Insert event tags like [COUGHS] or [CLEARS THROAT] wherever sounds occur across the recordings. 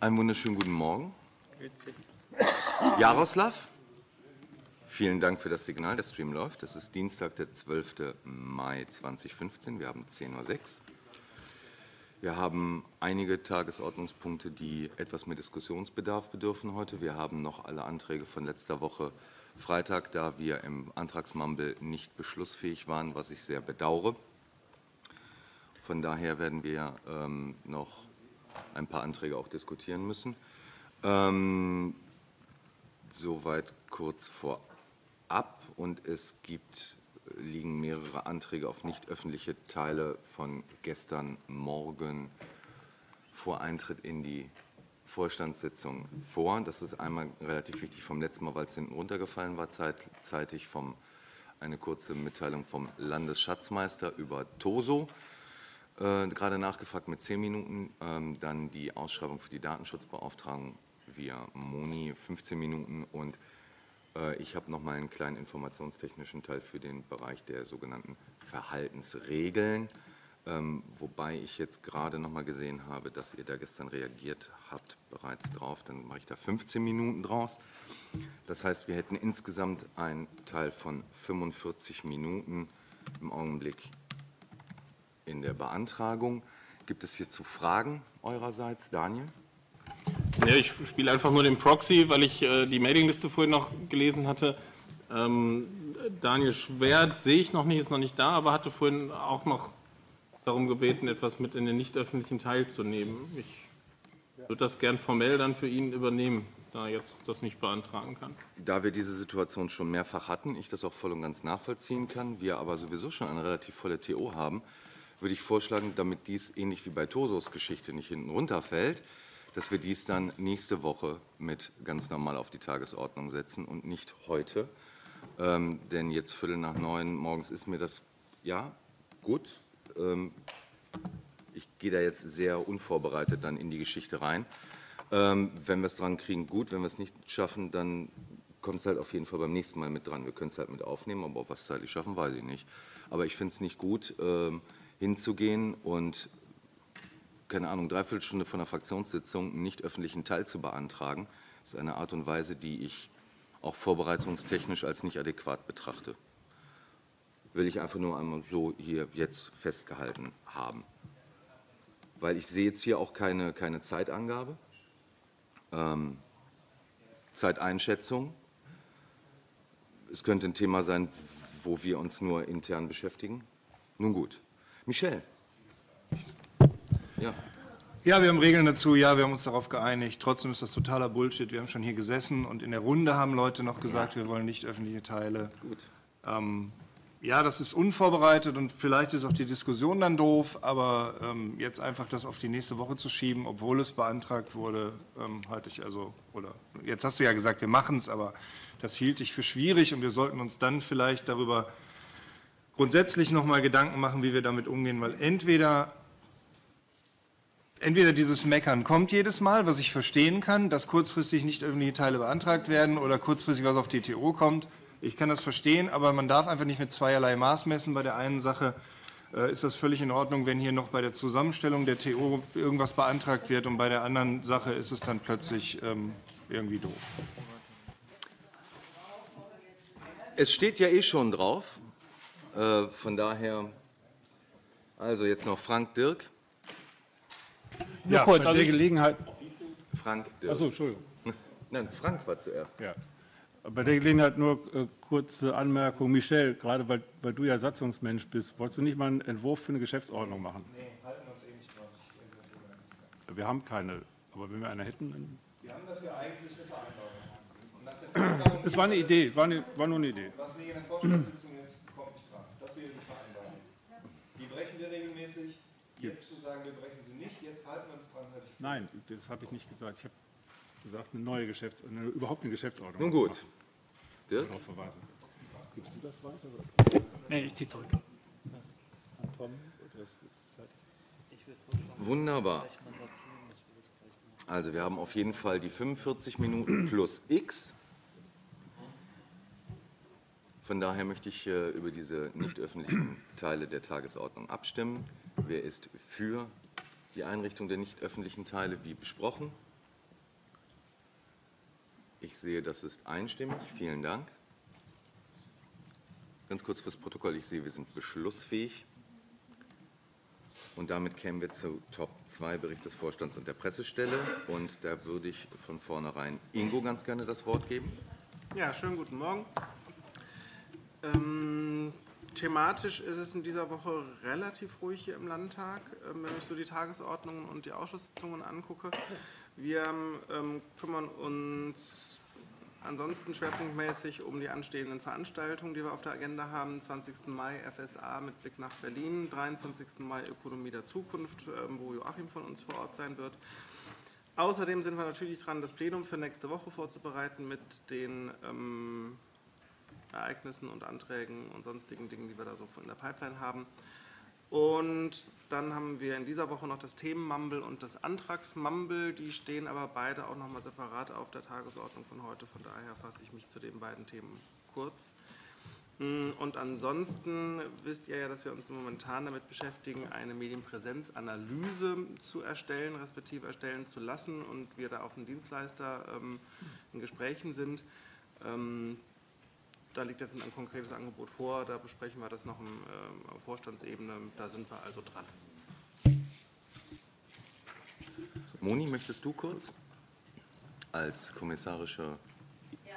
Einen wunderschönen guten Morgen. Jaroslav, vielen Dank für das Signal. Der Stream läuft. Es ist Dienstag, der 12. Mai 2015. Wir haben 10.06 Uhr. Wir haben einige Tagesordnungspunkte, die etwas mehr Diskussionsbedarf bedürfen heute. Wir haben noch alle Anträge von letzter Woche Freitag, da wir im Antragsmumble nicht beschlussfähig waren, was ich sehr bedauere. Von daher werden wir ähm, noch ein paar Anträge auch diskutieren müssen. Ähm, soweit kurz vorab. Und es gibt, liegen mehrere Anträge auf nicht öffentliche Teile von gestern Morgen vor Eintritt in die Vorstandssitzung vor. Das ist einmal relativ wichtig vom letzten Mal, weil es hinten runtergefallen war, zeitig vom, eine kurze Mitteilung vom Landesschatzmeister über TOSO. Äh, gerade nachgefragt mit zehn Minuten. Ähm, dann die Ausschreibung für die Datenschutzbeauftragung via Moni 15 Minuten und äh, ich habe noch mal einen kleinen informationstechnischen Teil für den Bereich der sogenannten Verhaltensregeln, ähm, wobei ich jetzt gerade noch mal gesehen habe, dass ihr da gestern reagiert habt bereits drauf. Dann mache ich da 15 Minuten draus. Das heißt, wir hätten insgesamt einen Teil von 45 Minuten im Augenblick in der Beantragung. Gibt es hierzu Fragen eurerseits? Daniel? Ja, ich spiele einfach nur den Proxy, weil ich äh, die Mailingliste vorhin noch gelesen hatte. Ähm, Daniel Schwert sehe ich noch nicht, ist noch nicht da, aber hatte vorhin auch noch darum gebeten, etwas mit in den nicht öffentlichen Teil zu nehmen. Ich würde das gern formell dann für ihn übernehmen, da er jetzt das nicht beantragen kann. Da wir diese Situation schon mehrfach hatten, ich das auch voll und ganz nachvollziehen kann, wir aber sowieso schon eine relativ volle TO haben, würde ich vorschlagen, damit dies ähnlich wie bei Tosos Geschichte nicht hinten runterfällt, dass wir dies dann nächste Woche mit ganz normal auf die Tagesordnung setzen und nicht heute. Ähm, denn jetzt Viertel nach neun morgens ist mir das, ja, gut. Ähm, ich gehe da jetzt sehr unvorbereitet dann in die Geschichte rein. Ähm, wenn wir es dran kriegen, gut. Wenn wir es nicht schaffen, dann kommt es halt auf jeden Fall beim nächsten Mal mit dran. Wir können es halt mit aufnehmen, aber ob wir es zeitlich schaffen, weiß ich nicht. Aber ich finde es nicht gut. Ähm, hinzugehen und, keine Ahnung, dreiviertel Stunde von einer Fraktionssitzung einen nicht öffentlichen Teil zu beantragen, ist eine Art und Weise, die ich auch vorbereitungstechnisch als nicht adäquat betrachte. Will ich einfach nur einmal so hier jetzt festgehalten haben. Weil ich sehe jetzt hier auch keine, keine Zeitangabe, ähm, Zeiteinschätzung. Es könnte ein Thema sein, wo wir uns nur intern beschäftigen. Nun gut. Michel. Ja. Ja, wir haben Regeln dazu. Ja, wir haben uns darauf geeinigt. Trotzdem ist das totaler Bullshit. Wir haben schon hier gesessen und in der Runde haben Leute noch gesagt, wir wollen nicht öffentliche Teile. Gut. Ähm, ja, das ist unvorbereitet und vielleicht ist auch die Diskussion dann doof, aber ähm, jetzt einfach das auf die nächste Woche zu schieben, obwohl es beantragt wurde, ähm, halte ich also, oder jetzt hast du ja gesagt, wir machen es, aber das hielt ich für schwierig und wir sollten uns dann vielleicht darüber grundsätzlich noch mal Gedanken machen, wie wir damit umgehen, weil entweder entweder dieses Meckern kommt jedes Mal, was ich verstehen kann, dass kurzfristig nicht öffentliche Teile beantragt werden oder kurzfristig was auf die TO kommt. Ich kann das verstehen, aber man darf einfach nicht mit zweierlei Maß messen. Bei der einen Sache äh, ist das völlig in Ordnung, wenn hier noch bei der Zusammenstellung der TO irgendwas beantragt wird und bei der anderen Sache ist es dann plötzlich ähm, irgendwie doof. Es steht ja eh schon drauf, äh, von daher, also jetzt noch Frank Dirk. Ja, kurz, bei der Gelegenheit. Frank Dirk. Achso, Entschuldigung. [LAUGHS] Nein, Frank war zuerst. Ja. Bei der Gelegenheit nur äh, kurze Anmerkung. Michel, gerade weil, weil, du ja Satzungsmensch bist, wolltest du nicht mal einen Entwurf für eine Geschäftsordnung machen? Nee, halten wir uns eh nicht dran. Wir haben keine, aber wenn wir eine hätten, dann. Wir haben dafür eigentlich eine Vereinbarung. [CLEARS THROAT] Es war eine Idee, war, eine, war nur eine Idee. Was nicht in der Vorstandssitzung wir regelmäßig. Jetzt zu sagen, wir brechen sie nicht, jetzt halten wir uns dran. Nein, das habe ich nicht gesagt. Ich habe gesagt, eine neue Geschäfts eine, überhaupt eine Geschäftsordnung. Nun gut. Dirk? Darauf verweisen. Gibst du das weiter? Oder? Nee, ich ziehe zurück. Wunderbar. Also wir haben auf jeden Fall die 45 Minuten plus X. Von daher möchte ich äh, über diese nicht öffentlichen Teile der Tagesordnung abstimmen. Wer ist für die Einrichtung der nicht öffentlichen Teile wie besprochen? Ich sehe, das ist einstimmig. Vielen Dank. Ganz kurz fürs Protokoll. Ich sehe, wir sind beschlussfähig. Und damit kämen wir zu Top 2, Bericht des Vorstands und der Pressestelle. Und da würde ich von vornherein Ingo ganz gerne das Wort geben. Ja, schönen guten Morgen. Ähm, thematisch ist es in dieser Woche relativ ruhig hier im Landtag, ähm, wenn ich so die Tagesordnungen und die Ausschusssitzungen angucke. Wir ähm, kümmern uns ansonsten schwerpunktmäßig um die anstehenden Veranstaltungen, die wir auf der Agenda haben. 20. Mai FSA mit Blick nach Berlin, 23. Mai Ökonomie der Zukunft, ähm, wo Joachim von uns vor Ort sein wird. Außerdem sind wir natürlich dran, das Plenum für nächste Woche vorzubereiten mit den ähm, Ereignissen und Anträgen und sonstigen Dingen, die wir da so in der Pipeline haben. Und dann haben wir in dieser Woche noch das Themenmumble und das Antragsmumble. Die stehen aber beide auch nochmal separat auf der Tagesordnung von heute. Von daher fasse ich mich zu den beiden Themen kurz. Und ansonsten wisst ihr ja, dass wir uns momentan damit beschäftigen, eine Medienpräsenzanalyse zu erstellen, respektive erstellen zu lassen und wir da auf einen Dienstleister ähm, in Gesprächen sind. Da liegt jetzt ein konkretes Angebot vor, da besprechen wir das noch ähm, auf Vorstandsebene, da sind wir also dran. Moni, möchtest du kurz als kommissarische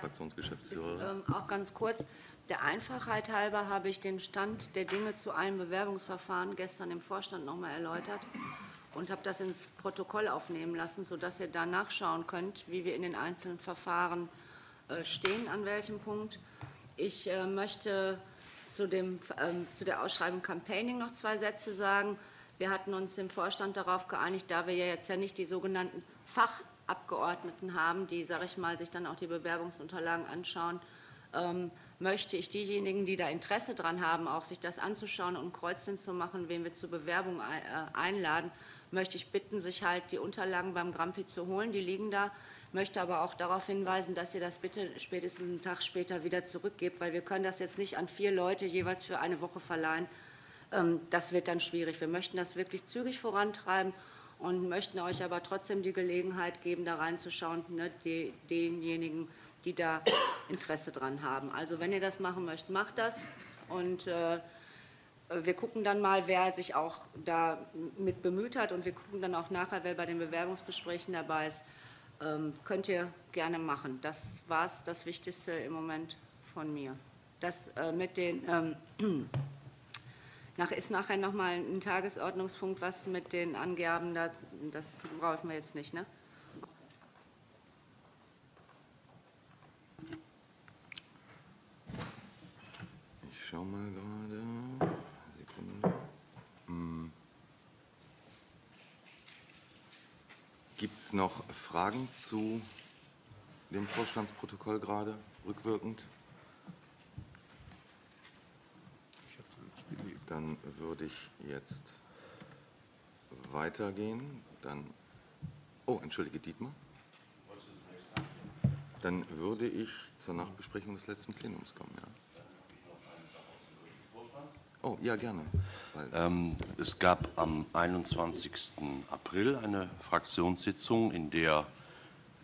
Fraktionsgeschäftsführerin? Ist, ähm, auch ganz kurz. Der Einfachheit halber habe ich den Stand der Dinge zu allen Bewerbungsverfahren gestern im Vorstand noch mal erläutert und habe das ins Protokoll aufnehmen lassen, sodass ihr da nachschauen könnt, wie wir in den einzelnen Verfahren äh, stehen, an welchem Punkt. Ich äh, möchte zu, dem, ähm, zu der Ausschreibung Campaigning noch zwei Sätze sagen. Wir hatten uns im Vorstand darauf geeinigt, da wir ja jetzt ja nicht die sogenannten Fachabgeordneten haben, die, sage ich mal, sich dann auch die Bewerbungsunterlagen anschauen, ähm, möchte ich diejenigen, die da Interesse daran haben, auch sich das anzuschauen und ein Kreuzchen zu machen, wen wir zur Bewerbung äh, einladen, möchte ich bitten, sich halt die Unterlagen beim Grampi zu holen. Die liegen da möchte aber auch darauf hinweisen, dass ihr das bitte spätestens einen Tag später wieder zurückgebt, weil wir können das jetzt nicht an vier Leute jeweils für eine Woche verleihen. Ähm, das wird dann schwierig. Wir möchten das wirklich zügig vorantreiben und möchten euch aber trotzdem die Gelegenheit geben, da reinzuschauen, ne, die, denjenigen, die da [COUGHS] Interesse dran haben. Also wenn ihr das machen möchtet, macht das und äh, wir gucken dann mal, wer sich auch da mit bemüht hat und wir gucken dann auch nachher, wer bei den Bewerbungsgesprächen dabei ist, ähm, könnt ihr gerne machen. Das war es, das Wichtigste im Moment von mir. Das äh, mit den, ähm, [CLEARS THROAT] nach, ist nachher nochmal ein Tagesordnungspunkt, was mit den Angaben, da, das brauchen wir jetzt nicht, ne? Ich schaue mal gerade. Sekunde. Hm. Gibt es noch Fragen zu dem Vorstandsprotokoll gerade rückwirkend? Dann würde ich jetzt weitergehen. Dann, oh, entschuldige, Dietmar. Dann würde ich zur Nachbesprechung des letzten Plenums kommen. Ja. Oh, ja, gerne. Ähm, es gab am 21. April eine Fraktionssitzung, in der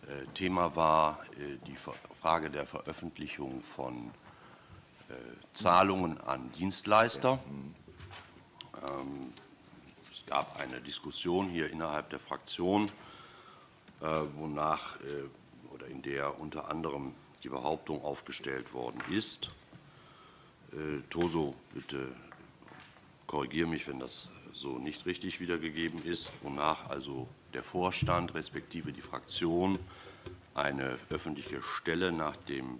äh, Thema war äh, die Frage der Veröffentlichung von äh, Zahlungen an Dienstleister. Ähm, es gab eine Diskussion hier innerhalb der Fraktion, äh, wonach äh, oder in der unter anderem die Behauptung aufgestellt worden ist, äh, Toso, bitte korrigiere mich, wenn das so nicht richtig wiedergegeben ist, wonach also der Vorstand respektive die Fraktion eine öffentliche Stelle nach dem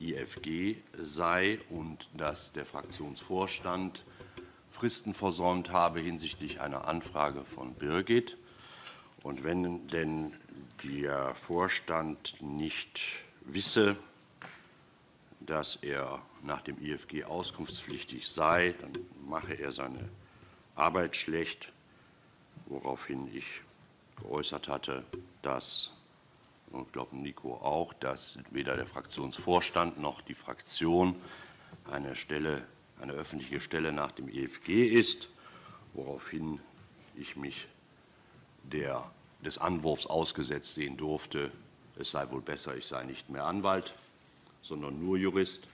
IFG sei und dass der Fraktionsvorstand Fristen versäumt habe hinsichtlich einer Anfrage von Birgit. Und wenn denn der Vorstand nicht wisse, dass er nach dem IFG auskunftspflichtig sei, dann mache er seine Arbeit schlecht, woraufhin ich geäußert hatte, dass, und ich glaube Nico auch, dass weder der Fraktionsvorstand noch die Fraktion eine Stelle, eine öffentliche Stelle nach dem IFG ist, woraufhin ich mich der, des Anwurfs ausgesetzt sehen durfte, es sei wohl besser, ich sei nicht mehr Anwalt, sondern nur Jurist.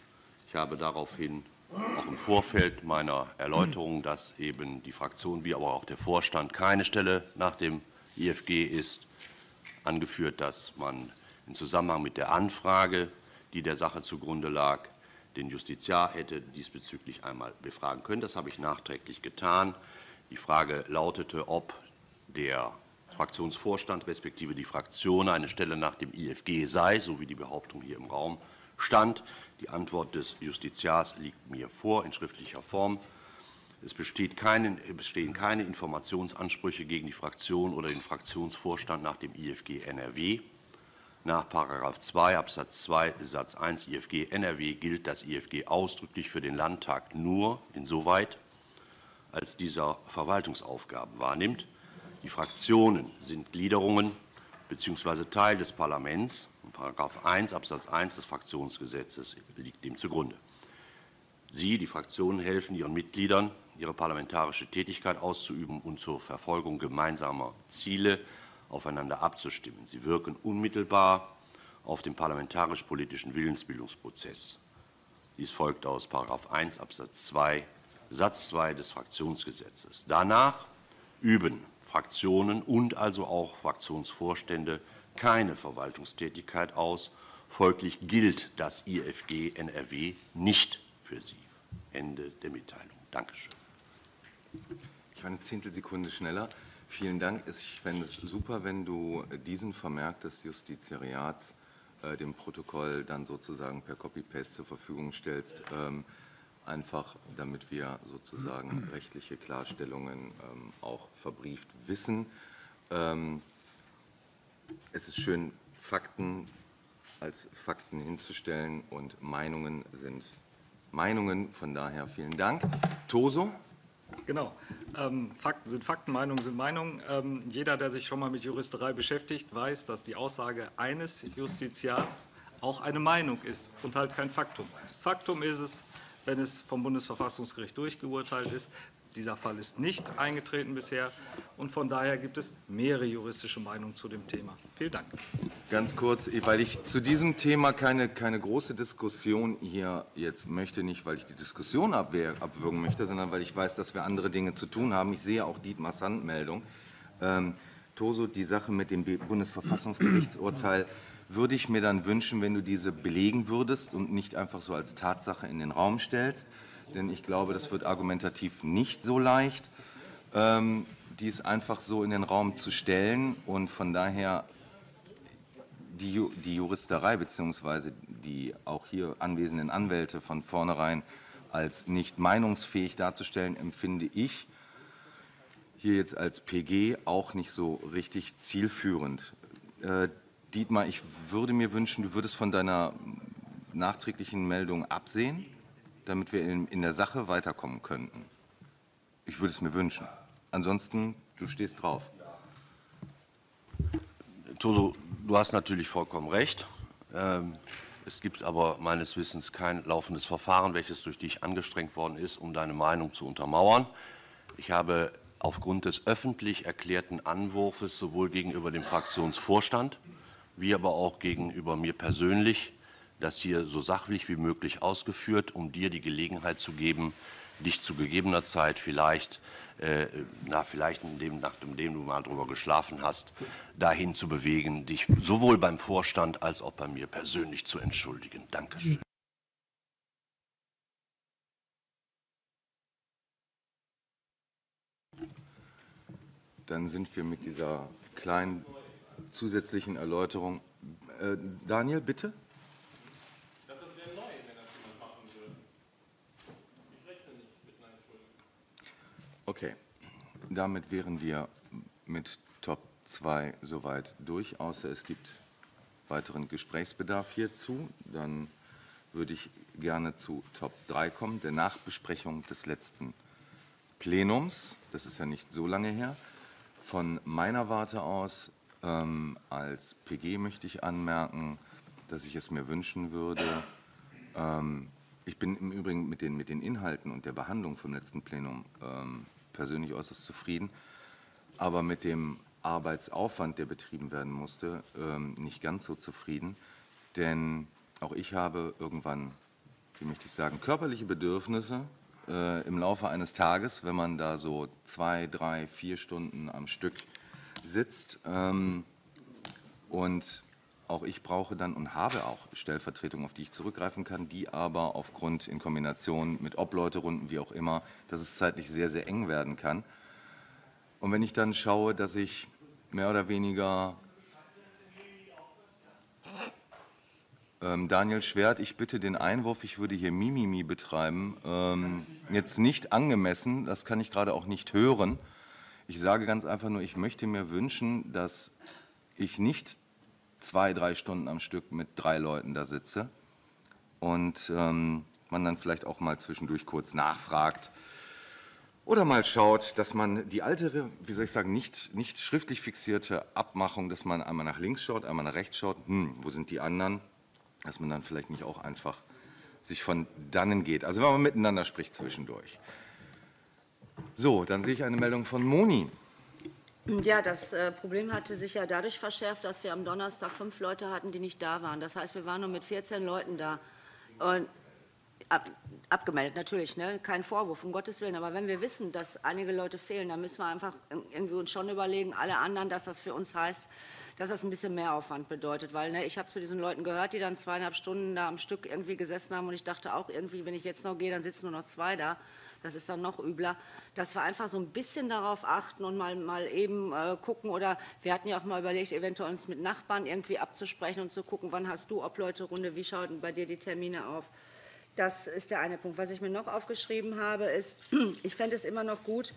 Ich habe daraufhin auch im Vorfeld meiner Erläuterung, dass eben die Fraktion wie aber auch der Vorstand keine Stelle nach dem IFG ist, angeführt, dass man in Zusammenhang mit der Anfrage, die der Sache zugrunde lag, den Justiziar hätte diesbezüglich einmal befragen können. Das habe ich nachträglich getan. Die Frage lautete, ob der Fraktionsvorstand respektive die Fraktion eine Stelle nach dem IFG sei, so wie die Behauptung hier im Raum stand. Die Antwort des Justiziars liegt mir vor in schriftlicher Form. Es bestehen keine Informationsansprüche gegen die Fraktion oder den Fraktionsvorstand nach dem IFG NRW. Nach § 2 Absatz 2 Satz 1 IFG NRW gilt das IFG ausdrücklich für den Landtag nur insoweit, als dieser Verwaltungsaufgaben wahrnimmt. Die Fraktionen sind Gliederungen bzw. Teil des Parlaments. § 1 Absatz 1 des Fraktionsgesetzes liegt dem zugrunde. Sie, die Fraktionen, helfen ihren Mitgliedern, ihre parlamentarische Tätigkeit auszuüben und zur Verfolgung gemeinsamer Ziele aufeinander abzustimmen. Sie wirken unmittelbar auf den parlamentarisch-politischen Willensbildungsprozess. Dies folgt aus § 1 Absatz 2 Satz 2 des Fraktionsgesetzes. Danach üben Fraktionen und also auch Fraktionsvorstände keine Verwaltungstätigkeit aus. Folglich gilt das IFG NRW nicht für sie. Ende der Mitteilung. Dankeschön. Ich war eine Zehntelsekunde schneller. Vielen Dank. Ich fände es super, wenn du diesen Vermerk des Justiziariats äh, dem Protokoll dann sozusagen per Copy-Paste zur Verfügung stellst, ähm, einfach damit wir sozusagen rechtliche Klarstellungen ähm, auch verbrieft wissen. Ähm, es ist schön, Fakten als Fakten hinzustellen und Meinungen sind Meinungen. Von daher vielen Dank. Toso? Genau. Ähm, Fakten sind Fakten, Meinungen sind Meinungen. Ähm, jeder, der sich schon mal mit Juristerei beschäftigt, weiß, dass die Aussage eines Justiziars auch eine Meinung ist und halt kein Faktum. Faktum ist es, wenn es vom Bundesverfassungsgericht durchgeurteilt ist, dieser Fall ist nicht eingetreten bisher und von daher gibt es mehrere juristische Meinungen zu dem Thema. Vielen Dank. Ganz kurz, weil ich zu diesem Thema keine, keine große Diskussion hier jetzt möchte, nicht weil ich die Diskussion abwürgen möchte, sondern weil ich weiß, dass wir andere Dinge zu tun haben. Ich sehe auch Dietmars Handmeldung. Ähm, Toso, die Sache mit dem Bundesverfassungsgerichtsurteil würde ich mir dann wünschen, wenn du diese belegen würdest und nicht einfach so als Tatsache in den Raum stellst denn ich glaube, das wird argumentativ nicht so leicht, ähm, dies einfach so in den Raum zu stellen. Und von daher die, die Juristerei bzw. die auch hier anwesenden Anwälte von vornherein als nicht meinungsfähig darzustellen, empfinde ich hier jetzt als PG auch nicht so richtig zielführend. Äh, Dietmar, ich würde mir wünschen, du würdest von deiner nachträglichen Meldung absehen damit wir in, in der Sache weiterkommen könnten. Ich würde es mir wünschen. Ansonsten, du stehst drauf. Toso, du hast natürlich vollkommen recht. Ähm, es gibt aber meines Wissens kein laufendes Verfahren, welches durch dich angestrengt worden ist, um deine Meinung zu untermauern. Ich habe aufgrund des öffentlich erklärten Anwurfs sowohl gegenüber dem Fraktionsvorstand wie aber auch gegenüber mir persönlich das hier so sachlich wie möglich ausgeführt, um dir die Gelegenheit zu geben, dich zu gegebener Zeit vielleicht, äh, na, vielleicht indem, nachdem du mal darüber geschlafen hast, dahin zu bewegen, dich sowohl beim Vorstand als auch bei mir persönlich zu entschuldigen. Dankeschön. Dann sind wir mit dieser kleinen zusätzlichen Erläuterung. Äh, Daniel, bitte. Okay, damit wären wir mit Top 2 soweit durch, außer es gibt weiteren Gesprächsbedarf hierzu. Dann würde ich gerne zu Top 3 kommen, der Nachbesprechung des letzten Plenums. Das ist ja nicht so lange her. Von meiner Warte aus ähm, als PG möchte ich anmerken, dass ich es mir wünschen würde, ähm, ich bin im Übrigen mit den, mit den Inhalten und der Behandlung vom letzten Plenum ähm, persönlich äußerst zufrieden. Aber mit dem Arbeitsaufwand, der betrieben werden musste, ähm, nicht ganz so zufrieden. Denn auch ich habe irgendwann, wie möchte ich sagen, körperliche Bedürfnisse äh, im Laufe eines Tages, wenn man da so zwei, drei, vier Stunden am Stück sitzt. Ähm, und auch ich brauche dann und habe auch Stellvertretungen, auf die ich zurückgreifen kann, die aber aufgrund in Kombination mit Obleuterunden, wie auch immer, dass es zeitlich sehr, sehr eng werden kann. Und wenn ich dann schaue, dass ich mehr oder weniger ähm, Daniel Schwert, ich bitte den Einwurf, ich würde hier Mimimi betreiben, ähm, jetzt nicht angemessen, das kann ich gerade auch nicht hören. Ich sage ganz einfach nur, ich möchte mir wünschen, dass ich nicht zwei, drei Stunden am Stück mit drei Leuten da sitze und ähm, man dann vielleicht auch mal zwischendurch kurz nachfragt oder mal schaut, dass man die alte, wie soll ich sagen, nicht, nicht schriftlich fixierte Abmachung, dass man einmal nach links schaut, einmal nach rechts schaut, hm, wo sind die anderen, dass man dann vielleicht nicht auch einfach sich von dannen geht. Also wenn man miteinander spricht zwischendurch. So, dann sehe ich eine Meldung von Moni. Ja, das äh, Problem hatte sich ja dadurch verschärft, dass wir am Donnerstag fünf Leute hatten, die nicht da waren. Das heißt, wir waren nur mit 14 Leuten da. Und ab, abgemeldet, natürlich, ne? kein Vorwurf, um Gottes Willen. Aber wenn wir wissen, dass einige Leute fehlen, dann müssen wir einfach irgendwie uns schon überlegen, alle anderen, dass das für uns heißt, dass das ein bisschen mehr Aufwand bedeutet. Weil ne, ich habe zu diesen Leuten gehört, die dann zweieinhalb Stunden da am Stück irgendwie gesessen haben und ich dachte auch irgendwie, wenn ich jetzt noch gehe, dann sitzen nur noch zwei da das ist dann noch übler, dass wir einfach so ein bisschen darauf achten und mal, mal eben äh, gucken oder wir hatten ja auch mal überlegt, eventuell uns mit Nachbarn irgendwie abzusprechen und zu gucken, wann hast du Obleuterunde, wie schauen bei dir die Termine auf. Das ist der eine Punkt. Was ich mir noch aufgeschrieben habe, ist, [CLEARS THROAT] ich fände es immer noch gut,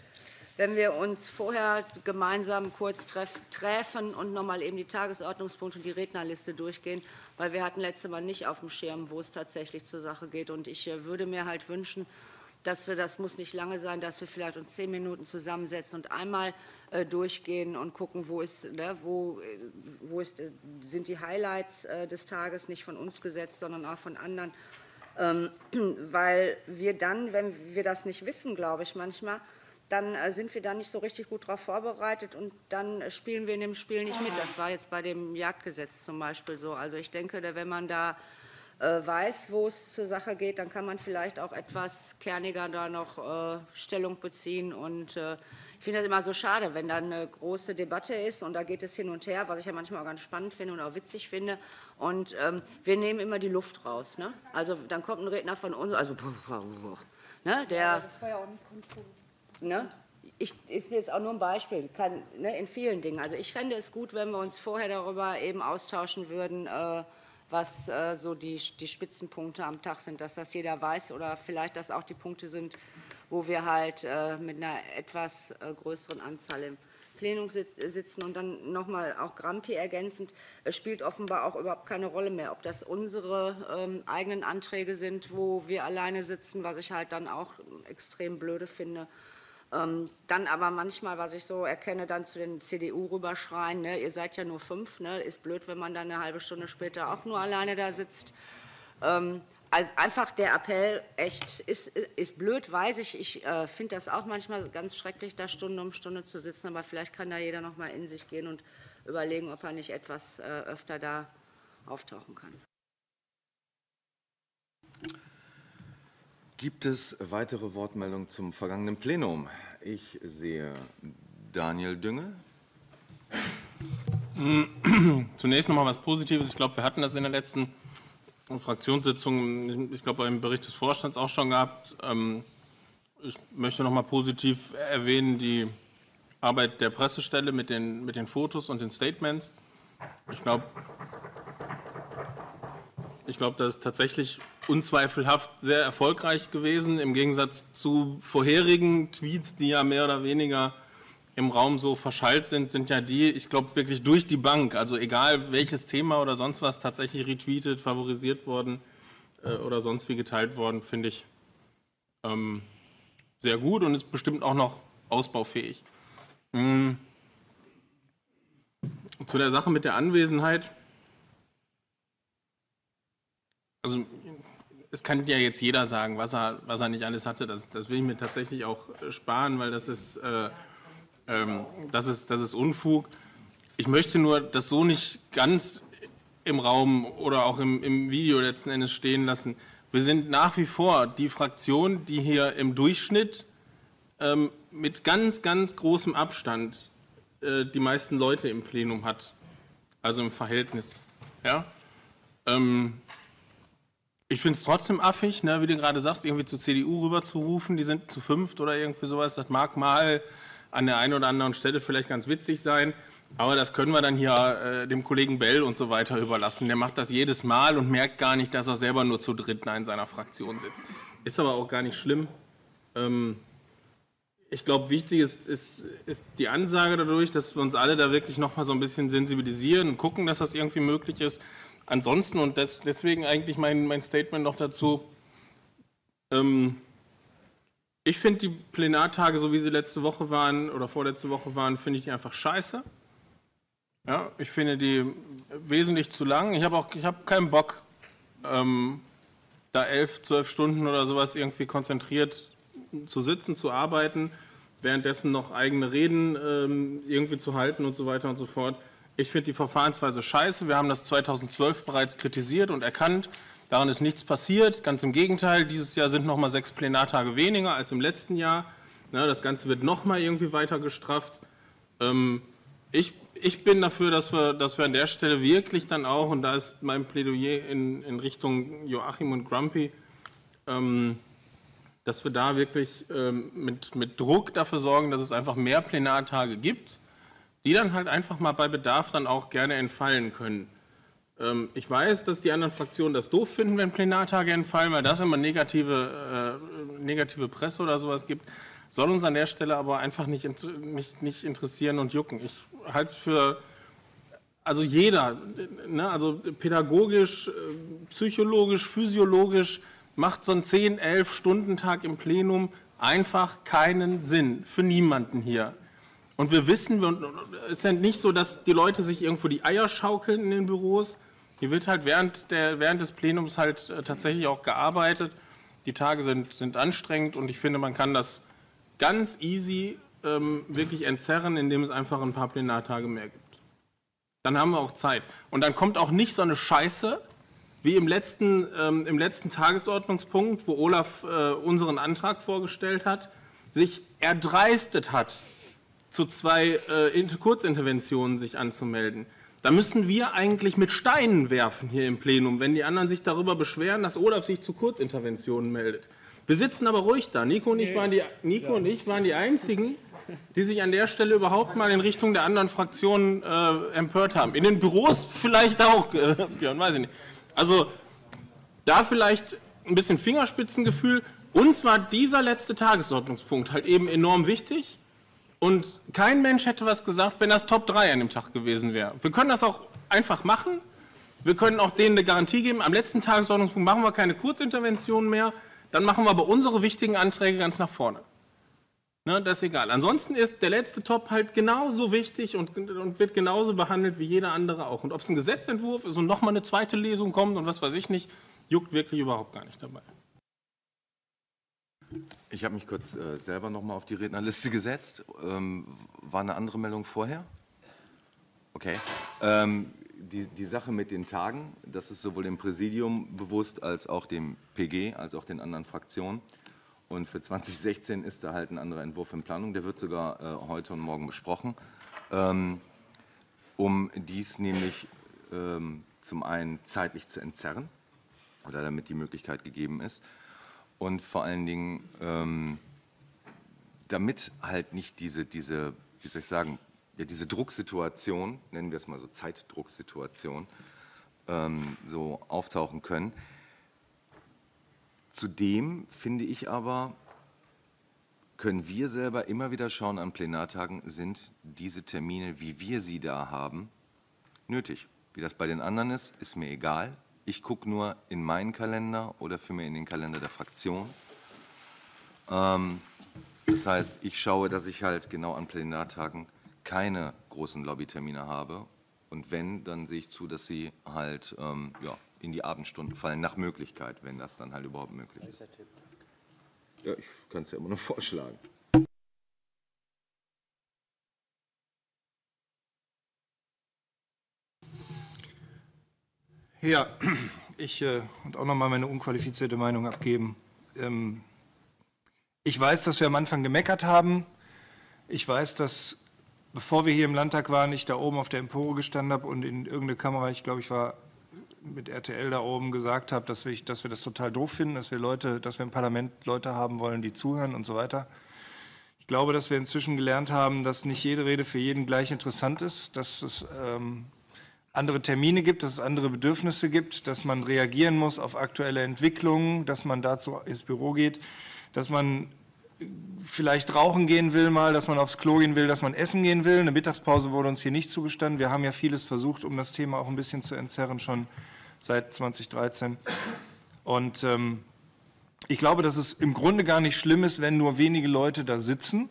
wenn wir uns vorher gemeinsam kurz treff, treffen und nochmal eben die Tagesordnungspunkte und die Rednerliste durchgehen, weil wir hatten letzte Mal nicht auf dem Schirm, wo es tatsächlich zur Sache geht. Und ich äh, würde mir halt wünschen, dass wir, das muss nicht lange sein, dass wir vielleicht uns zehn Minuten zusammensetzen und einmal äh, durchgehen und gucken, wo, ist, ne, wo, äh, wo ist, äh, sind die Highlights äh, des Tages nicht von uns gesetzt, sondern auch von anderen. Ähm, [CLEARS THROAT] weil wir dann, wenn wir das nicht wissen, glaube ich manchmal, dann äh, sind wir da nicht so richtig gut darauf vorbereitet und dann spielen wir in dem Spiel nicht mit. Das war jetzt bei dem Jagdgesetz zum Beispiel so. Also ich denke, wenn man da weiß, wo es zur Sache geht, dann kann man vielleicht auch etwas kerniger da noch äh, Stellung beziehen. Und äh, ich finde das immer so schade, wenn da eine große Debatte ist und da geht es hin und her, was ich ja manchmal auch ganz spannend finde und auch witzig finde. Und ähm, wir nehmen immer die Luft raus. Ne? Also dann kommt ein Redner von uns, also ne, der. das war ja auch nicht konform. Ne? Ich, ist mir jetzt auch nur ein Beispiel, kann, ne, in vielen Dingen. Also ich fände es gut, wenn wir uns vorher darüber eben austauschen würden, äh, was äh, so die, die Spitzenpunkte am Tag sind, dass das jeder weiß oder vielleicht, dass auch die Punkte sind, wo wir halt äh, mit einer etwas äh, größeren Anzahl im Plenum sitzen. Und dann nochmal auch Grampi ergänzend, es spielt offenbar auch überhaupt keine Rolle mehr, ob das unsere ähm, eigenen Anträge sind, wo wir alleine sitzen, was ich halt dann auch extrem blöde finde, ähm, dann aber manchmal, was ich so erkenne, dann zu den CDU rüberschreien, ne, ihr seid ja nur fünf, ne, ist blöd, wenn man dann eine halbe Stunde später auch nur alleine da sitzt. Ähm, also einfach der Appell, echt, ist, ist blöd, weiß ich. Ich äh, finde das auch manchmal ganz schrecklich, da Stunde um Stunde zu sitzen, aber vielleicht kann da jeder noch mal in sich gehen und überlegen, ob er nicht etwas äh, öfter da auftauchen kann. Gibt es weitere Wortmeldungen zum vergangenen Plenum? Ich sehe Daniel Dünge. [CLEARS THROAT] Zunächst noch mal was Positives. Ich glaube, wir hatten das in der letzten Fraktionssitzung, ich glaube, im Bericht des Vorstands auch schon gehabt. Ähm, ich möchte noch mal positiv erwähnen die Arbeit der Pressestelle mit den, mit den Fotos und den Statements. Ich glaube, ich glaube, das ist tatsächlich unzweifelhaft sehr erfolgreich gewesen, im Gegensatz zu vorherigen Tweets, die ja mehr oder weniger im Raum so verschallt sind, sind ja die, ich glaube, wirklich durch die Bank, also egal welches Thema oder sonst was tatsächlich retweetet, favorisiert worden äh, oder sonst wie geteilt worden, finde ich ähm, sehr gut und ist bestimmt auch noch ausbaufähig. Mhm. Zu der Sache mit der Anwesenheit also es kann ja jetzt jeder sagen, was er, was er nicht alles hatte. Das, das will ich mir tatsächlich auch äh, sparen, weil das ist, äh, ähm, das ist, das ist Unfug. ich möchte nur das so nicht ganz im Raum oder auch im, im Video letzten Endes stehen lassen. Wir sind nach wie vor die Fraktion, die hier im Durchschnitt ähm, mit ganz, ganz großem Abstand äh, die meisten Leute im Plenum hat. Also im Verhältnis. Ja? Ähm, ich finde es trotzdem affig, ne, wie du gerade sagst, irgendwie zur CDU rüberzurufen, die sind zu fünft oder irgendwie sowas. Das mag mal an der einen oder anderen Stelle vielleicht ganz witzig sein. Aber das können wir dann hier äh, dem Kollegen Bell und so weiter überlassen. Der macht das jedes Mal und merkt gar nicht, dass er selber nur zu dritt in seiner Fraktion sitzt. Ist aber auch gar nicht schlimm. Ähm, ich glaube, wichtig ist, ist, ist, die Ansage dadurch, dass wir uns alle da wirklich nochmal so ein bisschen sensibilisieren und gucken, dass das irgendwie möglich ist. Ansonsten, und das, deswegen eigentlich mein, mein Statement noch dazu, ähm, ich finde die Plenartage, so wie sie letzte Woche waren oder vorletzte Woche waren, finde ich die einfach scheiße. Ja, ich finde die wesentlich zu lang. Ich habe auch ich hab keinen Bock, ähm, da elf, zwölf Stunden oder sowas irgendwie konzentriert zu sitzen, zu arbeiten, währenddessen noch eigene Reden ähm, irgendwie zu halten und so weiter und so fort. Ich finde die Verfahrensweise scheiße. Wir haben das 2012 bereits kritisiert und erkannt. Daran ist nichts passiert. Ganz im Gegenteil, dieses Jahr sind noch mal sechs Plenartage weniger als im letzten Jahr. das Ganze wird noch mal irgendwie weiter gestrafft. Ähm, ich ich bin dafür, dass wir, dass wir an der Stelle wirklich dann auch, und da ist mein Plädoyer in, in Richtung Joachim und Grumpy, ähm, dass wir da wirklich ähm, mit, mit Druck dafür sorgen, dass es einfach mehr Plenartage gibt, die dann halt einfach mal bei Bedarf dann auch gerne entfallen können. Ähm, ich weiß, dass die anderen Fraktionen das doof finden, wenn Plenartage entfallen, weil das immer negative, äh, negative Presse oder sowas gibt soll uns an der Stelle aber einfach nicht, nicht, nicht interessieren und jucken. Ich halte es für, also jeder, ne, also pädagogisch, äh, psychologisch, physiologisch macht so ein 10, 11 Stunden Tag im Plenum einfach keinen Sinn für niemanden hier. Und wir wissen, es ist ja nicht so, dass die Leute sich irgendwo die Eier schaukeln in den Büros. Hier wird halt während, der, während des Plenums halt äh, tatsächlich auch gearbeitet. Die Tage sind, sind anstrengend und ich finde, man kann das ganz easy ähm, wirklich entzerren, indem es einfach ein paar Plenartage mehr gibt. Dann haben wir auch Zeit. Und dann kommt auch nicht so eine Scheiße wie im letzten, ähm, im letzten Tagesordnungspunkt, wo Olaf äh, unseren Antrag vorgestellt hat, sich erdreistet hat, zu zwei äh, Kurzinterventionen sich anzumelden. Da müssen wir eigentlich mit Steinen werfen hier im Plenum, wenn die anderen sich darüber beschweren, dass Olaf sich zu Kurzinterventionen meldet. Wir sitzen aber ruhig da. Nico und ich waren die, Nico und ich waren die Einzigen, die sich an der Stelle überhaupt mal in Richtung der anderen Fraktionen äh, empört haben. In den Büros vielleicht auch, äh, Björn, weiß ich nicht. Also da vielleicht ein bisschen Fingerspitzengefühl. Uns war dieser letzte Tagesordnungspunkt halt eben enorm wichtig. Und kein Mensch hätte was gesagt, wenn das Top 3 an dem Tag gewesen wäre. Wir können das auch einfach machen. Wir können auch denen eine Garantie geben. Am letzten Tagesordnungspunkt machen wir keine Kurzinterventionen mehr dann machen wir aber unsere wichtigen Anträge ganz nach vorne. Ne, das ist egal. Ansonsten ist der letzte Top halt genauso wichtig und, und wird genauso behandelt wie jeder andere auch. Und ob es ein Gesetzentwurf ist und nochmal eine zweite Lesung kommt und was weiß ich nicht, juckt wirklich überhaupt gar nicht dabei. Ich habe mich kurz äh, selber nochmal auf die Rednerliste gesetzt. Ähm, war eine andere Meldung vorher? Okay. Ähm, die, die Sache mit den Tagen, das ist sowohl dem Präsidium bewusst als auch dem PG, als auch den anderen Fraktionen. Und für 2016 ist da halt ein anderer Entwurf in Planung. Der wird sogar äh, heute und morgen besprochen, ähm, um dies nämlich ähm, zum einen zeitlich zu entzerren oder damit die Möglichkeit gegeben ist und vor allen Dingen ähm, damit halt nicht diese, diese, wie soll ich sagen, ja, diese Drucksituation, nennen wir es mal so Zeitdrucksituation, ähm, so auftauchen können. Zudem finde ich aber, können wir selber immer wieder schauen an Plenartagen, sind diese Termine, wie wir sie da haben, nötig. Wie das bei den anderen ist, ist mir egal. Ich gucke nur in meinen Kalender oder für mich in den Kalender der Fraktion. Ähm, das heißt, ich schaue, dass ich halt genau an Plenartagen keine großen Lobbytermine habe. Und wenn, dann sehe ich zu, dass sie halt ähm, ja, in die Abendstunden fallen, nach Möglichkeit, wenn das dann halt überhaupt möglich ist. Ja, ich kann es ja immer noch [LAUGHS] vorschlagen. Ja, [CLEARS THROAT] ich äh, und auch nochmal meine unqualifizierte Meinung abgeben. Ähm, ich weiß, dass wir am Anfang gemeckert haben. Ich weiß, dass bevor wir hier im Landtag waren, ich da oben auf der Empore gestanden habe und in irgendeine Kamera, ich glaube, ich war mit RTL da oben gesagt habe, dass wir, dass wir das total doof finden, dass wir Leute, dass wir im Parlament Leute haben wollen, die zuhören und so weiter. Ich glaube, dass wir inzwischen gelernt haben, dass nicht jede Rede für jeden gleich interessant ist, dass es ähm, andere Termine gibt, dass es andere Bedürfnisse gibt, dass man reagieren muss auf aktuelle Entwicklungen, dass man dazu ins Büro geht, dass man vielleicht rauchen gehen will mal, dass man aufs Klo gehen will, dass man essen gehen will. Eine Mittagspause wurde uns hier nicht zugestanden. Wir haben ja vieles versucht, um das Thema auch ein bisschen zu entzerren, schon seit 2013. Und ähm, ich glaube, dass es im Grunde gar nicht schlimm ist, wenn nur wenige Leute da sitzen.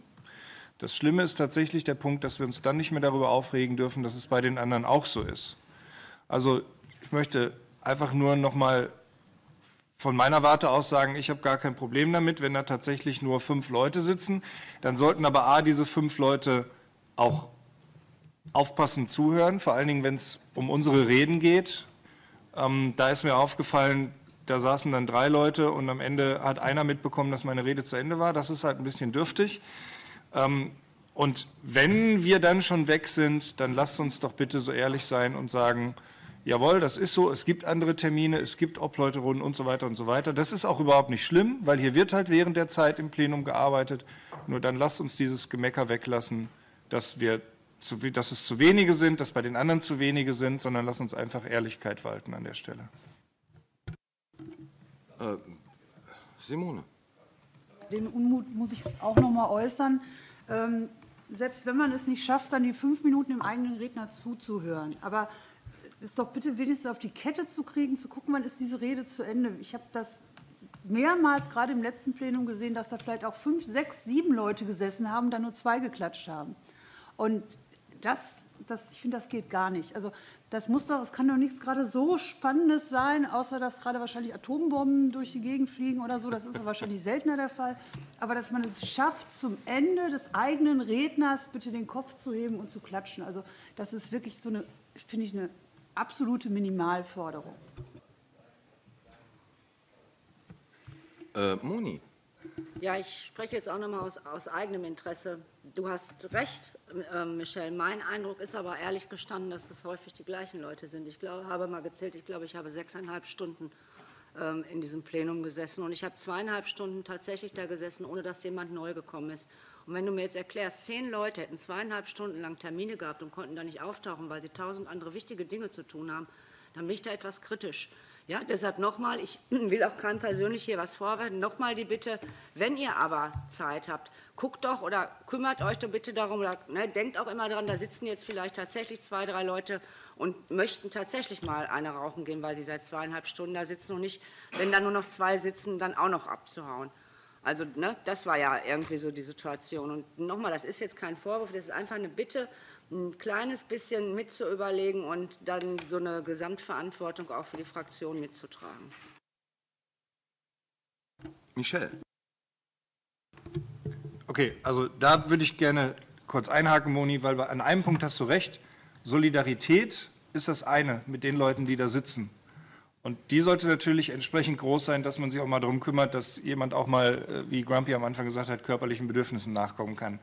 Das Schlimme ist tatsächlich der Punkt, dass wir uns dann nicht mehr darüber aufregen dürfen, dass es bei den anderen auch so ist. Also ich möchte einfach nur noch mal von meiner Warte aus sagen, ich habe gar kein Problem damit, wenn da tatsächlich nur fünf Leute sitzen. Dann sollten aber A, diese fünf Leute auch aufpassen zuhören, vor allen Dingen, wenn es um unsere Reden geht. Ähm, da ist mir aufgefallen, da saßen dann drei Leute und am Ende hat einer mitbekommen, dass meine Rede zu Ende war. Das ist halt ein bisschen dürftig. Ähm, und wenn wir dann schon weg sind, dann lasst uns doch bitte so ehrlich sein und sagen, jawohl, das ist so, es gibt andere Termine, es gibt Obleuterunden und so weiter und so weiter. Das ist auch überhaupt nicht schlimm, weil hier wird halt während der Zeit im Plenum gearbeitet. Nur dann lasst uns dieses Gemecker weglassen, dass, wir zu, dass es zu wenige sind, dass bei den anderen zu wenige sind, sondern lasst uns einfach Ehrlichkeit walten an der Stelle. Äh, Simone. Den Unmut muss ich auch noch mal äußern. Ähm, selbst wenn man es nicht schafft, dann die fünf Minuten dem eigenen Redner zuzuhören. Aber ist doch bitte wenigstens auf die Kette zu kriegen, zu gucken, wann ist diese Rede zu Ende. Ich habe das mehrmals gerade im letzten Plenum gesehen, dass da vielleicht auch fünf, sechs, sieben Leute gesessen haben, da nur zwei geklatscht haben. Und das, das, ich finde, das geht gar nicht. Also das muss doch, es kann doch nichts gerade so Spannendes sein, außer dass gerade wahrscheinlich Atombomben durch die Gegend fliegen oder so. Das ist wahrscheinlich [LAUGHS] seltener der Fall. Aber dass man es schafft, zum Ende des eigenen Redners bitte den Kopf zu heben und zu klatschen. Also das ist wirklich so eine, finde ich, eine absolute Minimalforderung. Äh, Moni. Ja, ich spreche jetzt auch nochmal aus, aus eigenem Interesse. Du hast recht, äh, Michelle. Mein Eindruck ist aber ehrlich gestanden, dass das häufig die gleichen Leute sind. Ich glaube, habe mal gezählt, ich glaube, ich habe sechseinhalb Stunden ähm, in diesem Plenum gesessen und ich habe zweieinhalb Stunden tatsächlich da gesessen, ohne dass jemand neu gekommen ist. Und wenn du mir jetzt erklärst, zehn Leute hätten zweieinhalb Stunden lang Termine gehabt und konnten da nicht auftauchen, weil sie tausend andere wichtige Dinge zu tun haben, dann bin ich da etwas kritisch. Ja, deshalb nochmal, ich [CLEARS THROAT] will auch keinem persönlich hier was vorwerfen, nochmal die Bitte, wenn ihr aber Zeit habt, guckt doch oder kümmert euch doch bitte darum, oder, ne, denkt auch immer daran, da sitzen jetzt vielleicht tatsächlich zwei, drei Leute und möchten tatsächlich mal eine rauchen gehen, weil sie seit zweieinhalb Stunden da sitzen und nicht, wenn da nur noch zwei sitzen, dann auch noch abzuhauen. Also ne, das war ja irgendwie so die Situation. Und nochmal, das ist jetzt kein Vorwurf, das ist einfach eine Bitte, ein kleines bisschen mitzuüberlegen und dann so eine Gesamtverantwortung auch für die Fraktion mitzutragen. Michelle. Okay, also da würde ich gerne kurz einhaken, Moni, weil an einem Punkt hast du recht. Solidarität ist das eine mit den Leuten, die da sitzen. Und die sollte natürlich entsprechend groß sein, dass man sich auch mal darum kümmert, dass jemand auch mal, äh, wie Grumpy am Anfang gesagt hat, körperlichen Bedürfnissen nachkommen kann.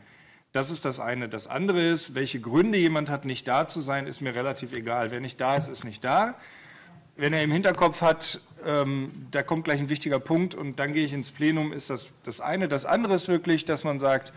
Das ist das eine. Das andere ist, welche Gründe jemand hat, nicht da zu sein, ist mir relativ egal. Wer nicht da ist, ist nicht da. Wenn er im Hinterkopf hat, ähm, da kommt gleich ein wichtiger Punkt und dann gehe ich ins Plenum, ist das das eine. Das andere ist wirklich, dass man sagt,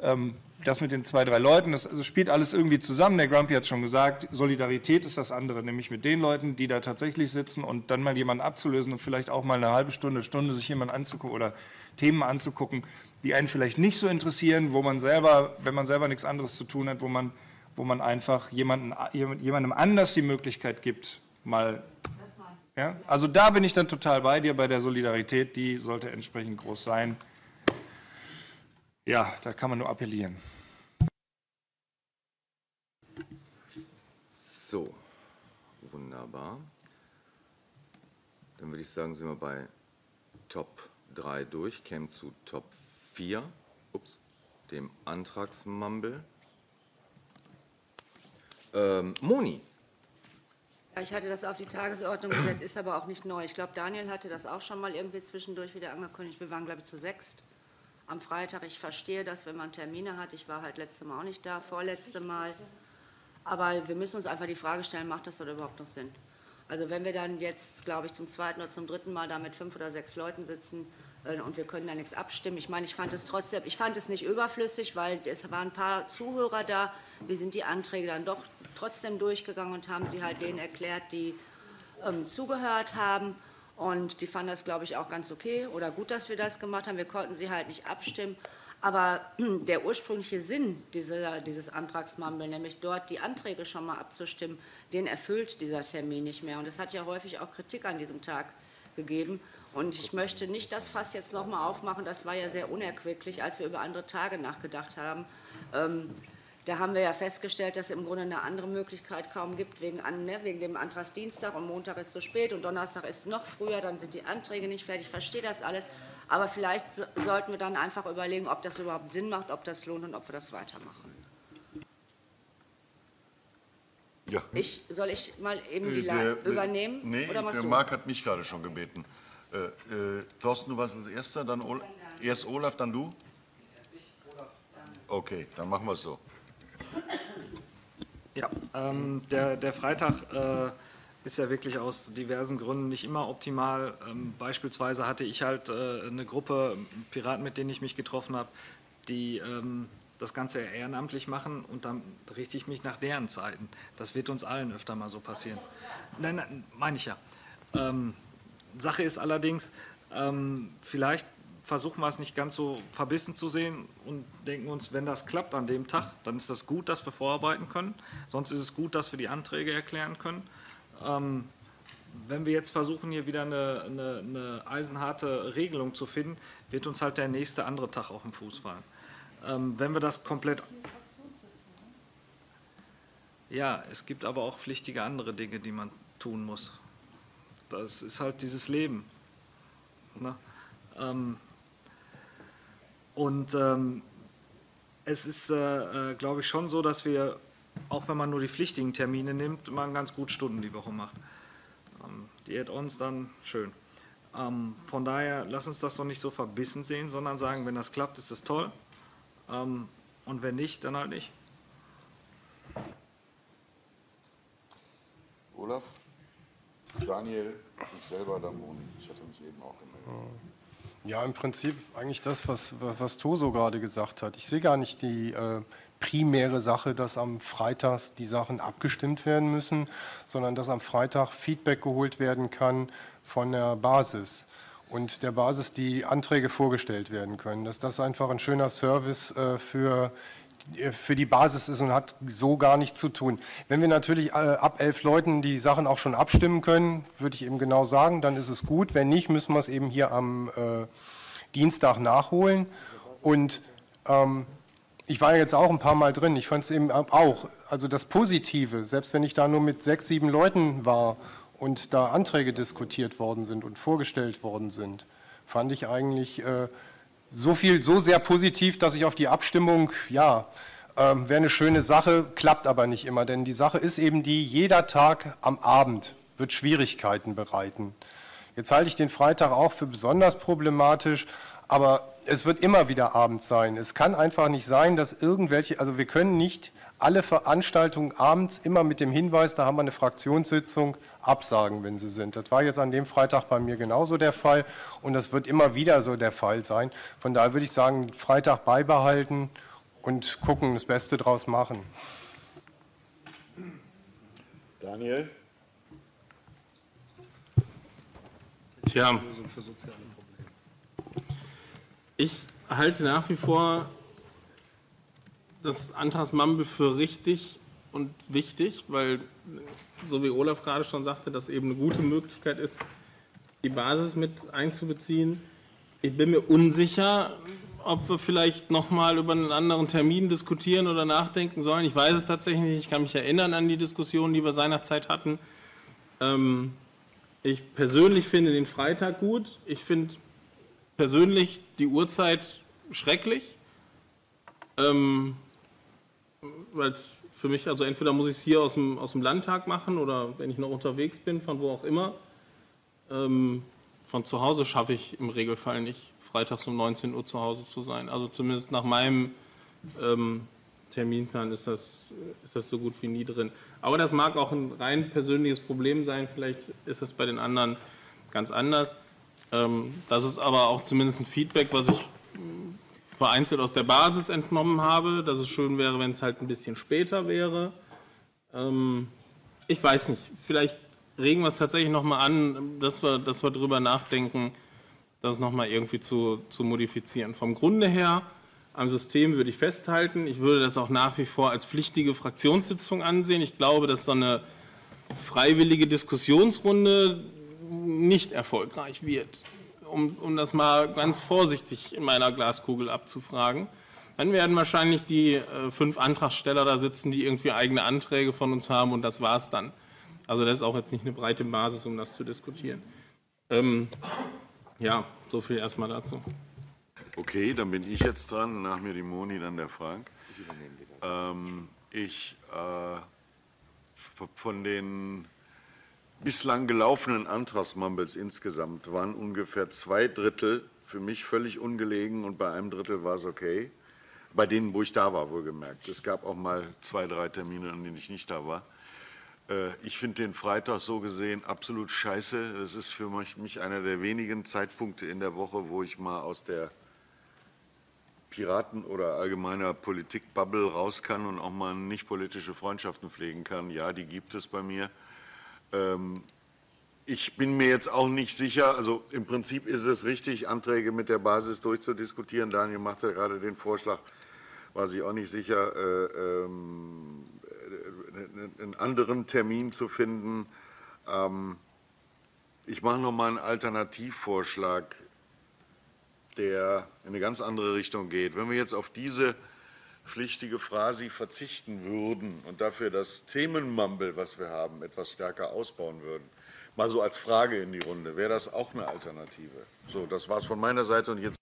ähm, das mit den zwei, drei Leuten, das also spielt alles irgendwie zusammen. Der Grumpy hat schon gesagt, Solidarität ist das andere, nämlich mit den Leuten, die da tatsächlich sitzen und dann mal jemanden abzulösen und vielleicht auch mal eine halbe Stunde, Stunde sich jemanden anzugucken oder Themen anzugucken, die einen vielleicht nicht so interessieren, wo man selber, wenn man selber nichts anderes zu tun hat, wo man, wo man einfach jemanden, jemandem anders die Möglichkeit gibt, mal. Ja? Also da bin ich dann total bei dir, bei der Solidarität, die sollte entsprechend groß sein. Ja, da kann man nur appellieren. So, wunderbar. Dann würde ich sagen, sind wir bei Top 3 durch, kämen zu Top 4, ups, dem Antragsmumble. Ähm, Moni. Ich hatte das auf die Tagesordnung gesetzt, ist aber auch nicht neu. Ich glaube, Daniel hatte das auch schon mal irgendwie zwischendurch wieder angekündigt. Wir waren, glaube ich, zu sechst am Freitag. Ich verstehe das, wenn man Termine hat. Ich war halt letztes Mal auch nicht da, vorletzte Mal. Aber wir müssen uns einfach die Frage stellen, macht das oder überhaupt noch Sinn? Also wenn wir dann jetzt, glaube ich, zum zweiten oder zum dritten Mal da mit fünf oder sechs Leuten sitzen und wir können da nichts abstimmen. Ich meine, ich fand es trotzdem, ich fand es nicht überflüssig, weil es waren ein paar Zuhörer da. Wir sind die Anträge dann doch trotzdem durchgegangen und haben sie halt denen erklärt, die ähm, zugehört haben. Und die fanden das, glaube ich, auch ganz okay oder gut, dass wir das gemacht haben. Wir konnten sie halt nicht abstimmen. Aber [CLEARS THROAT] der ursprüngliche Sinn dieser, dieses Antragsmammel, nämlich dort die Anträge schon mal abzustimmen, den erfüllt dieser Termin nicht mehr. Und es hat ja häufig auch Kritik an diesem Tag gegeben. Und ich möchte nicht das Fass jetzt noch mal aufmachen. Das war ja sehr unerquicklich, als wir über andere Tage nachgedacht haben. Ähm, da haben wir ja festgestellt, dass es im Grunde eine andere Möglichkeit kaum gibt, wegen, ne, wegen dem Antragsdienstag und Montag ist zu spät und Donnerstag ist noch früher, dann sind die Anträge nicht fertig. Ich verstehe das alles. Aber vielleicht so, sollten wir dann einfach überlegen, ob das überhaupt Sinn macht, ob das lohnt und ob wir das weitermachen. Ja. Ich, soll ich mal eben Äh, die der- Leitung übernehmen? Nee, oder der du? Marc hat mich gerade schon gebeten. Äh, äh, Thorsten, du warst als Erster, dann Ol erst Olaf, dann du? Okay, dann machen wir es so. Ja, ähm, der, der Freitag äh, ist ja wirklich aus diversen Gründen nicht immer optimal. Ähm, beispielsweise hatte ich halt äh, eine Gruppe Piraten, mit denen ich mich getroffen habe, die ähm, das Ganze ehrenamtlich machen und dann richte ich mich nach deren Zeiten. Das wird uns allen öfter mal so passieren. Nein, nein, meine ich ja. Ähm, Sache ist allerdings, ähm, vielleicht versuchen wir es nicht ganz so verbissen zu sehen und denken uns, wenn das klappt an dem Tag, dann ist das gut, dass wir vorarbeiten können. Sonst ist es gut, dass wir die Anträge erklären können. Ähm, wenn wir jetzt versuchen, hier wieder eine, eine, eine eisenharte Regelung zu finden, wird uns halt der nächste andere Tag auf den Fuß fallen. Ähm, wenn wir das komplett. Ja, es gibt aber auch pflichtige andere Dinge, die man tun muss. Das ist halt dieses Leben. Ne? Ähm, und ähm, es ist, äh, äh, glaube ich, schon so, dass wir, auch wenn man nur die pflichtigen Termine nimmt, man ganz gut Stunden die Woche macht. Ähm, die Add-ons dann schön. Ähm, von daher, lass uns das doch nicht so verbissen sehen, sondern sagen, wenn das klappt, ist das toll. Ähm, und wenn nicht, dann halt nicht. Olaf, Daniel, ich selber, dann Moni. Ich hatte mich eben auch gemeldet. Ja, im Prinzip eigentlich das, was, was, was Toso gerade gesagt hat. Ich sehe gar nicht die äh, primäre Sache, dass am Freitag die Sachen abgestimmt werden müssen, sondern dass am Freitag Feedback geholt werden kann von der Basis und der Basis die Anträge vorgestellt werden können. Dass das einfach ein schöner Service äh, für für die Basis ist und hat so gar nichts zu tun. Wenn wir natürlich äh, ab elf Leuten die Sachen auch schon abstimmen können, würde ich eben genau sagen, dann ist es gut. Wenn nicht, müssen wir es eben hier am äh, Dienstag nachholen. Und ähm, ich war ja jetzt auch ein paar Mal drin. Ich fand es eben auch, also das Positive, selbst wenn ich da nur mit sechs, sieben Leuten war und da Anträge diskutiert worden sind und vorgestellt worden sind, fand ich eigentlich äh, so viel, so sehr positiv, dass ich auf die Abstimmung, ja, ähm, wäre eine schöne Sache, klappt aber nicht immer, denn die Sache ist eben die, jeder Tag am Abend wird Schwierigkeiten bereiten. Jetzt halte ich den Freitag auch für besonders problematisch, aber es wird immer wieder Abend sein. Es kann einfach nicht sein, dass irgendwelche, also wir können nicht alle Veranstaltungen abends immer mit dem Hinweis, da haben wir eine Fraktionssitzung, absagen, wenn sie sind. Das war jetzt an dem Freitag bei mir genauso der Fall und das wird immer wieder so der Fall sein. Von daher würde ich sagen, Freitag beibehalten und gucken, das Beste draus machen. Daniel? Tja, ich halte nach wie vor das Antragsmammel für richtig und wichtig, weil, so wie Olaf gerade schon sagte, das eben eine gute Möglichkeit ist, die Basis mit einzubeziehen. Ich bin mir unsicher, ob wir vielleicht nochmal über einen anderen Termin diskutieren oder nachdenken sollen. Ich weiß es tatsächlich nicht. Ich kann mich erinnern an die Diskussion, die wir seinerzeit hatten. Ähm, ich persönlich finde den Freitag gut. Ich finde persönlich die Uhrzeit schrecklich, ähm, weil es für mich, also entweder muss ich es hier aus dem, aus dem Landtag machen oder wenn ich noch unterwegs bin, von wo auch immer. Ähm, von zu Hause schaffe ich im Regelfall nicht, freitags um 19 Uhr zu Hause zu sein. Also zumindest nach meinem ähm, Terminplan ist das, ist das so gut wie nie drin. Aber das mag auch ein rein persönliches Problem sein, vielleicht ist das bei den anderen ganz anders. Ähm, das ist aber auch zumindest ein Feedback, was ich vereinzelt aus der Basis entnommen habe, dass es schön wäre, wenn es halt ein bisschen später wäre. Ähm, ich weiß nicht, vielleicht regen wir es tatsächlich nochmal an, dass wir, dass wir darüber nachdenken, das nochmal irgendwie zu, zu modifizieren. Vom Grunde her am System würde ich festhalten. Ich würde das auch nach wie vor als pflichtige Fraktionssitzung ansehen. Ich glaube, dass so eine freiwillige Diskussionsrunde nicht erfolgreich wird, um, um das mal ganz vorsichtig in meiner Glaskugel abzufragen. Dann werden wahrscheinlich die äh, fünf Antragsteller da sitzen, die irgendwie eigene Anträge von uns haben und das war es dann. Also das ist auch jetzt nicht eine breite Basis, um das zu diskutieren. Ähm, ja, so viel erstmal dazu. Okay, dann bin ich jetzt dran, nach mir die Moni, dann der Frank. Ähm, ich äh, von den bislang gelaufenen Antragsmumbles insgesamt waren ungefähr zwei Drittel für mich völlig ungelegen und bei einem Drittel war es okay. Bei denen, wo ich da war, wohlgemerkt. Es gab auch mal zwei, drei Termine, an denen ich nicht da war. Äh, ich finde den Freitag so gesehen absolut scheiße. Das ist für mich einer der wenigen Zeitpunkte in der Woche, wo ich mal aus der Piraten- oder allgemeiner Politikbubble raus kann und auch mal nicht politische Freundschaften pflegen kann. Ja, die gibt es bei mir. Ähm, ich bin mir jetzt auch nicht sicher, also im Prinzip ist es richtig, Anträge mit der Basis durchzudiskutieren. Daniel macht ja gerade den Vorschlag, war sich auch nicht sicher, äh, ähm, einen anderen Termin zu finden. Ähm, ich mache noch mal einen Alternativvorschlag der in eine ganz andere Richtung geht. Wenn wir jetzt auf diese pflichtige Phrasi verzichten würden und dafür das Themenmumble, was wir haben, etwas stärker ausbauen würden, mal so als Frage in die Runde, wäre das auch eine Alternative? So, das war es von meiner Seite und jetzt.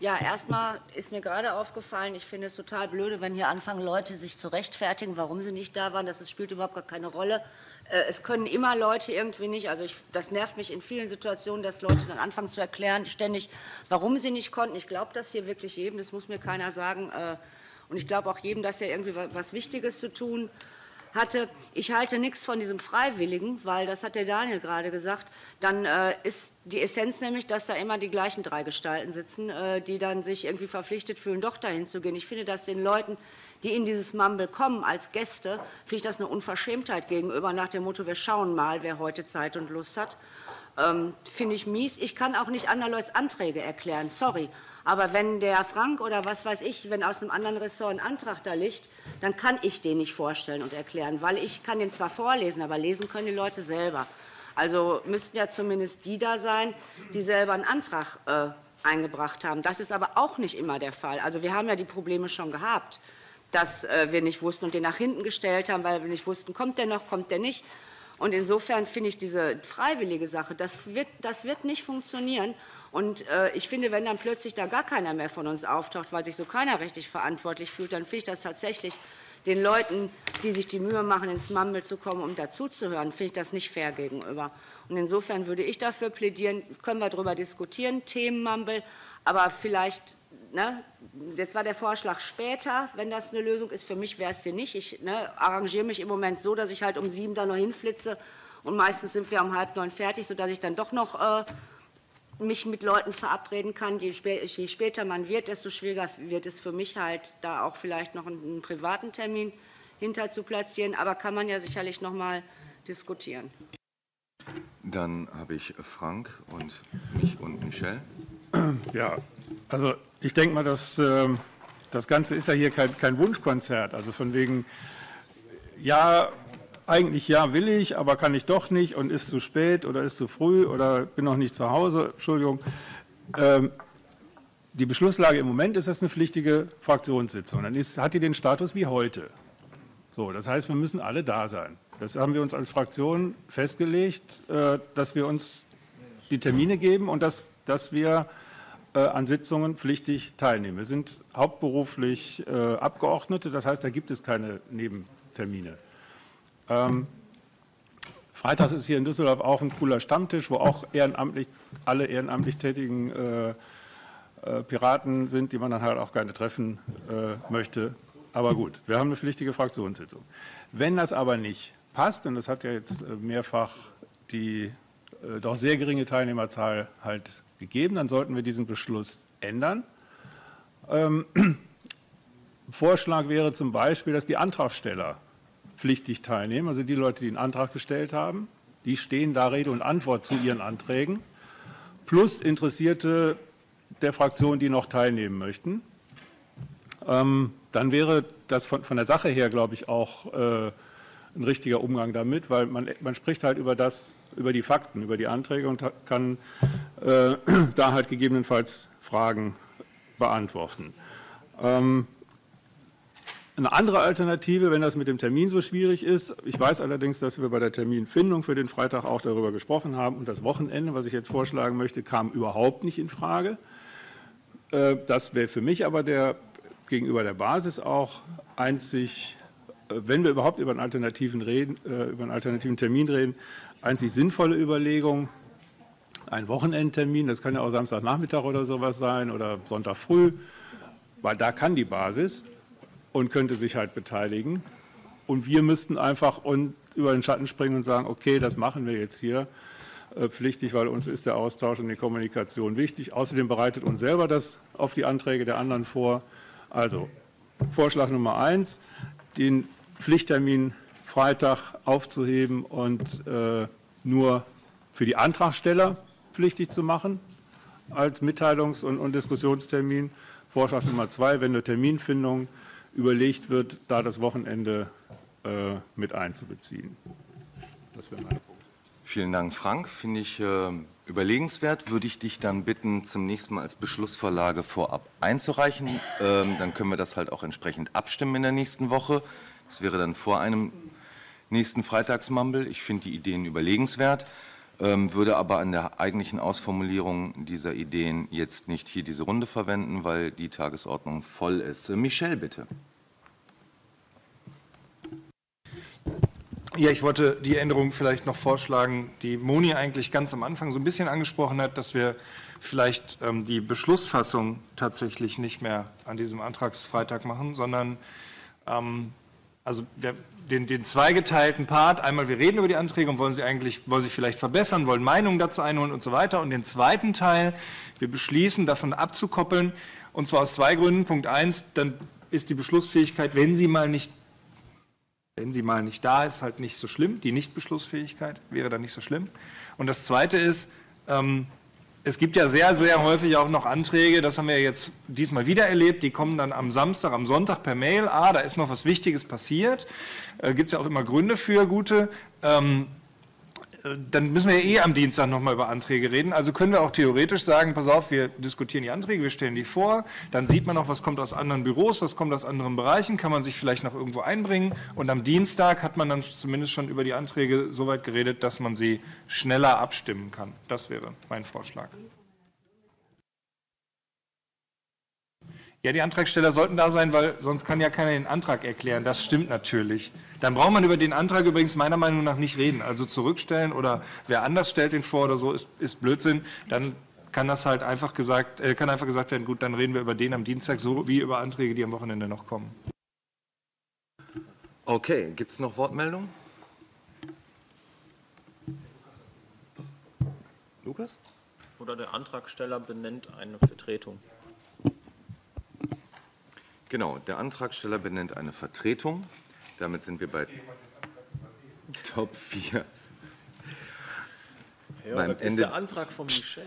Ja, erstmal ist mir gerade aufgefallen, ich finde es total blöde, wenn hier anfangen Leute sich zu rechtfertigen, warum sie nicht da waren. Das spielt überhaupt gar keine Rolle. Äh, es können immer Leute irgendwie nicht, also ich, das nervt mich in vielen Situationen, dass Leute dann anfangen zu erklären, ständig, warum sie nicht konnten. Ich glaube das hier wirklich jedem, das muss mir keiner sagen. Äh, und ich glaube auch jedem, dass er irgendwie was Wichtiges zu tun hatte. Ich halte nichts von diesem Freiwilligen, weil, das hat der Daniel gerade gesagt, dann äh, ist die Essenz nämlich, dass da immer die gleichen drei Gestalten sitzen, die dann sich irgendwie verpflichtet fühlen, doch dahin zu gehen. Ich finde, dass den Leuten die in dieses Mumble kommen als Gäste, finde ich das eine Unverschämtheit gegenüber nach dem Motto, wir schauen mal, wer heute Zeit und Lust hat. Ähm, finde ich mies. Ich kann auch nicht anderen Leuten Anträge erklären, sorry. Aber wenn der Frank oder was weiß ich, wenn aus einem anderen Ressort ein Antrag da liegt, dann kann ich den nicht vorstellen und erklären, weil ich kann den zwar vorlesen, aber lesen können die Leute selber. Also müssten ja zumindest die da sein, die selber einen Antrag äh, eingebracht haben. Das ist aber auch nicht immer der Fall. Also wir haben ja die Probleme schon gehabt dass äh, wir nicht wussten und den nach hinten gestellt haben, weil wir nicht wussten, kommt der noch, kommt der nicht. Und insofern finde ich diese freiwillige Sache, das wird, das wird nicht funktionieren. Und äh, ich finde, wenn dann plötzlich da gar keiner mehr von uns auftaucht, weil sich so keiner richtig verantwortlich fühlt, dann finde ich das tatsächlich den Leuten, die sich die Mühe machen, ins Mumble zu kommen, um dazuzuhören, finde ich das nicht fair gegenüber. Und insofern würde ich dafür plädieren, können wir darüber diskutieren, Themen Mumble, aber vielleicht ne, jetzt war der Vorschlag später, wenn das eine Lösung ist. Für mich wäre es hier nicht. Ich ne, arrangiere mich im Moment so, dass ich halt um sieben da noch hinflitze und meistens sind wir um halb neun fertig, sodass ich dann doch noch äh, mich mit Leuten verabreden kann. Je, spä je, später man wird, desto schwieriger wird es für mich halt, da auch vielleicht noch einen, einen privaten Termin hinter zu platzieren. Aber kann man ja sicherlich noch mal diskutieren. Dann habe ich Frank und mich und Michelle. Ja, also ich denke mal, dass äh, das Ganze ist ja hier kein, kein Wunschkonzert. Also von wegen, ja, eigentlich ja will ich, aber kann ich doch nicht und ist zu spät oder ist zu früh oder bin noch nicht zu Hause. Entschuldigung. Ähm, die Beschlusslage im Moment ist das eine pflichtige Fraktionssitzung. Dann ist, hat die den Status wie heute. So, das heißt, wir müssen alle da sein. Das haben wir uns als Fraktion festgelegt, äh, dass wir uns die Termine geben und dass, dass wir äh, an Sitzungen pflichtig teilnehmen. Wir sind hauptberuflich äh, Abgeordnete, das heißt, da gibt es keine Nebentermine. Ähm, Freitags ist hier in Düsseldorf auch ein cooler Stammtisch, wo auch ehrenamtlich, alle ehrenamtlich tätigen äh, äh, Piraten sind, die man dann halt auch gerne treffen äh, möchte. Aber gut, wir haben eine pflichtige Fraktionssitzung. Wenn das aber nicht passt, und das hat ja jetzt äh, mehrfach die doch sehr geringe Teilnehmerzahl halt gegeben, dann sollten wir diesen Beschluss ändern. Ähm, [CLEARS THROAT] Vorschlag wäre zum Beispiel, dass die Antragsteller pflichtig teilnehmen, also die Leute, die einen Antrag gestellt haben, die stehen da Rede und Antwort zu ihren Anträgen, plus Interessierte der Fraktionen, die noch teilnehmen möchten. Ähm, dann wäre das von, von, der Sache her, glaube ich, auch äh, ein richtiger Umgang damit, weil man, man spricht halt über das, über die Fakten, über die Anträge und kann äh, [CLEARS THROAT] da halt gegebenenfalls Fragen beantworten. Ähm, eine andere Alternative, wenn das mit dem Termin so schwierig ist, ich weiß allerdings, dass wir bei der Terminfindung für den Freitag auch darüber gesprochen haben und das Wochenende, was ich jetzt vorschlagen möchte, kam überhaupt nicht in Frage. Äh, das wäre für mich aber der, gegenüber der Basis auch einzig, wenn wir überhaupt über einen alternativen, reden, äh, über einen alternativen Termin reden, einzig sinnvolle Überlegung. Ein Wochenendtermin, das kann ja auch Samstagnachmittag oder sowas sein oder Sonntag früh, weil da kann die Basis und könnte sich halt beteiligen. Und wir müssten einfach über den Schatten springen und sagen, okay, das machen wir jetzt hier äh, pflichtig, weil uns ist der Austausch und die Kommunikation wichtig. Außerdem bereitet uns selber das auf die Anträge der anderen vor. Also Vorschlag Nummer eins, den Pflichttermin Freitag aufzuheben und äh, nur für die Antragsteller pflichtig zu machen als Mitteilungs- und, und Diskussionstermin. Vorschlag Nummer zwei, wenn eine Terminfindung überlegt wird, da das Wochenende äh, mit einzubeziehen. Das wäre mein Punkt. Vielen Dank, Frank. Finde ich äh, überlegenswert. Würde ich dich dann bitten, zum nächsten Mal als Beschlussvorlage vorab einzureichen. Ähm, dann können wir das halt auch entsprechend abstimmen in der nächsten Woche. Das wäre dann vor einem nächsten Freitagsmumble. Ich finde die Ideen überlegenswert, ähm, würde aber an der eigentlichen Ausformulierung dieser Ideen jetzt nicht hier diese Runde verwenden, weil die Tagesordnung voll ist. Äh, Michel, bitte. Ja, ich wollte die Änderung vielleicht noch vorschlagen, die Moni eigentlich ganz am Anfang so ein bisschen angesprochen hat, dass wir vielleicht ähm, die Beschlussfassung tatsächlich nicht mehr an diesem Antragsfreitag machen, sondern ähm, also den, den zweigeteilten Part, einmal wir reden über die Anträge und wollen sie eigentlich, wollen sie vielleicht verbessern, wollen Meinungen dazu einholen und so weiter. Und den zweiten Teil, wir beschließen, davon abzukoppeln, und zwar aus zwei Gründen. Punkt eins, dann ist die Beschlussfähigkeit, wenn sie mal nicht wenn sie mal nicht da ist, halt nicht so schlimm. Die Nichtbeschlussfähigkeit wäre dann nicht so schlimm. Und das Zweite ist, ähm, es gibt ja sehr, sehr häufig auch noch Anträge, das haben wir jetzt diesmal wieder erlebt, die kommen dann am Samstag, am Sonntag per Mail, ah, da ist noch was Wichtiges passiert, äh, gibt es ja auch immer Gründe für gute. Ähm, dann müssen wir eh am Dienstag nochmal über Anträge reden. Also können wir auch theoretisch sagen, pass auf, wir diskutieren die Anträge, wir stellen die vor, dann sieht man auch, was kommt aus anderen Büros, was kommt aus anderen Bereichen, kann man sich vielleicht noch irgendwo einbringen und am Dienstag hat man dann zumindest schon über die Anträge so weit geredet, dass man sie schneller abstimmen kann. Das wäre mein Vorschlag. Ja, die Antragsteller sollten da sein, weil sonst kann ja keiner den Antrag erklären. Das stimmt natürlich. Dann braucht man über den Antrag übrigens meiner Meinung nach nicht reden. Also zurückstellen oder wer anders stellt den vor oder so, ist, ist Blödsinn. Dann kann das halt einfach gesagt, äh, kann einfach gesagt werden, gut, dann reden wir über den am Dienstag so wie über Anträge, die am Wochenende noch kommen. Okay, gibt es noch Wortmeldungen? Lukas? Oder der Antragsteller benennt eine Vertretung. Genau, der Antragsteller benennt eine Vertretung. Damit sind wir bei Top 4. Ja, beim Ende, ist der Antrag von Michel.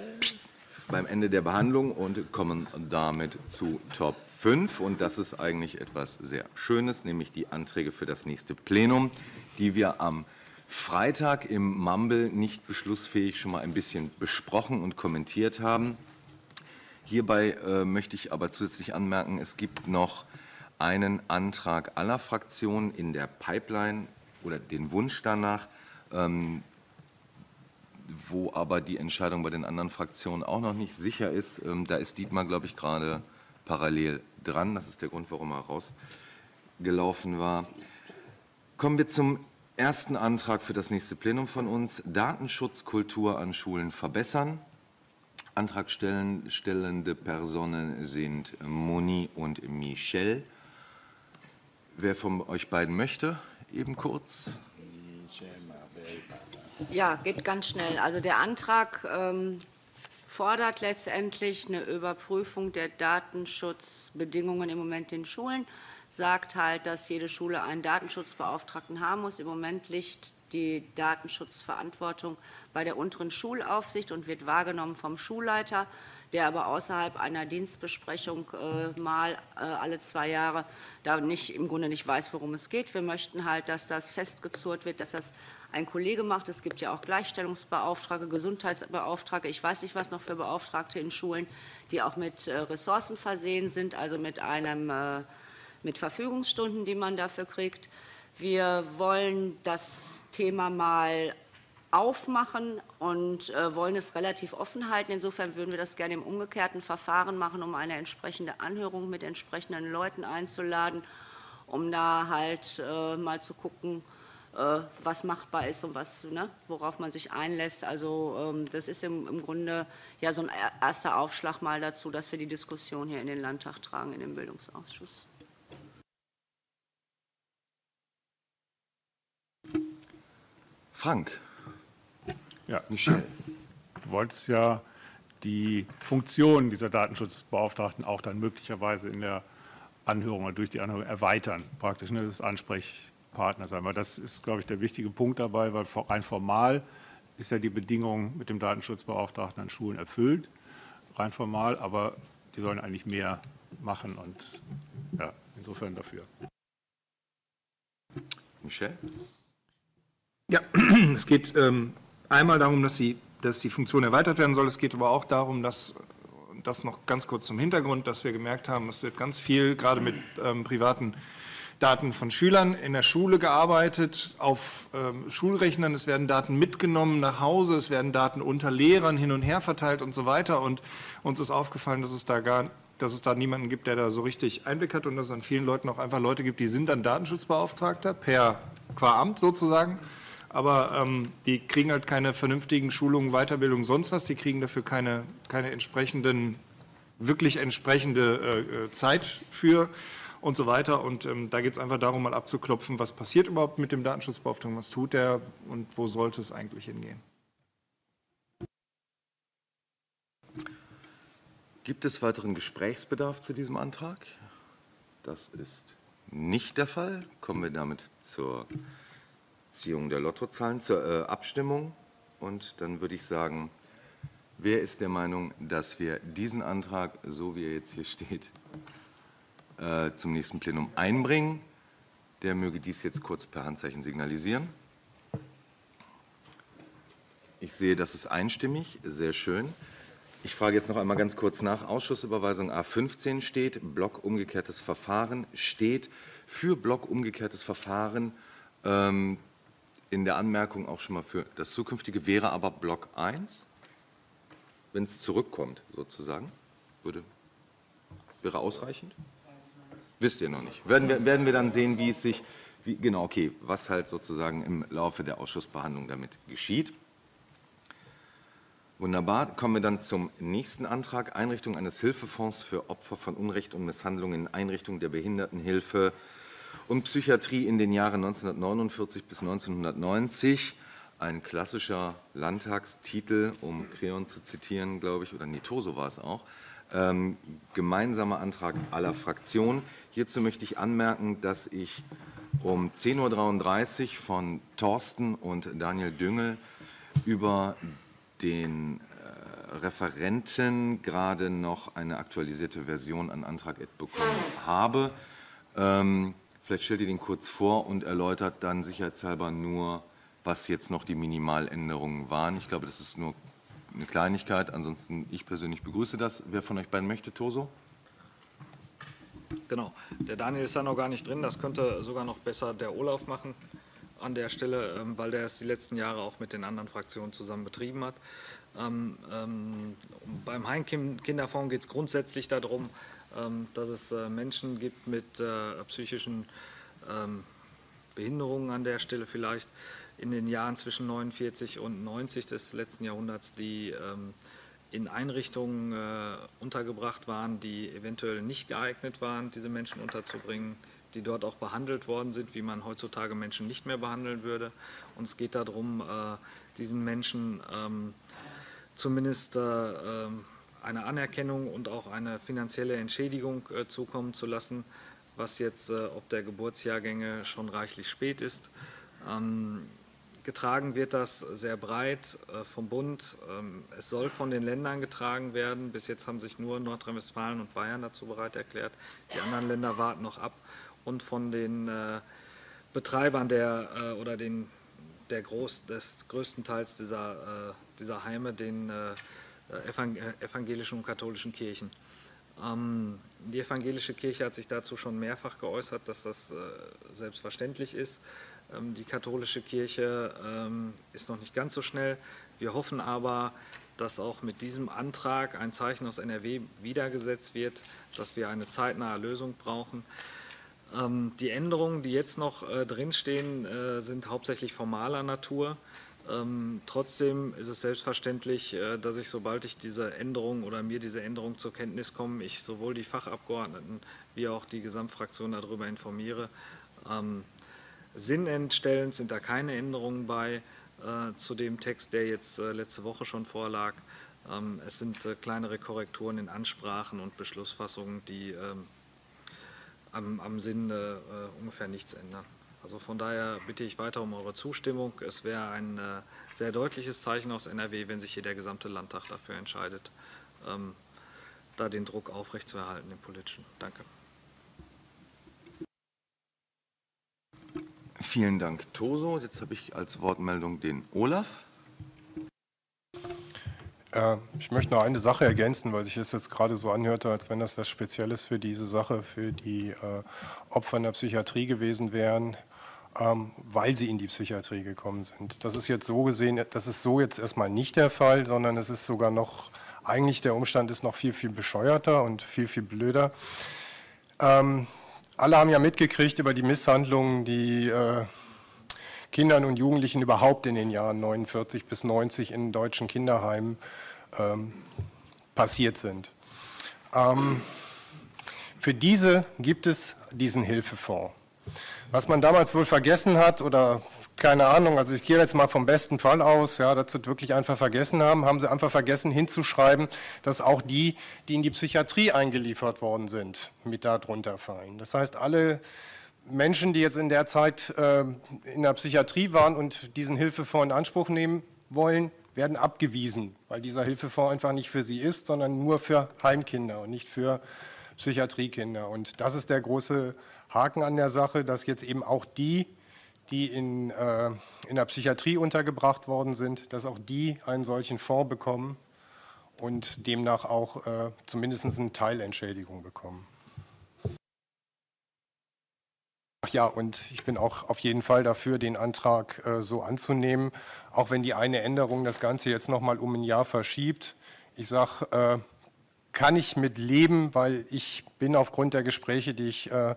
Beim Ende der Behandlung und kommen damit zu Top 5. Und das ist eigentlich etwas sehr Schönes, nämlich die Anträge für das nächste Plenum, die wir am Freitag im Mumble nicht beschlussfähig schon mal ein bisschen besprochen und kommentiert haben. Hierbei äh, möchte ich aber zusätzlich anmerken, es gibt noch einen Antrag aller Fraktionen in der Pipeline oder den Wunsch danach, ähm, wo aber die Entscheidung bei den anderen Fraktionen auch noch nicht sicher ist. Ähm, Da ist Dietmar, glaube ich, gerade parallel dran. Das ist der Grund, warum er rausgelaufen war. Kommen wir zum ersten Antrag für das nächste Plenum von uns. Datenschutzkultur an Schulen verbessern. Antragstellende Personen sind Moni und Michel. Wer von euch beiden möchte, eben kurz. Ja, geht ganz schnell. Also der Antrag ähm, fordert letztendlich eine Überprüfung der Datenschutzbedingungen im Moment in Schulen, sagt halt, dass jede Schule einen Datenschutzbeauftragten haben muss. Im Moment liegt die Datenschutzverantwortung bei der unteren Schulaufsicht und wird wahrgenommen vom Schulleiter, der aber außerhalb einer Dienstbesprechung äh, mal äh, alle zwei Jahre da nicht, im Grunde nicht weiß, worum es geht. Wir möchten halt, dass das festgezurrt wird, dass das ein Kollege macht. Es gibt ja auch Gleichstellungsbeauftragte, Gesundheitsbeauftragte, ich weiß nicht, was noch für Beauftragte in Schulen, die auch mit äh, Ressourcen versehen sind, also mit einem äh, mit Verfügungsstunden, die man dafür kriegt. Wir wollen das Thema mal aufmachen und äh, wollen es relativ offen halten. Insofern würden wir das gerne im umgekehrten Verfahren machen, um eine entsprechende Anhörung mit entsprechenden Leuten einzuladen, um da halt äh, mal zu gucken, äh, was machbar ist und was, ne, worauf man sich einlässt. Also ähm, das ist im, im Grunde ja so ein erster Aufschlag mal dazu, dass wir die Diskussion hier in den Landtag tragen, in den Bildungsausschuss. Frank. Ja. Michel. Du wolltest ja die Funktion dieser Datenschutzbeauftragten auch dann möglicherweise in der Anhörung oder durch die Anhörung erweitern, praktisch ne, das Ansprechpartner sein. Weil das ist, glaube ich, der wichtige Punkt dabei, weil rein formal ist ja die Bedingung mit dem Datenschutzbeauftragten an Schulen erfüllt, rein formal, aber die sollen eigentlich mehr machen und ja, insofern dafür. Michel? Ja, [CLEARS THROAT] es geht ähm, einmal darum, dass, sie, dass die Funktion erweitert werden soll. Es geht aber auch darum, dass, das noch ganz kurz zum Hintergrund, dass wir gemerkt haben, es wird ganz viel gerade mit ähm, privaten Daten von Schülern in der Schule gearbeitet, auf ähm, Schulrechnern. Es werden Daten mitgenommen nach Hause, es werden Daten unter Lehrern hin und her verteilt und so weiter. Und uns ist aufgefallen, dass es da gar dass es da niemanden gibt, der da so richtig Einblick hat und dass es an vielen Leuten auch einfach Leute gibt, die sind dann Datenschutzbeauftragter per qua Amt sozusagen aber ähm, die kriegen halt keine vernünftigen Schulungen, Weiterbildung, sonst was. Die kriegen dafür keine, keine entsprechenden, wirklich entsprechende äh, äh Zeit für und so weiter. Und ähm, da geht es einfach darum, mal abzuklopfen, was passiert überhaupt mit dem Datenschutzbeauftragten, was tut der und wo sollte es eigentlich hingehen. Gibt es weiteren Gesprächsbedarf zu diesem Antrag? Das ist nicht der Fall. Kommen wir damit zur Ziehung der Lottozahlen zur äh, Abstimmung. Und dann würde ich sagen, wer ist der Meinung, dass wir diesen Antrag, so wie er jetzt hier steht, äh, zum nächsten Plenum einbringen? Der möge dies jetzt kurz per Handzeichen signalisieren. Ich sehe, das ist einstimmig, sehr schön. Ich frage jetzt noch einmal ganz kurz nach. Ausschussüberweisung A15 steht, Block umgekehrtes Verfahren steht. Für Block umgekehrtes Verfahren ähm, in der Anmerkung auch schon mal für das zukünftige wäre aber Block 1, wenn es zurückkommt sozusagen, würde, wäre ausreichend? Wisst ihr noch nicht. Werden wir, werden wir dann sehen, wie es sich, wie, genau, okay, was halt sozusagen im Laufe der Ausschussbehandlung damit geschieht. Wunderbar. Kommen wir dann zum nächsten Antrag. Einrichtung eines Hilfefonds für Opfer von Unrecht und Misshandlung in Einrichtungen der Behindertenhilfe und Psychiatrie in den Jahren 1949 bis 1990. Ein klassischer Landtagstitel, um Creon zu zitieren, glaube ich, oder Nitoso war es auch. Ähm, gemeinsamer Antrag aller Fraktionen. Hierzu möchte ich anmerken, dass ich um 10.33 Uhr von Thorsten und Daniel Düngel über den äh, Referenten gerade noch eine aktualisierte Version an Antrag Ed bekommen habe. Ähm, Vielleicht stellt ihr den kurz vor und erläutert dann sicherheitshalber nur, was jetzt noch die Minimaländerungen waren. Ich glaube, das ist nur eine Kleinigkeit. Ansonsten, ich persönlich begrüße das. Wer von euch beiden möchte, Toso? Genau. Der Daniel ist da noch gar nicht drin. Das könnte sogar noch besser der Olaf machen. an der Stelle, ähm, weil der es die letzten Jahre auch mit den anderen Fraktionen zusammen betrieben hat. Ähm, ähm, beim Heimkinderfonds geht es grundsätzlich darum, dass es äh, Menschen gibt mit äh, psychischen ähm, Behinderungen an der Stelle vielleicht in den Jahren zwischen 49 und 90 des letzten Jahrhunderts, die ähm, in Einrichtungen äh, untergebracht waren, die eventuell nicht geeignet waren, diese Menschen unterzubringen, die dort auch behandelt worden sind, wie man heutzutage Menschen nicht mehr behandeln würde. Und es geht darum, diesen Menschen zumindest eine Anerkennung und auch eine finanzielle Entschädigung äh, zukommen zu lassen, was jetzt äh, ob der Geburtsjahrgänge schon reichlich spät ist. Ähm, getragen wird das sehr breit äh, vom Bund. Ähm, es soll von den Ländern getragen werden. Bis jetzt haben sich nur Nordrhein-Westfalen und Bayern dazu bereit erklärt. Die anderen Länder warten noch ab. Und von den Betreibern der oder den, der Groß, des größten Teils dieser, dieser Heime, den evangelischen und katholischen Kirchen. Ähm, die evangelische Kirche hat sich dazu schon mehrfach geäußert, dass das äh, selbstverständlich ist. Ähm, die katholische Kirche ähm, ist noch nicht ganz so schnell. Wir hoffen aber, dass auch mit diesem Antrag ein Zeichen aus NRW wiedergesetzt wird, dass wir eine zeitnahe Lösung brauchen. Die Änderungen, die jetzt noch drinstehen, sind hauptsächlich formaler Natur. Ähm, trotzdem ist es selbstverständlich, äh, dass ich, sobald ich diese Änderung oder mir diese Änderung zur Kenntnis komme, ich sowohl die Fachabgeordneten wie auch die Gesamtfraktion darüber informiere. Ähm, sinnentstellend sind da keine Änderungen bei äh, zu dem Text, der jetzt äh, letzte Woche schon vorlag. Ähm, es sind äh, kleinere Korrekturen in Ansprachen und Beschlussfassungen, die ähm, am, am Sinn äh, ungefähr nichts ändern. Also von daher bitte ich weiter um eure Zustimmung. Es wäre ein äh, sehr deutliches Zeichen aus NRW, wenn sich hier der gesamte Landtag dafür entscheidet, ähm, da den Druck aufrechtzuerhalten, den politischen. Danke. Vielen Dank, Toso. Jetzt habe ich als Wortmeldung den Olaf. Äh, ich möchte noch eine Sache ergänzen, weil sich das jetzt gerade so anhörte, als wenn das was Spezielles für diese Sache, für die äh, Opfer in der Psychiatrie gewesen wären ähm, weil sie in die Psychiatrie gekommen sind. Das ist jetzt so gesehen, das ist so jetzt erstmal nicht der Fall, sondern es ist sogar noch, eigentlich der Umstand ist noch viel, viel bescheuerter und viel, viel blöder. Ähm, alle haben ja mitgekriegt über die Misshandlungen, die äh, Kindern und Jugendlichen überhaupt in den Jahren 49 bis 90 in deutschen Kinderheimen ähm, passiert sind. Ähm, für diese gibt es diesen Hilfefonds. Was man damals wohl vergessen hat oder keine Ahnung, also ich gehe jetzt mal vom besten Fall aus, ja, dass sie wirklich einfach vergessen haben, haben sie einfach vergessen hinzuschreiben, dass auch die, die in die Psychiatrie eingeliefert worden sind, mit darunter fallen. Das heißt, alle Menschen, die jetzt in der Zeit äh, in der Psychiatrie waren und diesen Hilfefonds in Anspruch nehmen wollen, werden abgewiesen, weil dieser Hilfefonds einfach nicht für sie ist, sondern nur für Heimkinder und nicht für Psychiatriekinder. Und das ist der große Haken an der Sache, dass jetzt eben auch die, die in, äh, in der Psychiatrie untergebracht worden sind, dass auch die einen solchen Fonds bekommen und demnach auch äh, zumindest eine Teilentschädigung bekommen. Ach ja, und ich bin auch auf jeden Fall dafür, den Antrag äh, so anzunehmen, auch wenn die eine Änderung das Ganze jetzt noch mal um ein Jahr verschiebt. Ich sage, äh, kann ich mit leben, weil ich bin aufgrund der Gespräche, die ich äh,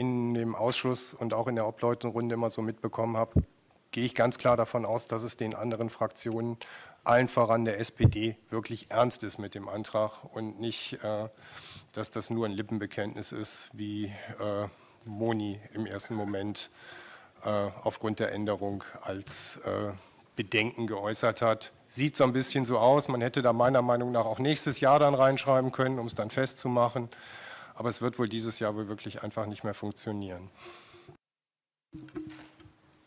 in dem Ausschuss und auch in der Obleutenrunde immer so mitbekommen habe, gehe ich ganz klar davon aus, dass es den anderen Fraktionen, allen voran der SPD, wirklich ernst ist mit dem Antrag und nicht, äh, dass das nur ein Lippenbekenntnis ist, wie äh, Moni im ersten Moment äh, aufgrund der Änderung als Bedenken geäußert hat. Sieht so ein bisschen so aus, man hätte da meiner Meinung nach auch nächstes Jahr dann reinschreiben können, um es dann festzumachen aber es wird wohl dieses Jahr wohl wirklich einfach nicht mehr funktionieren.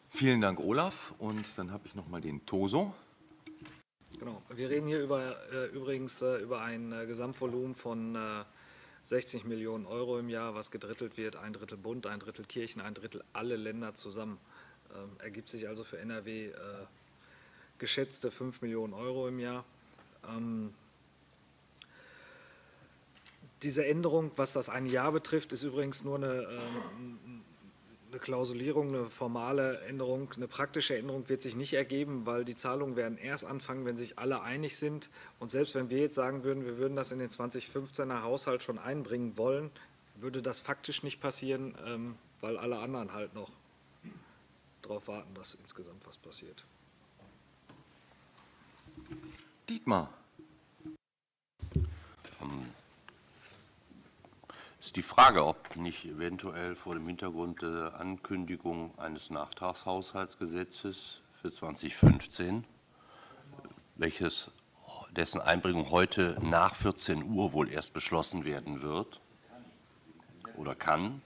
Vielen Dank, Olaf. Und dann habe ich noch mal den Toso. Genau. Wir reden hier über, äh, übrigens äh, über ein äh, Gesamtvolumen von 60 äh, Millionen Euro im Jahr, was gedrittelt wird. Ein Drittel Bund, ein Drittel Kirchen, ein Drittel alle Länder zusammen. Ähm, ergibt sich also für NRW äh, geschätzte 5 Millionen Euro im Jahr. Ähm, diese Änderung, was das ein Jahr betrifft, ist übrigens nur eine, ähm, eine Klausulierung, eine formale Änderung, eine praktische Änderung wird sich nicht ergeben, weil die Zahlungen werden erst anfangen, wenn sich alle einig sind. Und selbst wenn wir jetzt sagen würden, wir würden das in den 2015er Haushalt schon einbringen wollen, würde das faktisch nicht passieren, ähm, weil alle anderen halt noch darauf warten, dass insgesamt was passiert. Dietmar. Ist die Frage, ob nicht eventuell vor dem Hintergrund der Ankündigung eines Nachtragshaushaltsgesetzes für 2015, welches dessen Einbringung heute nach 14 Uhr wohl erst beschlossen werden wird oder kann,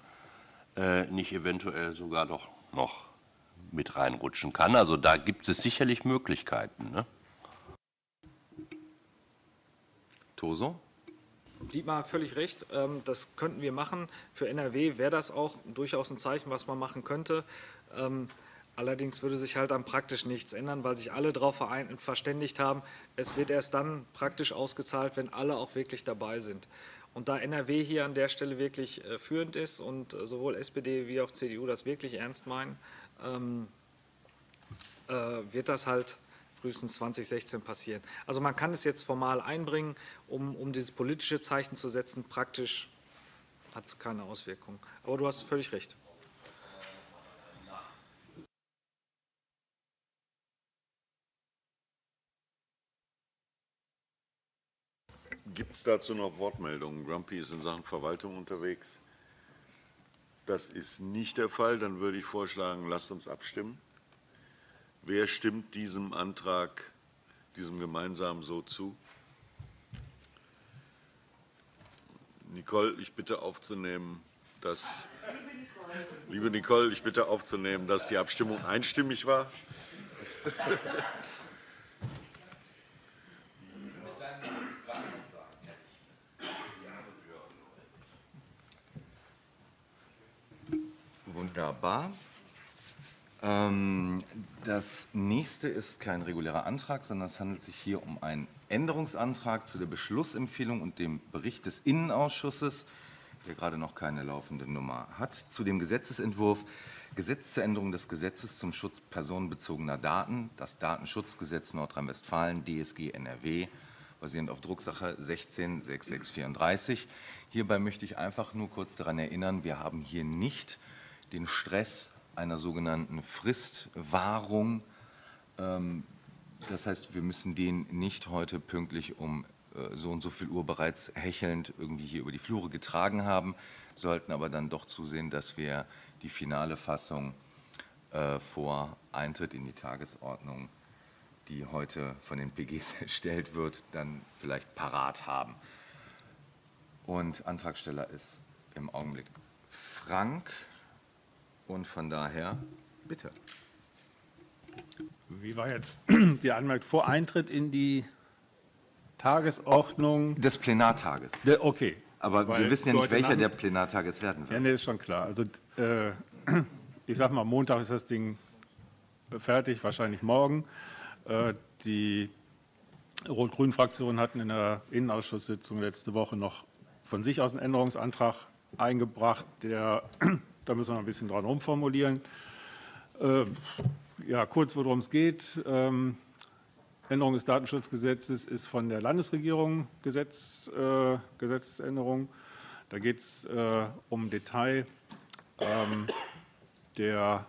äh, nicht eventuell sogar doch noch mit reinrutschen kann. Also da gibt es sicherlich Möglichkeiten. Ne? Toso? Dietmar hat völlig recht. Ähm, das könnten wir machen. Für NRW wäre das auch durchaus ein Zeichen, was man machen könnte. Ähm, allerdings würde sich halt dann praktisch nichts ändern, weil sich alle darauf verständigt haben, es wird erst dann praktisch ausgezahlt, wenn alle auch wirklich dabei sind. Und da NRW hier an der Stelle wirklich äh, führend ist und äh, sowohl SPD wie auch CDU das wirklich ernst meinen, ähm, äh, wird das halt frühestens 2016 passieren. Also man kann es jetzt formal einbringen, um, um dieses politische Zeichen zu setzen. Praktisch hat es keine Auswirkungen. Aber du hast völlig recht. Gibt es dazu noch Wortmeldungen? Grumpy ist in Sachen Verwaltung unterwegs. Das ist nicht der Fall. Dann würde ich vorschlagen, lasst uns abstimmen. Wer stimmt diesem Antrag, diesem gemeinsamen so zu? Nicole, ich bitte aufzunehmen, dass Liebe Nicole, ich bitte aufzunehmen, dass die Abstimmung einstimmig war. Wunderbar. Ähm, das nächste ist kein regulärer Antrag, sondern es handelt sich hier um einen Änderungsantrag zu der Beschlussempfehlung und dem Bericht des Innenausschusses, der gerade noch keine laufende Nummer hat, zu dem Gesetzesentwurf Gesetz zur Änderung des Gesetzes zum Schutz personenbezogener Daten, das Datenschutzgesetz Nordrhein-Westfalen, DSG NRW, basierend auf Drucksache 166634. Hierbei möchte ich einfach nur kurz daran erinnern, wir haben hier nicht den Stress einer sogenannten Fristwahrung. Ähm, das heißt, wir müssen den nicht heute pünktlich um äh, so und so viel Uhr bereits hechelnd irgendwie hier über die Flure getragen haben, sollten aber dann doch zusehen, dass wir die finale Fassung äh, vor Eintritt in die Tagesordnung, die heute von den PGs [LAUGHS] erstellt wird, dann vielleicht parat haben. Und Antragsteller ist im Augenblick Frank. Und von daher, bitte. Wie war jetzt [CLEARS THROAT] die Anmerkung vor Eintritt in die Tagesordnung? Des Plenartages. De, okay. Aber Weil wir wissen ja nicht, welcher der Plenartag es werden wird. Ja, nee, ist schon klar. Also, äh, [CLEARS THROAT] ich sag mal, Montag ist das Ding fertig, wahrscheinlich morgen. Äh, die Rot-Grün-Fraktionen hatten in der Innenausschusssitzung letzte Woche noch von sich aus einen Änderungsantrag eingebracht, der, da müssen wir ein bisschen dran rumformulieren. Äh, ja, kurz, worum es geht. Ähm, Änderung des Datenschutzgesetzes ist von der Landesregierung Gesetz, äh, Gesetzesänderung. Da geht es äh, um Detail ähm, der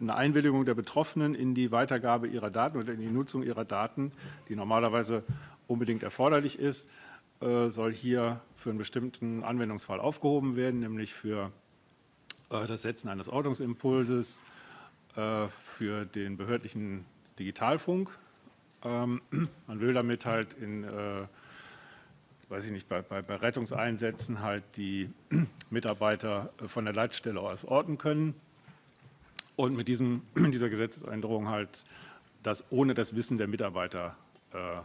eine Einwilligung der Betroffenen in die Weitergabe ihrer Daten oder in die Nutzung ihrer Daten, die normalerweise unbedingt erforderlich ist, äh, soll hier für einen bestimmten Anwendungsfall aufgehoben werden, nämlich für das Setzen eines Ordnungsimpulses, äh, für den behördlichen Digitalfunk. Ähm, Man will damit halt in, äh, weiß ich nicht, bei, bei, Rettungseinsätzen halt die [CLEARS THROAT] Mitarbeiter äh, von der Leitstelle aus orten können und mit diesem, [CLEARS THROAT] dieser Gesetzesänderung halt das ohne das Wissen der Mitarbeiter äh,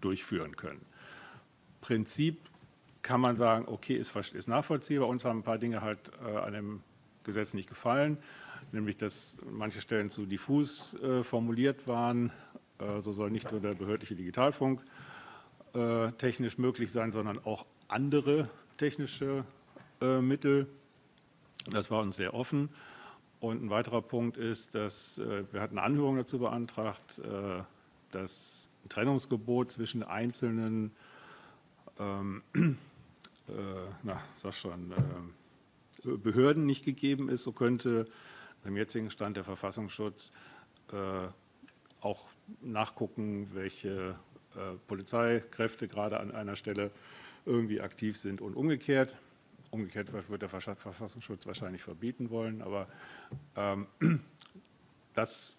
durchführen können. Prinzip kann man sagen, okay, ist, ist nachvollziehbar. Uns haben ein paar Dinge halt äh, an dem Gesetz nicht gefallen, nämlich dass manche Stellen zu diffus äh, formuliert waren. Äh, so soll nicht nur der behördliche Digitalfunk äh, technisch möglich sein, sondern auch andere technische äh, Mittel. Das war uns sehr offen. Und ein weiterer Punkt ist, dass äh, wir hatten eine Anhörung dazu beantragt, dass ein Trennungsgebot zwischen einzelnen, ähm, äh, na, sag schon, äh, Behörden nicht gegeben ist. So könnte im jetzigen Stand der Verfassungsschutz äh, auch nachgucken, welche äh, Polizeikräfte gerade an einer Stelle irgendwie aktiv sind und umgekehrt. Umgekehrt wird der Verfassungsschutz wahrscheinlich verbieten wollen, aber ähm, das,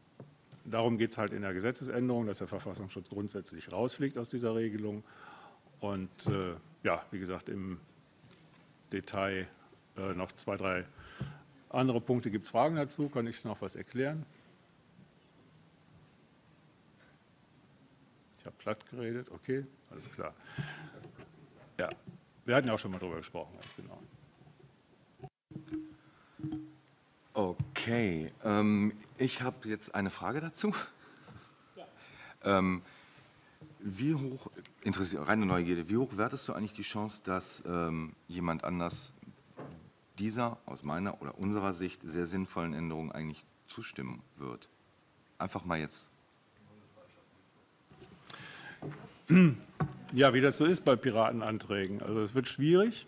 darum geht es halt in der Gesetzesänderung, dass der Verfassungsschutz grundsätzlich rausfliegt aus dieser Regelung. Und äh, ja, wie gesagt, im Detail äh, noch zwei, drei andere Punkte. Gibt es Fragen dazu? Kann ich noch was erklären? Ich habe platt geredet, okay, alles klar. Ja, wir hatten ja auch schon mal darüber gesprochen, ganz genau. Okay, ähm, ich habe jetzt eine Frage dazu. Ja. Ähm, wie hoch, interessiert, reine Neugierde, wie hoch wertest du eigentlich die Chance, dass ähm, jemand anders dieser aus meiner oder unserer Sicht sehr sinnvollen Änderung eigentlich zustimmen wird? Einfach mal jetzt. Ja, wie das so ist bei Piratenanträgen. Also es wird schwierig.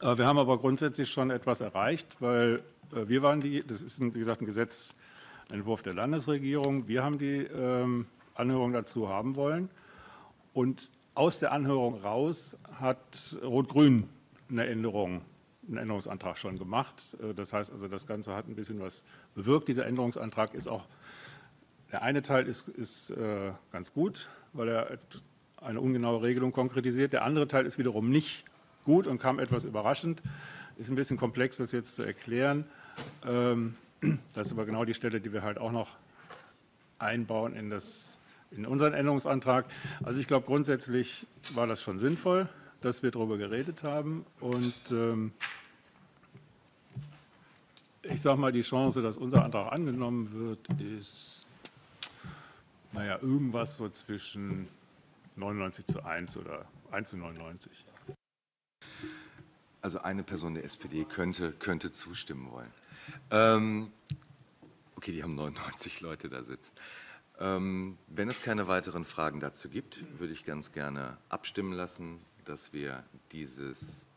Äh, wir haben aber grundsätzlich schon etwas erreicht, weil äh, wir waren die, das ist wie gesagt ein Gesetzentwurf der Landesregierung, wir haben die ähm, Anhörung dazu haben wollen. Und aus der Anhörung raus hat Rot-Grün eine Änderung einen Änderungsantrag schon gemacht. Äh, das heißt also, das Ganze hat ein bisschen was bewirkt. Dieser Änderungsantrag ist auch, der eine Teil ist, ist äh, ganz gut, weil er eine ungenaue Regelung konkretisiert. Der andere Teil ist wiederum nicht gut und kam etwas überraschend. Ist ein bisschen komplex, das jetzt zu erklären. Ähm, [CLEARS THROAT] das ist aber genau die Stelle, die wir halt auch noch einbauen in, das, in unseren Änderungsantrag. Also ich glaube, grundsätzlich war das schon sinnvoll, dass wir darüber geredet haben. Und ähm, ich sage mal, die Chance, dass unser Antrag angenommen wird, ist, naja, irgendwas so zwischen 99 zu 1 oder 1 zu 99. Also eine Person der SPD könnte, könnte zustimmen wollen. Ähm, okay, die haben 99 Leute da sitzen. Ähm, wenn es keine weiteren Fragen dazu gibt, würde ich ganz gerne abstimmen lassen, dass wir dieses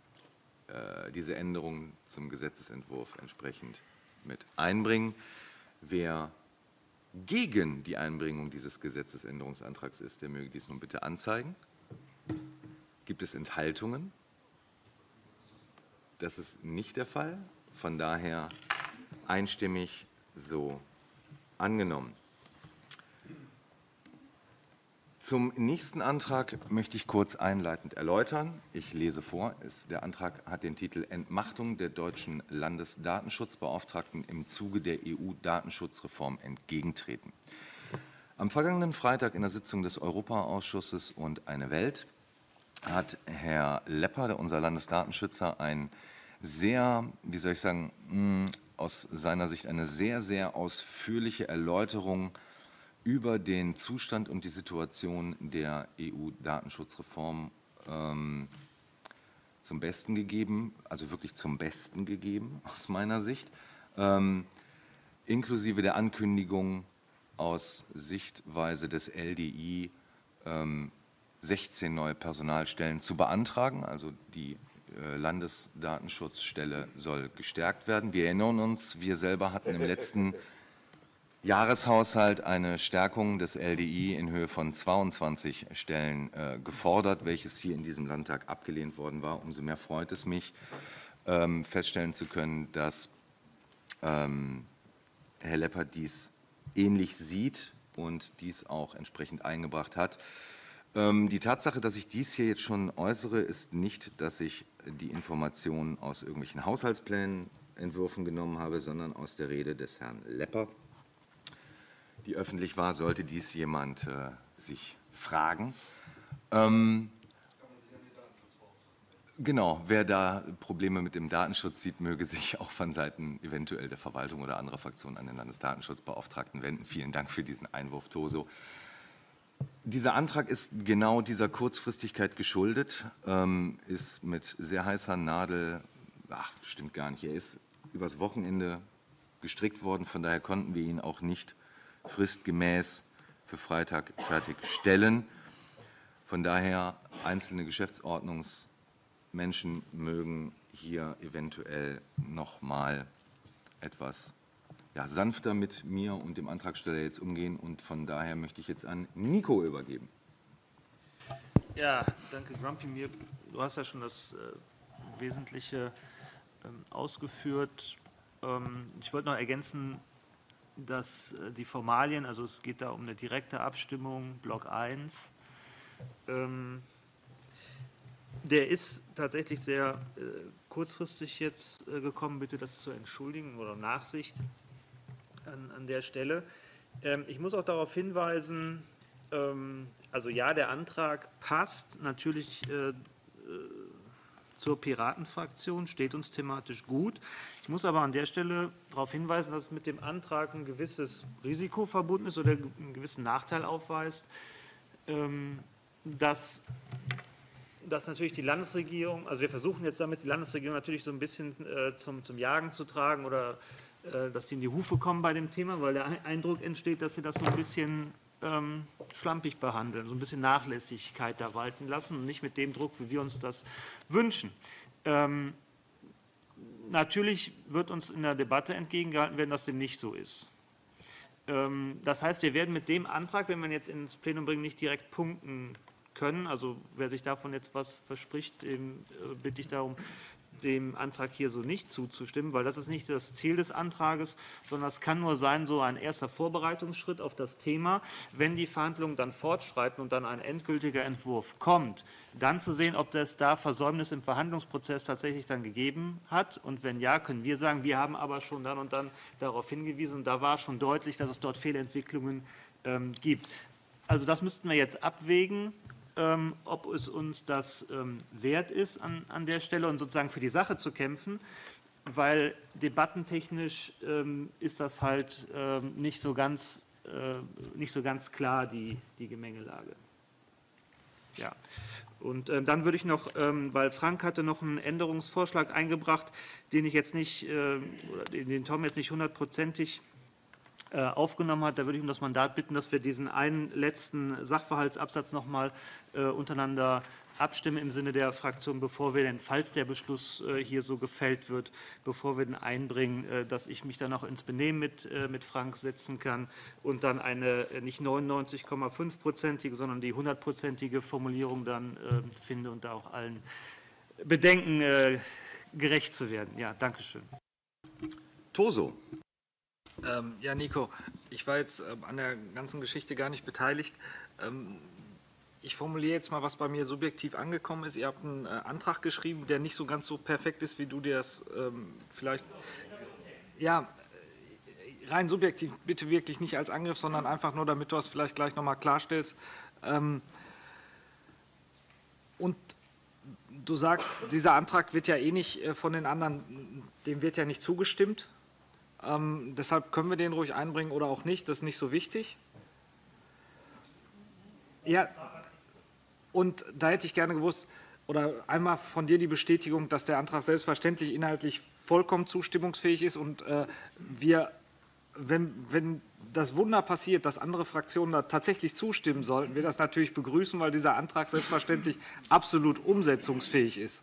äh, diese Änderung zum Gesetzesentwurf entsprechend mit einbringen. Wer gegen die Einbringung dieses Gesetzesänderungsantrags ist, der möge dies nun bitte anzeigen. Gibt es Enthaltungen? Das ist nicht der Fall. Von daher einstimmig so angenommen. Zum nächsten Antrag möchte ich kurz einleitend erläutern. Ich lese vor. Der Antrag hat den Titel Entmachtung der deutschen Landesdatenschutzbeauftragten im Zuge der EU-Datenschutzreform entgegentreten. Am vergangenen Freitag in der Sitzung des Europaausschusses und Eine Welt hat Herr Lepper, unser Landesdatenschützer, ein sehr, wie soll ich sagen, hm, aus seiner Sicht eine sehr, sehr ausführliche Erläuterung über den Zustand und die Situation der EU-Datenschutzreform ähm, zum Besten gegeben, also wirklich zum Besten gegeben [LAUGHS] aus meiner Sicht, ähm, inklusive der Ankündigung aus Sichtweise des LDI, ähm, 16 neue Personalstellen zu beantragen. Also die äh, Landesdatenschutzstelle soll gestärkt werden. Wir erinnern uns, wir selber hatten im letzten Jahreshaushalt eine Stärkung des LDI in Höhe von 22 Stellen äh, gefordert, welches hier in diesem Landtag abgelehnt worden war. Umso mehr freut es mich, ähm, feststellen zu können, dass ähm, Herr Leppert dies ähnlich sieht und dies auch entsprechend eingebracht hat. Ähm, die Tatsache, dass ich dies hier jetzt schon äußere, ist nicht, dass ich die Informationen aus irgendwelchen Haushaltsplänen Entwürfen genommen habe, sondern aus der Rede des Herrn Lepper die öffentlich war, sollte dies jemand äh, sich fragen. Ähm, genau, wer da Probleme mit dem Datenschutz sieht, möge sich auch von Seiten eventuell der Verwaltung oder anderer Fraktionen an den Landesdatenschutzbeauftragten wenden. Vielen Dank für diesen Einwurf, Toso. Dieser Antrag ist genau dieser Kurzfristigkeit geschuldet, ähm, ist mit sehr heißer Nadel ach, stimmt gar nicht, er ist übers Wochenende gestrickt worden, von daher konnten wir ihn auch nicht fristgemäß für Freitag fertigstellen. Von daher einzelne Geschäftsordnungsmenschen mögen hier eventuell noch mal etwas ja, sanfter mit mir und dem Antragsteller jetzt umgehen. Und von daher möchte ich jetzt an Nico übergeben. Ja, danke, Grumpy. Mir, du hast ja schon das äh, Wesentliche ähm, ausgeführt. Ähm, ich wollte noch ergänzen, dass äh, die Formalien, also es geht da um eine direkte Abstimmung, Block 1, ähm, der ist tatsächlich sehr äh, kurzfristig jetzt äh, gekommen. Bitte das zu entschuldigen oder Nachsicht an, an der Stelle. Ähm, ich muss auch darauf hinweisen, ähm, also ja, der Antrag passt natürlich äh, äh, zur Piratenfraktion, steht uns thematisch gut. Ich muss aber an der Stelle darauf hinweisen, dass mit dem Antrag ein gewisses Risiko verbunden ist oder einen gewissen Nachteil aufweist, ähm, dass dass natürlich die Landesregierung, also wir versuchen jetzt damit die Landesregierung natürlich so ein bisschen äh, zum, zum Jagen zu tragen oder äh, dass sie in die Hufe kommen bei dem Thema, weil der Eindruck entsteht, dass sie das so ein bisschen ähm, schlampig behandeln, so ein bisschen Nachlässigkeit da walten lassen und nicht mit dem Druck, wie wir uns das wünschen. Ähm, natürlich wird uns in der Debatte entgegengehalten werden, dass dem nicht so ist. Ähm, das heißt, wir werden mit dem Antrag, wenn wir ihn jetzt ins Plenum bringen, nicht direkt punkten können. Also wer sich davon jetzt was verspricht, äh, bitte ich darum, dem Antrag hier so nicht zuzustimmen, weil das ist nicht das Ziel des Antrages, sondern es kann nur sein, so ein erster Vorbereitungsschritt auf das Thema. Wenn die Verhandlungen dann fortschreiten und dann ein endgültiger Entwurf kommt, dann zu sehen, ob es da Versäumnis im Verhandlungsprozess tatsächlich dann gegeben hat. Und wenn ja, können wir sagen, wir haben aber schon dann und dann darauf hingewiesen und da war schon deutlich, dass es dort Fehlentwicklungen ähm, gibt. Also das müssten wir jetzt abwägen ähm, ob es uns das ähm, wert ist, an, an der Stelle und sozusagen für die Sache zu kämpfen, weil debattentechnisch ähm, ist das halt nicht, so ganz, äh, nicht so ganz klar, die, die Gemengelage. Ja. Und äh, dann würde ich noch, ähm, weil Frank hatte noch einen Änderungsvorschlag eingebracht, den ich jetzt nicht, äh, den Tom jetzt nicht hundertprozentig aufgenommen hat. Da würde ich um das Mandat bitten, dass wir diesen einen letzten Sachverhaltsabsatz noch mal äh, untereinander abstimmen im Sinne der Fraktion, bevor wir denn, falls der Beschluss äh, hier so gefällt wird, bevor wir den einbringen, dass ich mich dann auch ins Benehmen mit, mit Frank setzen kann und dann eine nicht 99,5-prozentige, sondern die 100-prozentige Formulierung dann finde und da auch allen Bedenken gerecht zu werden. Ja, danke schön. Toso. Ähm, ja, Nico, ich war jetzt ähm, an der ganzen Geschichte gar nicht beteiligt. Ähm, ich formuliere jetzt mal, was bei mir subjektiv angekommen ist. Ihr habt einen äh, Antrag geschrieben, der nicht so ganz so perfekt ist, wie du dir das ähm, vielleicht. Ja, rein subjektiv, bitte wirklich nicht als Angriff, sondern einfach nur, damit du das vielleicht gleich nochmal klarstellst. Ähm, und du sagst, dieser Antrag wird ja eh nicht äh, von den anderen, dem wird ja nicht zugestimmt. Ähm, deshalb können wir den ruhig einbringen oder auch nicht, das ist nicht so wichtig. Ja, und da hätte ich gerne gewusst, oder einmal von dir die Bestätigung, dass der Antrag selbstverständlich inhaltlich vollkommen zustimmungsfähig ist und äh, wir, wenn, wenn das Wunder passiert, dass andere Fraktionen da tatsächlich zustimmen sollten, wir das natürlich begrüßen, weil dieser Antrag selbstverständlich absolut umsetzungsfähig ist.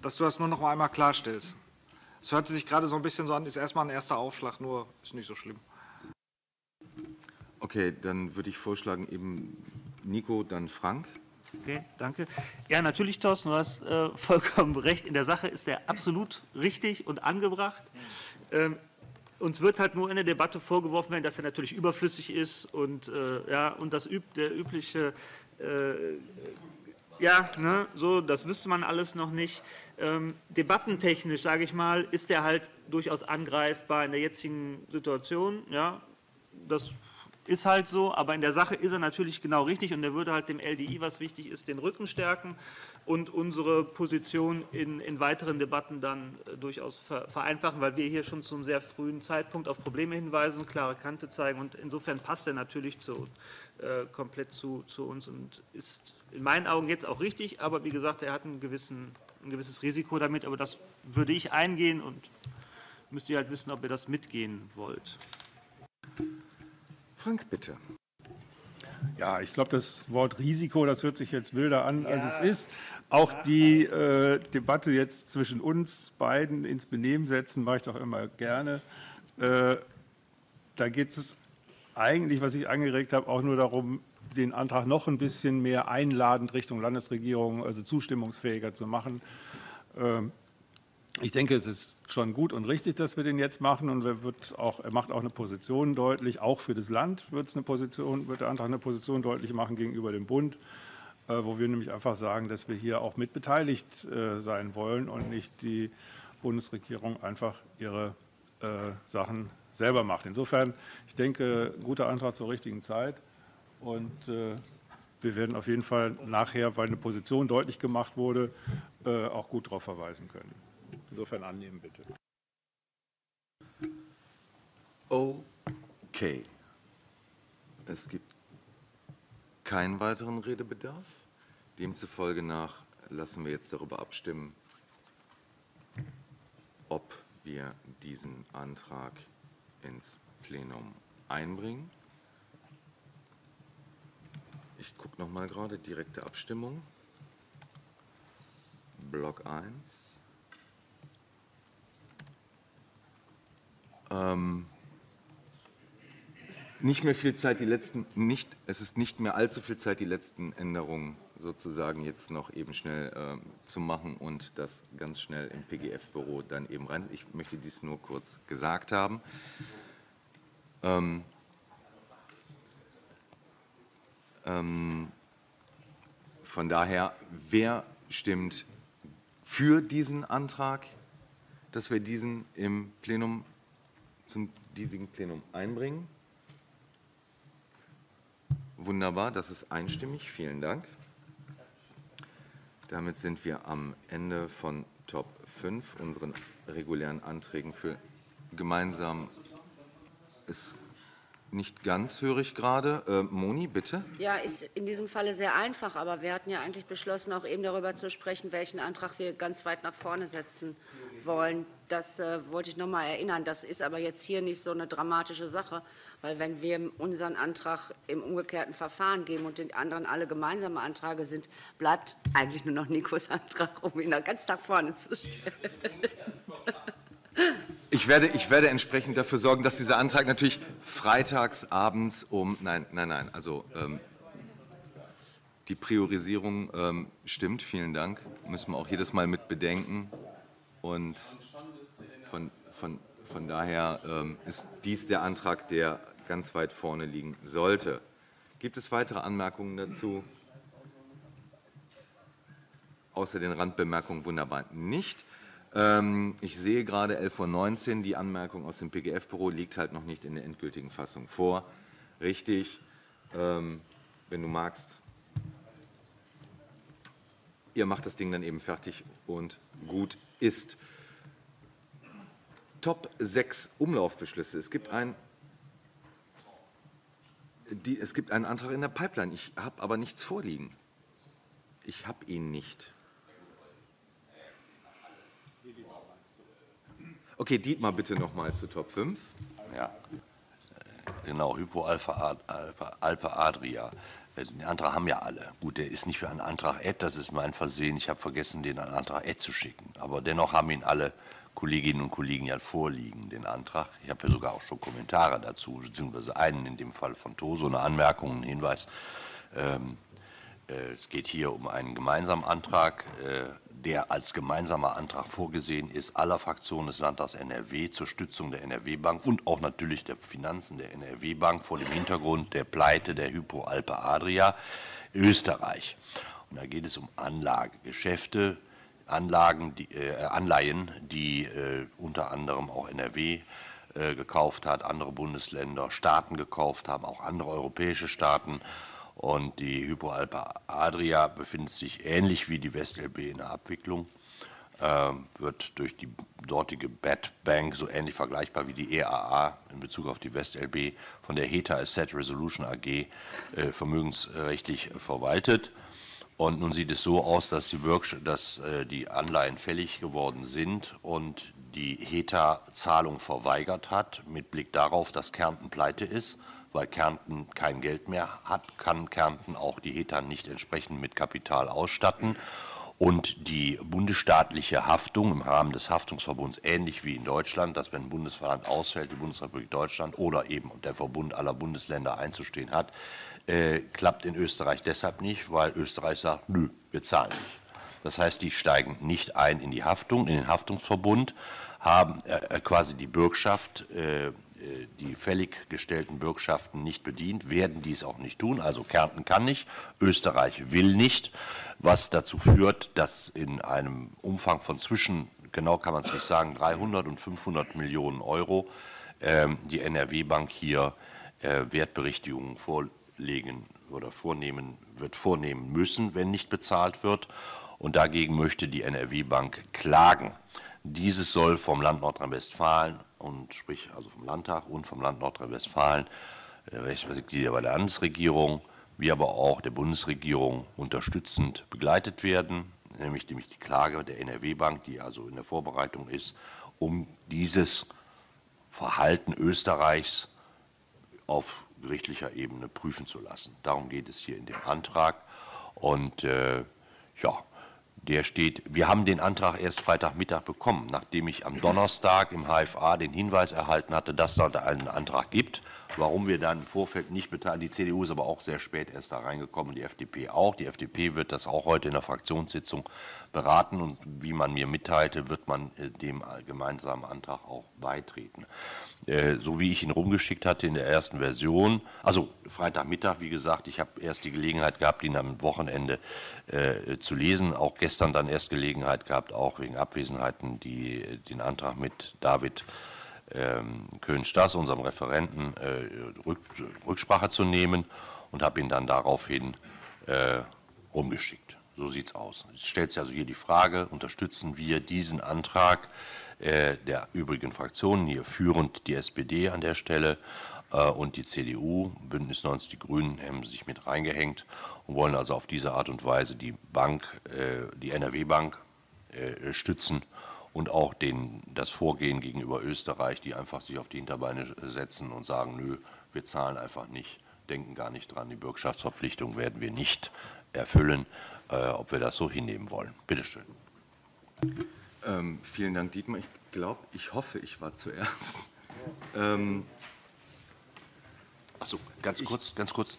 Dass du das nur noch einmal klarstellst. Es hört sich gerade so ein bisschen so an, ist erstmal ein erster Aufschlag, nur ist nicht so schlimm. Okay, dann würde ich vorschlagen, eben Nico, dann Frank. Okay, danke. Ja, natürlich, Thorsten, du hast äh, vollkommen [LAUGHS] recht. In der Sache ist er absolut richtig und angebracht. Ähm, uns wird halt nur in der Debatte vorgeworfen werden, dass er natürlich überflüssig ist und, äh, ja, und das üb der übliche äh, ja, ne, so, das wüsste man alles noch nicht. Ähm, debattentechnisch, sage ich mal, ist er halt durchaus angreifbar in der jetzigen Situation. Ja, das ist halt so, aber in der Sache ist er natürlich genau richtig und er würde halt dem LDI, was wichtig ist, den Rücken stärken und unsere Position in, in weiteren Debatten dann äh, durchaus vereinfachen, weil wir hier schon zum sehr frühen Zeitpunkt auf Probleme hinweisen, klare Kante zeigen und insofern passt er natürlich zu, äh, komplett zu, zu uns und ist in meinen Augen jetzt auch richtig, aber wie gesagt, er hat einen gewissen ein gewisses Risiko damit, aber das würde ich eingehen und müsst ihr halt wissen, ob ihr das mitgehen wollt. Frank, bitte. Ja, ich glaube, das Wort Risiko, das hört sich jetzt wilder an, als es ist. Auch die äh, Debatte jetzt zwischen uns beiden ins Benehmen setzen, mache ich doch immer gerne. Äh, da geht es eigentlich, was ich angeregt habe, auch nur darum, den Antrag noch ein bisschen mehr einladend Richtung Landesregierung, also zustimmungsfähiger zu machen. Ähm, ich denke, es ist schon gut und richtig, dass wir den jetzt machen und er, wird auch, er macht auch eine Position deutlich. Auch für das Land wird, es eine Position, wird der Antrag eine Position deutlich machen gegenüber dem Bund, äh, wo wir nämlich einfach sagen, dass wir hier auch mit beteiligt äh, sein wollen und nicht die Bundesregierung einfach ihre äh, Sachen selber macht. Insofern, ich denke, guter Antrag zur richtigen Zeit und äh, wir werden auf jeden Fall nachher, weil eine Position deutlich gemacht wurde, äh, auch gut darauf verweisen können. Insofern annehmen, bitte. Okay. Es gibt keinen weiteren Redebedarf. Demzufolge nach lassen wir jetzt darüber abstimmen, ob wir diesen Antrag ins Plenum einbringen. Ich gucke noch mal gerade, direkte Abstimmung. Block 1. Ähm, nicht mehr viel Zeit, die letzten, nicht, es ist nicht mehr allzu viel Zeit, die letzten Änderungen sozusagen jetzt noch eben schnell äh, zu machen und das ganz schnell im PGF-Büro dann eben rein. Ich möchte dies nur kurz gesagt haben. Ähm, ähm, von daher, wer stimmt für diesen Antrag, dass wir diesen im Plenum zum diesigen Plenum einbringen? Wunderbar, das ist einstimmig. Vielen Dank. Damit sind wir am Ende von Top 5, unseren regulären Anträgen für gemeinsam. Ist nicht ganz, höre ich gerade. Äh, Moni, bitte. Ja, ist in diesem Falle sehr einfach, aber wir hatten ja eigentlich beschlossen, auch eben darüber zu sprechen, welchen Antrag wir ganz weit nach vorne setzen wollen. Das äh, wollte ich noch mal erinnern. Das ist aber jetzt hier nicht so eine dramatische Sache, weil wenn wir unseren Antrag im umgekehrten Verfahren geben und den anderen alle gemeinsame Anträge sind, bleibt eigentlich nur noch Nikos Antrag, um ihn ganz nach vorne zu stellen. [LAUGHS] Ich werde, ich werde entsprechend dafür sorgen, dass dieser Antrag natürlich freitags abends um. Nein, nein, nein. Also ähm, die Priorisierung ähm, stimmt. Vielen Dank. Müssen wir auch jedes Mal mit bedenken. Und von, von, von daher ähm, ist dies der Antrag, der ganz weit vorne liegen sollte. Gibt es weitere Anmerkungen dazu? Außer den Randbemerkungen wunderbar nicht. Ähm, ich sehe gerade 11.19 Uhr, die Anmerkung aus dem PGF-Büro liegt halt noch nicht in der endgültigen Fassung vor. Richtig, ähm, wenn du magst. Ihr macht das Ding dann eben fertig und gut ist. Top 6 Umlaufbeschlüsse. Es gibt, ein, die, es gibt einen Antrag in der Pipeline. Ich habe aber nichts vorliegen. Ich habe ihn nicht. Okay, Dietmar, bitte noch mal zu Top 5. Ja, genau, Hypo Alpha, Alpha, Alpha Adria. Äh, den Antrag haben ja alle. Gut, der ist nicht für einen Antrag Ed, das ist mein Versehen. Ich habe vergessen, den an Antrag Ed zu schicken. Aber dennoch haben ihn alle Kolleginnen und Kollegen ja vorliegen, den Antrag. Ich habe ja sogar auch schon Kommentare dazu, beziehungsweise einen in dem Fall von Toso, eine Anmerkung, einen Hinweis. Ähm, äh, es geht hier um einen gemeinsamen Antrag äh, der als gemeinsamer Antrag vorgesehen ist, aller Fraktionen des Landtags NRW zur Stützung der NRW-Bank und auch natürlich der Finanzen der NRW-Bank vor dem Hintergrund der Pleite der Hypo Alpe Adria Österreich. Und da geht es um Anlagegeschäfte, Anlagen, die, äh, Anleihen, die äh, unter anderem auch NRW äh, gekauft hat, andere Bundesländer, Staaten gekauft haben, auch andere europäische Staaten. Und die Hypoalpa Adria befindet sich ähnlich wie die WestLB in der Abwicklung, äh, wird durch die dortige Bad Bank so ähnlich vergleichbar wie die EAA in Bezug auf die WestLB von der HETA Asset Resolution AG äh, vermögensrechtlich verwaltet. Und nun sieht es so aus, dass die, Bürg dass, äh, die Anleihen fällig geworden sind und die HETA Zahlung verweigert hat, mit Blick darauf, dass Kärnten pleite ist. Weil Kärnten kein Geld mehr hat, kann Kärnten auch die HETA nicht entsprechend mit Kapital ausstatten. Und die bundesstaatliche Haftung im Rahmen des Haftungsverbunds, ähnlich wie in Deutschland, dass wenn ein Bundesverband ausfällt, die Bundesrepublik Deutschland oder eben der Verbund aller Bundesländer einzustehen hat, äh, klappt in Österreich deshalb nicht, weil Österreich sagt, nö, wir zahlen nicht. Das heißt, die steigen nicht ein in die Haftung, in den Haftungsverbund, haben äh, quasi die Bürgschaft, äh, die fällig gestellten Bürgschaften nicht bedient, werden dies auch nicht tun. Also Kärnten kann nicht, Österreich will nicht, was dazu führt, dass in einem Umfang von zwischen, genau kann man es nicht sagen, 300 und 500 Millionen Euro ähm, die NRW-Bank hier äh, Wertberichtigungen vorlegen oder vornehmen, wird vornehmen müssen, wenn nicht bezahlt wird. Und dagegen möchte die NRW-Bank klagen. Dieses soll vom Land Nordrhein-Westfalen und sprich also vom Landtag und vom Land Nordrhein-Westfalen, äh, respektive bei der Landesregierung, wie aber auch der Bundesregierung unterstützend begleitet werden, nämlich, nämlich die Klage der NRW-Bank, die also in der Vorbereitung ist, um dieses Verhalten Österreichs auf gerichtlicher Ebene prüfen zu lassen. Darum geht es hier in dem Antrag. Und äh, ja, der steht, wir haben den Antrag erst Freitagmittag bekommen, nachdem ich am Donnerstag im HFA den Hinweis erhalten hatte, dass es da einen Antrag gibt. Warum wir dann im Vorfeld nicht beteiligt, die CDU ist aber auch sehr spät erst da reingekommen, die FDP auch. Die FDP wird das auch heute in der Fraktionssitzung beraten und wie man mir mitteilte, wird man äh, dem gemeinsamen Antrag auch beitreten. Äh, so wie ich ihn rumgeschickt hatte in der ersten Version, also Freitagmittag, wie gesagt, ich habe erst die Gelegenheit gehabt, ihn am Wochenende äh, zu lesen, auch gestern dann erst Gelegenheit gehabt, auch wegen Abwesenheiten, die, den Antrag mit David ähm, Köhn-Stass, unserem Referenten, äh, Rück, Rücksprache zu nehmen und habe ihn dann daraufhin äh, umgeschickt. So sieht es aus. Es stellt sich also hier die Frage, unterstützen wir diesen Antrag äh, der übrigen Fraktionen, hier führend die SPD an der Stelle äh, und die CDU, Bündnis 90, die Grünen haben sich mit reingehängt und wollen also auf diese Art und Weise die Bank, äh, die NRW-Bank äh, stützen und auch den, das Vorgehen gegenüber Österreich, die einfach sich auf die Hinterbeine setzen und sagen, nö, wir zahlen einfach nicht, denken gar nicht dran, die Bürgschaftsverpflichtung werden wir nicht erfüllen, äh, ob wir das so hinnehmen wollen. Bitte schön. Ähm, vielen Dank, Dietmar. Ich glaube, ich hoffe, ich war zuerst. Ähm, Achso, ganz kurz, ganz kurz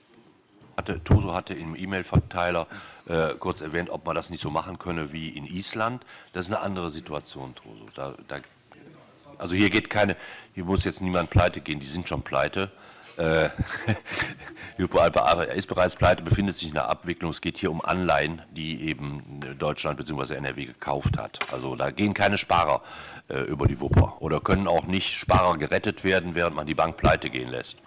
hatte, Toso hatte im E-Mail-Verteiler äh, kurz erwähnt, ob man das nicht so machen könne wie in Island. Das ist eine andere Situation, Toso. Da, da, also hier geht keine, hier muss jetzt niemand pleite gehen, die sind schon pleite. Äh, [LAUGHS] er ist bereits pleite, befindet sich in der Abwicklung. Es geht hier um Anleihen, die eben Deutschland bzw. NRW gekauft hat. Also da gehen keine Sparer äh, über die Wupper oder können auch nicht Sparer gerettet werden, während man die Bank pleite gehen lässt.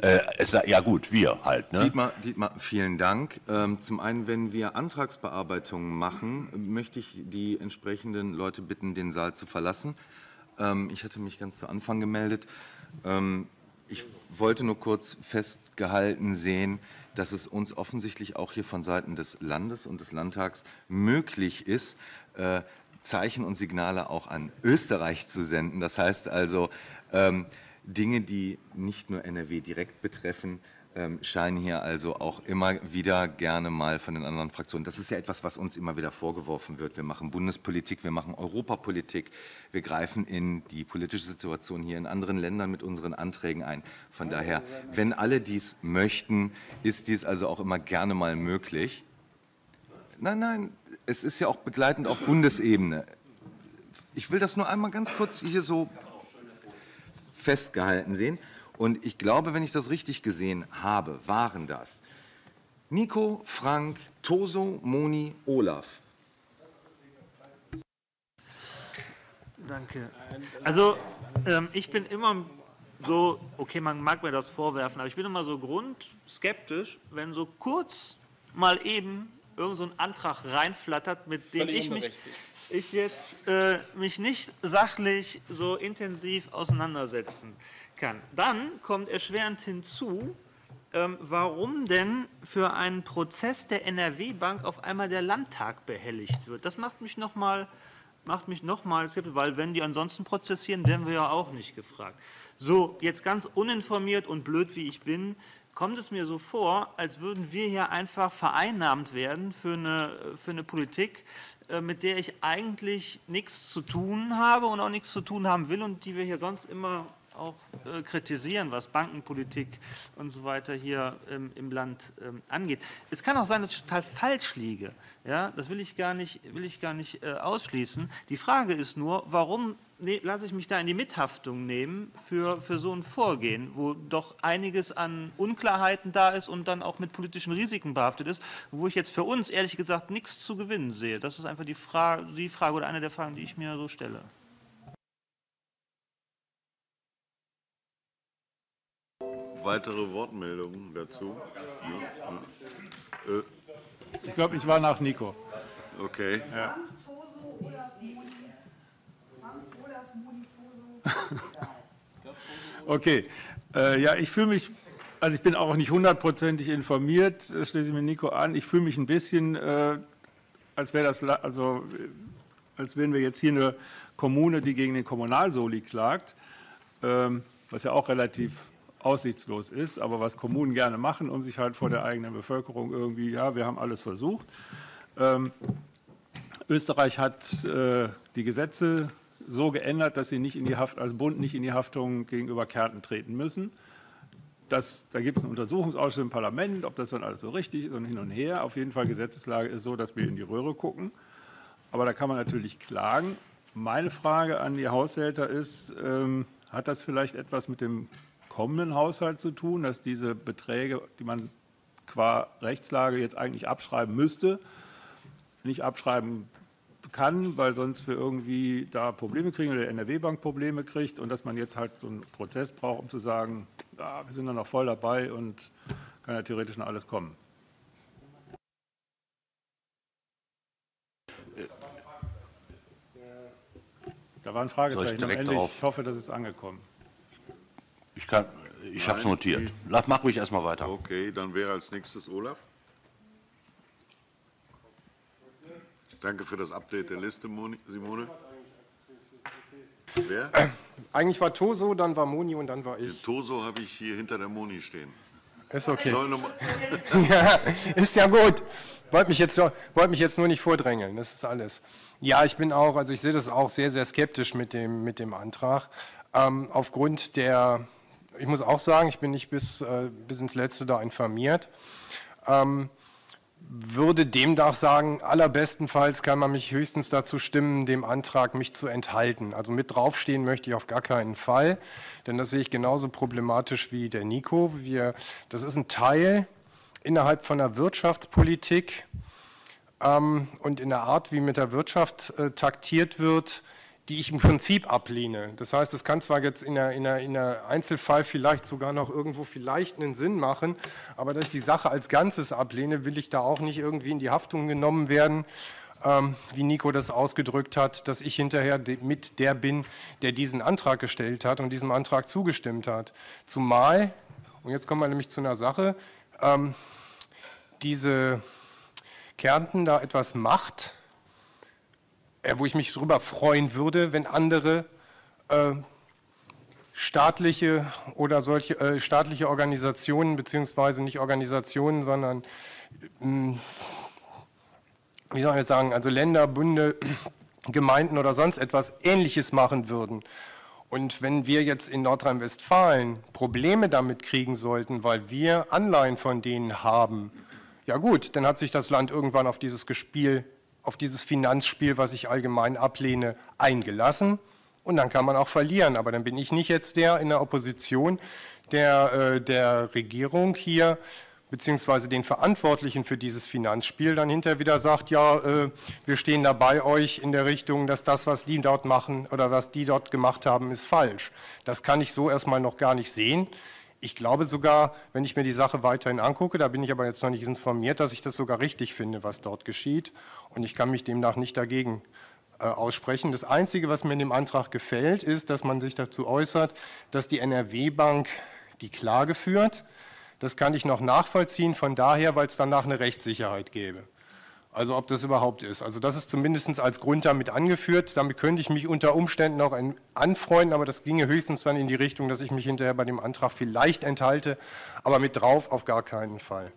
Äh, es, ja gut, wir halt. Ne? Dietmar, Dietmar, vielen Dank. Ähm, zum einen, wenn wir Antragsbearbeitungen machen, möchte ich die entsprechenden Leute bitten, den Saal zu verlassen. Ähm, ich hatte mich ganz zu Anfang gemeldet. Ähm, ich wollte nur kurz festgehalten sehen, dass es uns offensichtlich auch hier von Seiten des Landes und des Landtags möglich ist, äh, Zeichen und Signale auch an Österreich zu senden. Das heißt also, ähm, Dinge, die nicht nur NRW direkt betreffen, scheinen hier also auch immer wieder gerne mal von den anderen Fraktionen. Das ist ja etwas, was uns immer wieder vorgeworfen wird. Wir machen Bundespolitik, wir machen Europapolitik, wir greifen in die politische Situation hier in anderen Ländern mit unseren Anträgen ein. Von daher, wenn alle dies möchten, ist dies also auch immer gerne mal möglich. Nein, nein, es ist ja auch begleitend auf Bundesebene. Ich will das nur einmal ganz kurz hier so festgehalten sehen. Und ich glaube, wenn ich das richtig gesehen habe, waren das Nico, Frank, Toso, Moni, Olaf. Danke. Also ähm, ich bin immer so, okay, man mag mir das vorwerfen, aber ich bin immer so grundskeptisch, wenn so kurz mal eben irgend so ein Antrag reinflattert, mit dem ich mich, ich jetzt äh, mich nicht sachlich so intensiv auseinandersetzen kann. Dann kommt erschwerend hinzu, ähm, warum denn für einen Prozess der NRW-Bank auf einmal der Landtag behelligt wird. Das macht mich nochmal macht mich nochmal skeptisch, weil wenn die ansonsten prozessieren, werden wir ja auch nicht gefragt. So, jetzt ganz uninformiert und blöd wie ich bin, kommt es mir so vor, als würden wir hier einfach vereinnahmt werden für eine, für eine Politik, äh, mit der ich eigentlich nichts zu tun habe und auch nichts zu tun haben will und die wir hier sonst immer auch äh, kritisieren, was Bankenpolitik und so weiter hier ähm, im Land ähm, angeht. Es kann auch sein, dass ich total falsch liege. Ja, das will ich gar nicht, will ich gar nicht äh, ausschließen. Die Frage ist nur, warum ne, lasse ich mich da in die Mithaftung nehmen für, für so ein Vorgehen, wo doch einiges an Unklarheiten da ist und dann auch mit politischen Risiken behaftet ist, wo ich jetzt für uns ehrlich gesagt nichts zu gewinnen sehe. Das ist einfach die Frage, die Frage oder eine der Fragen, die ich mir so stelle. Weitere Wortmeldungen dazu? Ja. Äh, Ich glaube, ich war nach Nico. Okay. Ja. [LAUGHS] Okay, äh, ja, ich fühle mich, also ich bin auch nicht hundertprozentig informiert, äh, schließe ich mir Nico an. Ich fühle mich ein bisschen, äh, als wäre das, also als wären wir jetzt hier eine Kommune, die gegen den Kommunalsoli klagt, ähm, was ja auch relativ aussichtslos ist, aber was Kommunen gerne machen, um sich halt vor der eigenen Bevölkerung irgendwie, ja, wir haben alles versucht. Ähm, Österreich hat äh, die Gesetze so geändert, dass sie nicht in die Haft, als Bund nicht in die Haftung gegenüber Kärnten treten müssen. Das, da gibt es einen Untersuchungsausschuss im Parlament, ob das dann alles so richtig ist und hin und her. Auf jeden Fall, Gesetzeslage ist so, dass wir in die Röhre gucken. Aber da kann man natürlich klagen. Meine Frage an die Haushälter ist, ähm, hat das vielleicht etwas mit dem kommenden Haushalt zu tun, dass diese Beträge, die man qua Rechtslage jetzt eigentlich abschreiben müsste, nicht abschreiben kann, weil sonst wir irgendwie da Probleme kriegen oder der NRW-Bank Probleme kriegt und dass man jetzt halt so einen Prozess braucht, um zu sagen, ja, wir sind da noch voll dabei und kann ja theoretisch noch alles kommen. Da war ein Fragezeichen am Ende. Ich hoffe, das ist angekommen. Ich, kann, ich habe es notiert. die- Lass, mach ruhig erstmal weiter. Okay, dann wäre als nächstes Olaf. Danke für das Update der Liste, Moni- Simone. Wer? Eigentlich war Toso, dann war Moni und dann war ich. Toso habe ich hier hinter der Moni stehen. Ist okay. [LAUGHS] Ja, ist ja gut. Wollte mich, jetzt, wollte mich jetzt nur nicht vordrängeln, das ist alles. Ja, ich bin auch, also ich sehe das auch sehr, sehr skeptisch mit dem, mit dem Antrag. Ähm, aufgrund der, ich muss auch sagen, ich bin nicht bis, äh, bis ins Letzte da informiert. Ähm, würde demnach sagen, allerbestenfalls kann man mich höchstens dazu stimmen, dem Antrag mich zu enthalten. Also mit draufstehen möchte ich auf gar keinen Fall, denn das sehe ich genauso problematisch wie der Nico. Wir, das ist ein Teil innerhalb von der Wirtschaftspolitik ähm, und in der Art, wie mit der Wirtschaft äh, taktiert wird, die ich im Prinzip ablehne. Das heißt, es kann zwar jetzt in der, in, der, in der Einzelfall vielleicht sogar noch irgendwo vielleicht einen Sinn machen, aber dass ich die Sache als Ganzes ablehne, will ich da auch nicht irgendwie in die Haftung genommen werden, ähm, wie Nico das ausgedrückt hat, dass ich hinterher mit der bin, der diesen Antrag gestellt hat und diesem Antrag zugestimmt hat. Zumal, und jetzt kommen wir nämlich zu einer Sache, ähm, diese Kärnten da etwas macht, wo ich mich darüber freuen würde, wenn andere äh, staatliche oder solche äh, staatliche Organisationen, beziehungsweise nicht Organisationen, sondern mh, wie soll ich sagen, also Länder, Bünde, [CLEARS THROAT] Gemeinden oder sonst etwas Ähnliches machen würden. Und wenn wir jetzt in Nordrhein-Westfalen Probleme damit kriegen sollten, weil wir Anleihen von denen haben, ja gut, dann hat sich das Land irgendwann auf dieses Gespiel, auf dieses Finanzspiel, was ich allgemein ablehne, eingelassen. Und dann kann man auch verlieren. Aber dann bin ich nicht jetzt der in der Opposition, der äh, der Regierung hier beziehungsweise den Verantwortlichen für dieses Finanzspiel dann hinterher wieder sagt, ja, äh, wir stehen da bei euch in der Richtung, dass das, was die dort machen oder was die dort gemacht haben, ist falsch. Das kann ich so erstmal noch gar nicht sehen. Ich glaube sogar, wenn ich mir die Sache weiterhin angucke, da bin ich aber jetzt noch nicht informiert, dass ich das sogar richtig finde, was dort geschieht. Und ich kann mich demnach nicht dagegen äh, aussprechen. Das Einzige, was mir in dem Antrag gefällt, ist, dass man sich dazu äußert, dass die NRW-Bank die Klage führt. Das kann ich noch nachvollziehen, von daher, weil es danach eine Rechtssicherheit gäbe. Also ob das überhaupt ist. Also das ist zumindest als Grund damit angeführt. Damit könnte ich mich unter Umständen auch anfreunden, aber das ginge höchstens dann in die Richtung, dass ich mich hinterher bei dem Antrag vielleicht enthalte, aber mit drauf auf gar keinen Fall.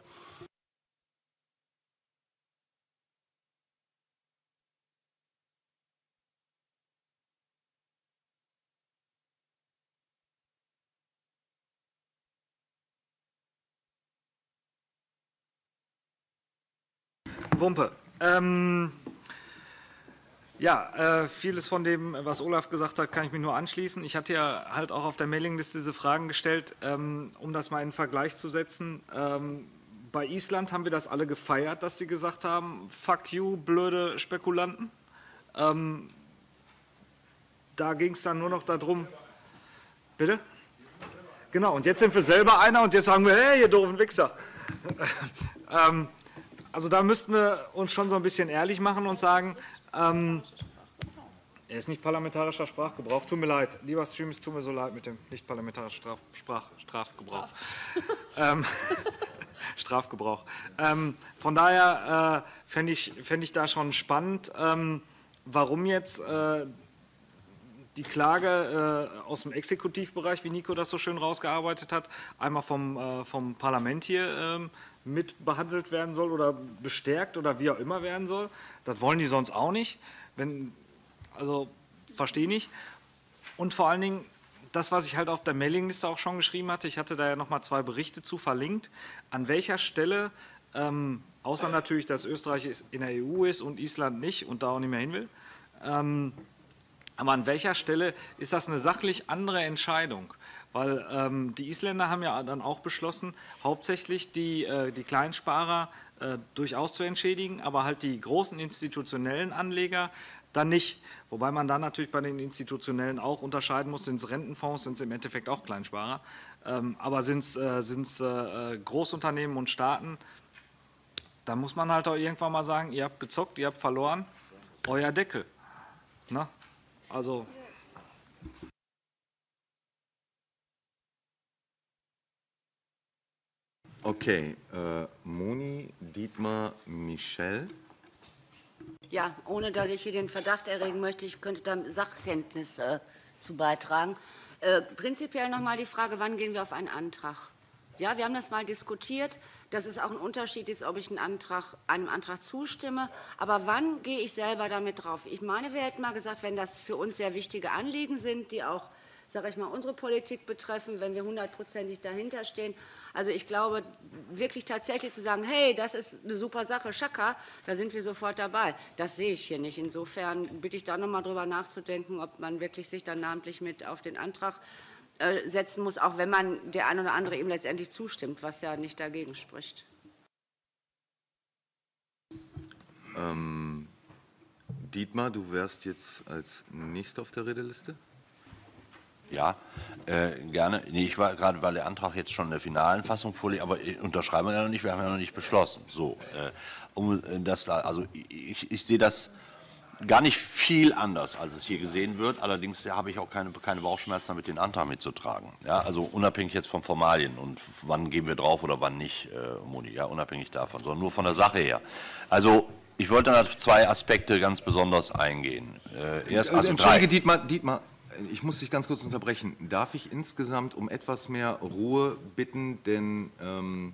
Wumpe. Ähm, ja, äh, vieles von dem, was Olaf gesagt hat, kann ich mich nur anschließen. Ich hatte ja halt auch auf der Mailingliste diese Fragen gestellt, ähm, um das mal in Vergleich zu setzen. Ähm, bei Island haben wir das alle gefeiert, dass sie gesagt haben, fuck you, blöde Spekulanten. Ähm, da ging es dann nur noch darum, bitte? Genau, und jetzt sind wir selber einer und jetzt sagen wir, hey, ihr doofen Wichser. [LAUGHS] ähm, also da müssten wir uns schon so ein bisschen ehrlich machen und sagen, ähm, er ist nicht parlamentarischer Sprachgebrauch. Tut mir leid, lieber Stream, es tut mir so leid mit dem nicht parlamentarischen Straf, Sprach, Strafgebrauch. [LAUGHS] ähm, [LAUGHS] Strafgebrauch. Ähm, von daher äh, fände ich, fänd ich da schon spannend, ähm, warum jetzt äh, die Klage äh, aus dem Exekutivbereich, wie Nico das so schön rausgearbeitet hat, einmal vom, äh, vom Parlament hier ähm, mit behandelt werden soll oder bestärkt oder wie auch immer werden soll. Das wollen die sonst auch nicht. Wenn, also verstehe nicht. Und vor allen Dingen das, was ich halt auf der Mailingliste auch schon geschrieben hatte, ich hatte da ja nochmal zwei Berichte zu verlinkt, an welcher Stelle, ähm, außer natürlich, dass Österreich in der EU ist und Island nicht und da auch nicht mehr hin will, ähm, aber an welcher Stelle ist das eine sachlich andere Entscheidung? Weil ähm, die Isländer haben ja dann auch beschlossen, hauptsächlich die, äh, die Kleinsparer äh, durchaus zu entschädigen, aber halt die großen institutionellen Anleger dann nicht. Wobei man dann natürlich bei den institutionellen auch unterscheiden muss, sind es Rentenfonds, sind es im Endeffekt auch Kleinsparer. Ähm, aber sind es äh, äh, Großunternehmen und Staaten, da muss man halt auch irgendwann mal sagen, ihr habt gezockt, ihr habt verloren, euer Deckel. Na? Ne? Also Okay, äh, Moni, Dietmar, Michel. Ja, ohne dass ich hier den Verdacht erregen möchte, ich könnte da Sachkenntnis äh, zu beitragen. Äh, prinzipiell nochmal die Frage, wann gehen wir auf einen Antrag? Ja, wir haben das mal diskutiert, dass es auch ein Unterschied ist, ob ich einen Antrag, einem Antrag zustimme. Aber wann gehe ich selber damit drauf? Ich meine, wir hätten mal gesagt, wenn das für uns sehr wichtige Anliegen sind, die auch, sage ich mal, unsere Politik betreffen, wenn wir hundertprozentig dahinter stehen, also ich glaube, wirklich tatsächlich zu sagen, hey, das ist eine super Sache, Schaka, da sind wir sofort dabei. Das sehe ich hier nicht. Insofern bitte ich da noch mal drüber nachzudenken, ob man wirklich sich dann namentlich mit auf den Antrag äh, setzen muss, auch wenn man der eine oder andere eben letztendlich zustimmt, was ja nicht dagegen spricht. Ähm, Dietmar, du wärst jetzt als nächster auf der Redeliste. Ja, äh, gerne. Nee, ich war gerade, weil der Antrag jetzt schon in der finalen Fassung vorliegt, aber unterschreiben wir ja noch nicht, wir haben ja noch nicht beschlossen. So, äh, um äh, das da, also ich, ich sehe das gar nicht viel anders, als es hier gesehen wird. Allerdings habe ich auch keine, keine Bauchschmerzen damit, den Antrag mitzutragen. Ja, also unabhängig jetzt von Formalien und wann gehen wir drauf oder wann nicht, äh, Moni, ja, unabhängig davon, sondern nur von der Sache her. Also ich wollte auf zwei Aspekte ganz besonders eingehen. Äh, erst also Entschuldige, Dietmar, Dietmar, ich muss dich ganz kurz unterbrechen. Darf ich insgesamt um etwas mehr Ruhe bitten, denn ähm,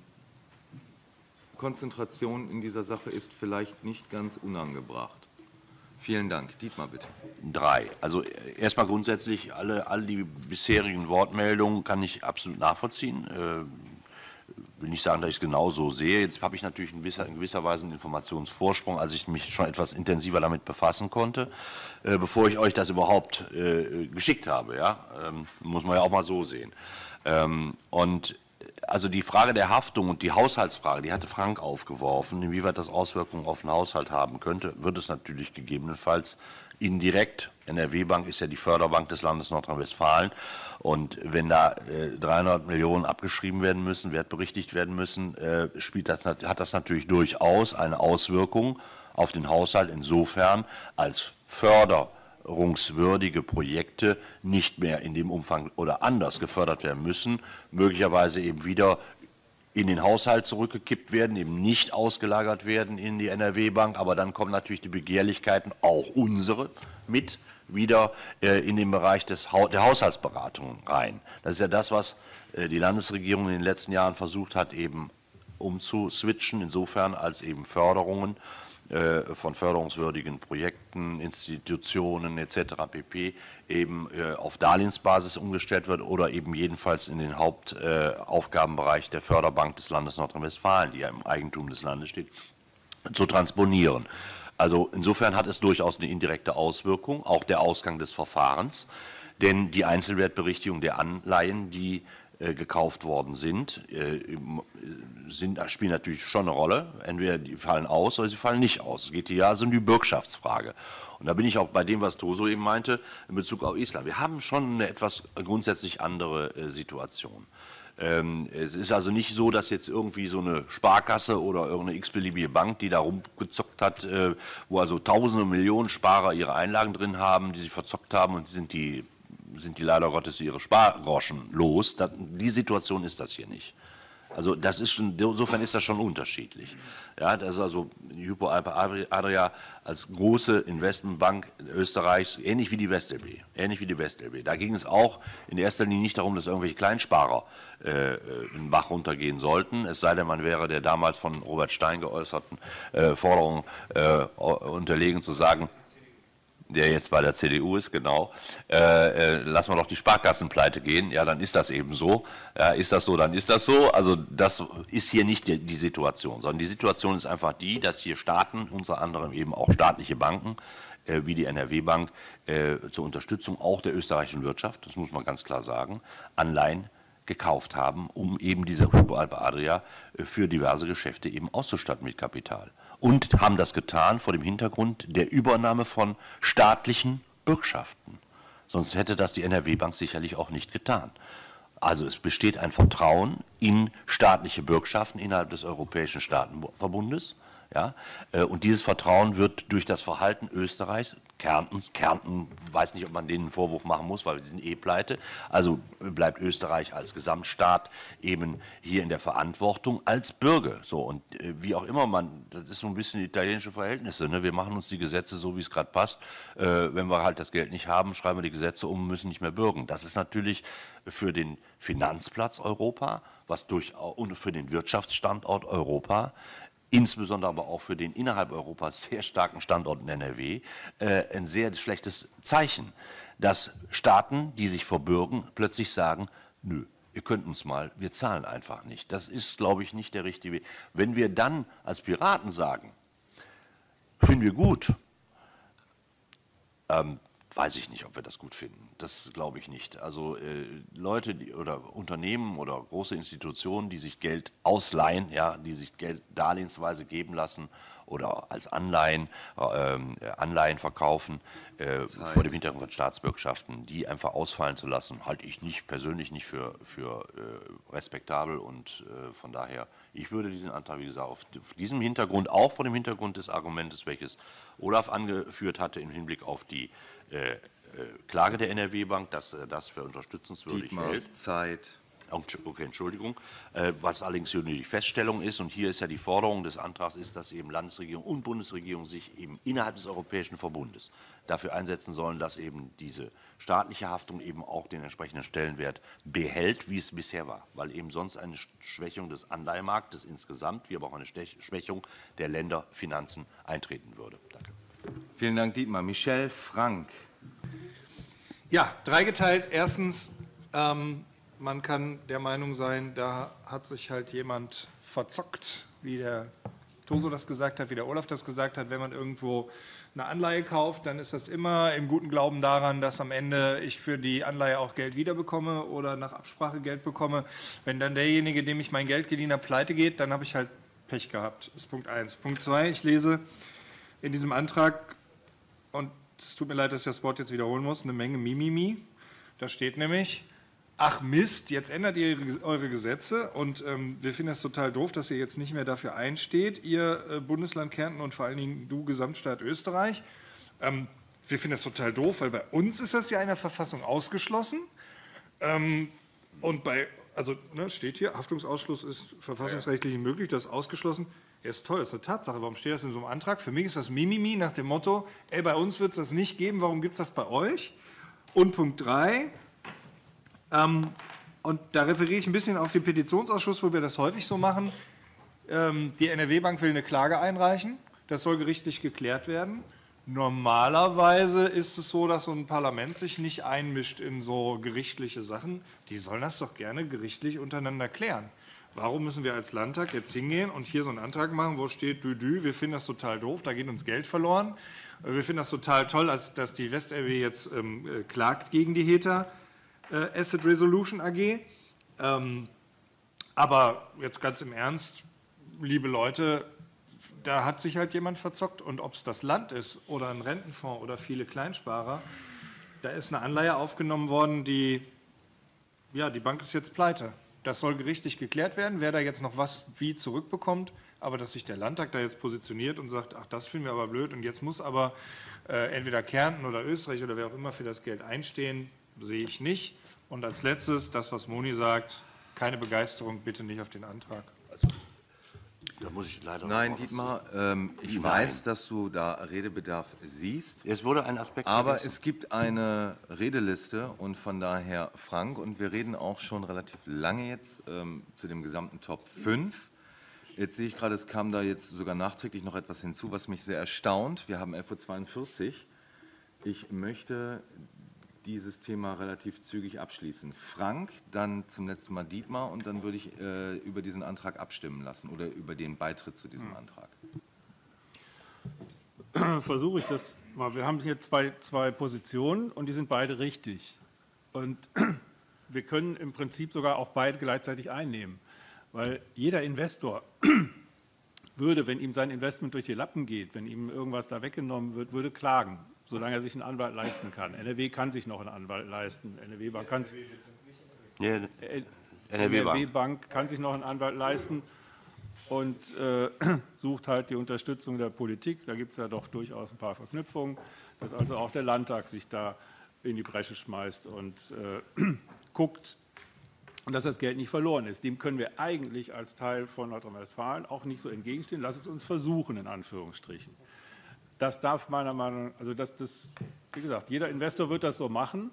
Konzentration in dieser Sache ist vielleicht nicht ganz unangebracht. Vielen Dank. Dietmar, bitte. Drei. Also erstmal grundsätzlich, alle, alle die bisherigen Wortmeldungen kann ich absolut nachvollziehen. Äh, will nicht sagen, dass ich es genauso sehe. Jetzt habe ich natürlich in gewisser, in gewisser, Weise einen Informationsvorsprung, als ich mich schon etwas intensiver damit befassen konnte, äh, bevor ich euch das überhaupt äh, geschickt habe. Ja? Ähm, muss man ja auch mal so sehen. Ähm, und also die Frage der Haftung und die Haushaltsfrage, die hatte Frank aufgeworfen, inwieweit das Auswirkungen auf den Haushalt haben könnte, wird es natürlich gegebenenfalls indirekt. NRW-Bank ist ja die Förderbank des Landes Nordrhein-Westfalen. Und wenn da äh, 300 Millionen abgeschrieben werden müssen, wertberichtigt werden müssen, äh, spielt das, hat das natürlich durchaus eine Auswirkung auf den Haushalt insofern, als förderungswürdige Projekte nicht mehr in dem Umfang oder anders gefördert werden müssen, möglicherweise eben wieder in den Haushalt zurückgekippt werden, eben nicht ausgelagert werden in die NRW-Bank. Aber dann kommen natürlich die Begehrlichkeiten, auch unsere, mit wieder äh, in den Bereich des, der Haushaltsberatung rein. Das ist ja das, was äh, die Landesregierung in den letzten Jahren versucht hat, eben umzuswitchen, insofern als eben Förderungen äh, von förderungswürdigen Projekten, Institutionen etc. pp. eben auf Darlehensbasis umgestellt wird oder eben jedenfalls in den Hauptaufgabenbereich der Förderbank des Landes Nordrhein-Westfalen, die ja im Eigentum des Landes steht, zu transponieren. Also insofern hat es durchaus eine indirekte Auswirkung, auch der Ausgang des Verfahrens, denn die Einzelwertberichtigung der Anleihen, die äh, gekauft worden sind, äh, sind, spielen natürlich schon eine Rolle. Entweder die fallen aus oder sie fallen nicht aus. Es geht hier also um die Bürgschaftsfrage. Und da bin ich auch bei dem, was Toso eben meinte, in Bezug auf Island. Wir haben schon eine etwas grundsätzlich andere äh, Situation. Ähm, es ist also nicht so, dass jetzt irgendwie so eine Sparkasse oder irgendeine x-beliebige Bank, die da rumgezockt hat, äh, wo also tausende Millionen Sparer ihre Einlagen drin haben, die sie verzockt haben und sind die, sind die leider Gottes ihre Spargroschen los. Die Situation ist das hier nicht. Also das ist schon, insofern ist das schon unterschiedlich. Ja, das ist also Hypo Alpe Adria als große Investmentbank Österreichs, ähnlich wie die WestLB, ähnlich wie die WestLB. Da ging es auch in erster Linie nicht darum, dass irgendwelche Kleinsparer äh, in den Bach runtergehen sollten, es sei denn, man wäre der damals von Robert Stein geäußerten äh, Forderung äh, unterlegen zu sagen, der jetzt bei der CDU ist, genau, äh, äh, lassen wir doch die Sparkassen pleite gehen, ja, dann ist das eben so. Ja, ist das so, dann ist das so. Also das ist hier nicht die, die, Situation, sondern die Situation ist einfach die, dass hier Staaten, unter anderem eben auch staatliche Banken, äh, wie die NRW-Bank, äh, zur Unterstützung auch der österreichischen Wirtschaft, das muss man ganz klar sagen, Anleihen gekauft haben, um eben diese Hypo Adria äh, für diverse Geschäfte eben auszustatten mit Kapital und haben das getan vor dem Hintergrund der Übernahme von staatlichen Bürgschaften. Sonst hätte das die NRW-Bank sicherlich auch nicht getan. Also es besteht ein Vertrauen in staatliche Bürgschaften innerhalb des Europäischen Staatenverbundes. Ja? Äh, und dieses Vertrauen wird durch das Verhalten Österreichs Kärntens. Kärnten weiß nicht, ob man denen einen Vorwurf machen muss, weil sie sind eh pleite. Also bleibt Österreich als Gesamtstaat eben hier in der Verantwortung als Bürger. So und äh, wie auch immer man, das ist so ein bisschen italienische Verhältnisse. Ne? Wir machen uns die Gesetze so, wie es gerade passt. Äh, wenn wir halt das Geld nicht haben, schreiben wir die Gesetze um, müssen nicht mehr bürgen. Das ist natürlich für den Finanzplatz Europa, was durch und für den Wirtschaftsstandort Europa insbesondere aber auch für den innerhalb Europas sehr starken Standort in NRW, äh, ein sehr schlechtes Zeichen, dass Staaten, die sich verbürgen, plötzlich sagen, nö, ihr könnt uns mal, wir zahlen einfach nicht. Das ist, glaube ich, nicht der richtige Weg. Wenn wir dann als Piraten sagen, finden wir gut, ähm, weiß ich nicht, ob wir das gut finden. Das glaube ich nicht. Also äh, Leute die, oder Unternehmen oder große Institutionen, die sich Geld ausleihen, ja, die sich Geld darlehensweise geben lassen oder als Anleihen, äh, Anleihen verkaufen, äh, vor dem Hintergrund von Staatsbürgschaften, die einfach ausfallen zu lassen, halte ich nicht persönlich nicht für, für äh, respektabel und äh, von daher, ich würde diesen Antrag, wie gesagt, auf, auf diesem Hintergrund, auch vor dem Hintergrund des Argumentes, welches Olaf angeführt hatte im Hinblick auf die äh, äh, Klage der NRW-Bank, dass er das für unterstützenswürdig Dietmar, hält. Zeit. Okay, Entschuldigung. Äh, was allerdings hier nur die Feststellung ist, und hier ist ja die Forderung des Antrags, ist, dass eben Landesregierung und Bundesregierung sich eben innerhalb des Europäischen Verbundes dafür einsetzen sollen, dass eben diese staatliche Haftung eben auch den entsprechenden Stellenwert behält, wie es bisher war, weil eben sonst eine Schwächung des Anleihemarktes insgesamt, wie aber auch eine Schwächung der Länderfinanzen eintreten würde. Danke. Vielen Dank, Dietmar. Michel Frank. Ja, dreigeteilt. Erstens, ähm, man kann der Meinung sein, da hat sich halt jemand verzockt, wie der Toso das gesagt hat, wie der Olaf das gesagt hat. Wenn man irgendwo eine Anleihe kauft, dann ist das immer im guten Glauben daran, dass am Ende ich für die Anleihe auch Geld wiederbekomme oder nach Absprache Geld bekomme. Wenn dann derjenige, dem ich mein Geld geliehen habe, pleite geht, dann habe ich halt Pech gehabt. Das ist Punkt 1. Punkt 2, ich lese in diesem Antrag, und es tut mir leid, dass ich das Wort jetzt wiederholen muss, eine Menge Mimimi. Da steht nämlich, ach Mist, jetzt ändert ihr eure Gesetze und ähm, wir finden es total doof, dass ihr jetzt nicht mehr dafür einsteht, ihr äh, Bundesland Kärnten und vor allen Dingen du Gesamtstaat Österreich. Ähm, wir finden das total doof, weil bei uns ist das ja in der Verfassung ausgeschlossen ähm, und bei also ne, steht hier, Haftungsausschluss ist verfassungsrechtlich nicht möglich, das ist ausgeschlossen. Ja, ist toll, das ist eine Tatsache. Warum steht das in so einem Antrag? Für mich ist das Mimimi nach dem Motto, ey, bei uns wird es das nicht geben, warum gibt es das bei euch? Und Punkt 3, ähm, und da referiere ich ein bisschen auf den Petitionsausschuss, wo wir das häufig so machen. Ähm, die NRW-Bank will eine Klage einreichen, das soll gerichtlich geklärt werden. Normalerweise ist es so, dass so ein Parlament sich nicht einmischt in so gerichtliche Sachen. Die sollen das doch gerne gerichtlich untereinander klären. Warum müssen wir als Landtag jetzt hingehen und hier so einen Antrag machen, wo steht, dü, dü, wir finden das total doof, da geht uns Geld verloren. Wir finden das total toll, dass, dass die WestRW jetzt ähm, äh, klagt gegen die HETA äh, Asset Resolution AG. Ähm, aber jetzt ganz im Ernst, liebe Leute, da hat sich halt jemand verzockt. Und ob es das Land ist oder ein Rentenfonds oder viele Kleinsparer, da ist eine Anleihe aufgenommen worden, die, ja, die Bank ist jetzt pleite. Das soll gerichtlich geklärt werden, wer da jetzt noch was wie zurückbekommt. Aber dass sich der Landtag da jetzt positioniert und sagt, ach, das finden wir aber blöd und jetzt muss aber äh, entweder Kärnten oder Österreich oder wer auch immer für das Geld einstehen, sehe ich nicht. Und als letztes, das, was Moni sagt, keine Begeisterung, bitte nicht auf den Antrag. Da muss ich leider Nein, Dietmar, ähm, ich Nein. weiß, dass du da Redebedarf siehst. Es wurde ein Aspekt Aber vergessen. es gibt eine Redeliste und von daher Frank und wir reden auch schon relativ lange jetzt ähm, zu dem gesamten Top 5. Jetzt sehe ich gerade, es kam da jetzt sogar nachträglich noch etwas hinzu, was mich sehr erstaunt. Wir haben 11.42 Uhr. Ich möchte dieses Thema relativ zügig abschließen. Frank, dann zum letzten Mal Dietmar und dann würde ich äh, über diesen Antrag abstimmen lassen oder über den Beitritt zu diesem Antrag. [CLEARS THROAT] versuche ich das mal. Wir haben hier zwei, zwei Positionen und die sind beide richtig. Und [CLEARS THROAT] wir können im Prinzip sogar auch beide gleichzeitig einnehmen, weil jeder Investor [CLEARS THROAT] würde, wenn ihm sein Investment durch die Lappen geht, wenn ihm irgendwas da weggenommen wird, würde klagen, solange er sich einen Anwalt leisten kann. NRW kann sich noch einen Anwalt leisten. NRW Bank kann sich NRW Bank. NRW Bank kann sich noch einen Anwalt leisten und äh, [CLEARS THROAT] sucht halt die Unterstützung der Politik. Da gibt es ja doch durchaus ein paar Verknüpfungen, dass also auch der Landtag sich da in die Bresche schmeißt und äh, [CLEARS THROAT] guckt, dass das Geld nicht verloren ist. Dem können wir eigentlich als Teil von Nordrhein-Westfalen auch nicht so entgegenstehen. Lass es uns versuchen, in Anführungsstrichen. Das darf meiner Meinung nach, also das, das, wie gesagt, jeder Investor wird das so machen.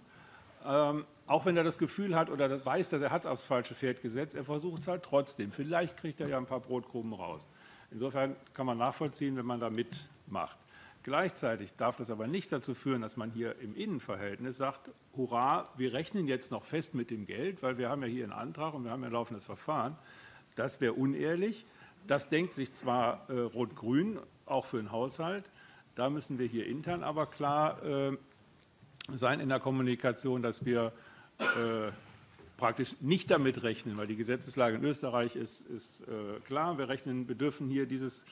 Ähm, auch wenn er das Gefühl hat oder weiß, dass er hat aufs falsche Pferd gesetzt, er versucht es halt trotzdem. Vielleicht kriegt er ja ein paar Brotkrumen raus. Insofern kann man nachvollziehen, wenn man da mitmacht. Gleichzeitig darf das aber nicht dazu führen, dass man hier im Innenverhältnis sagt, hurra, wir rechnen jetzt noch fest mit dem Geld, weil wir haben ja hier einen Antrag und wir haben ja ein laufendes Verfahren. Das wäre unehrlich. Das denkt sich zwar äh, Rot-Grün, auch für den Haushalt. Da müssen wir hier intern aber klar äh, sein in der Kommunikation, dass wir äh, praktisch nicht damit rechnen, weil die Gesetzeslage in Österreich ist, ist äh, klar. Wir rechnen, wir dürfen hier dieses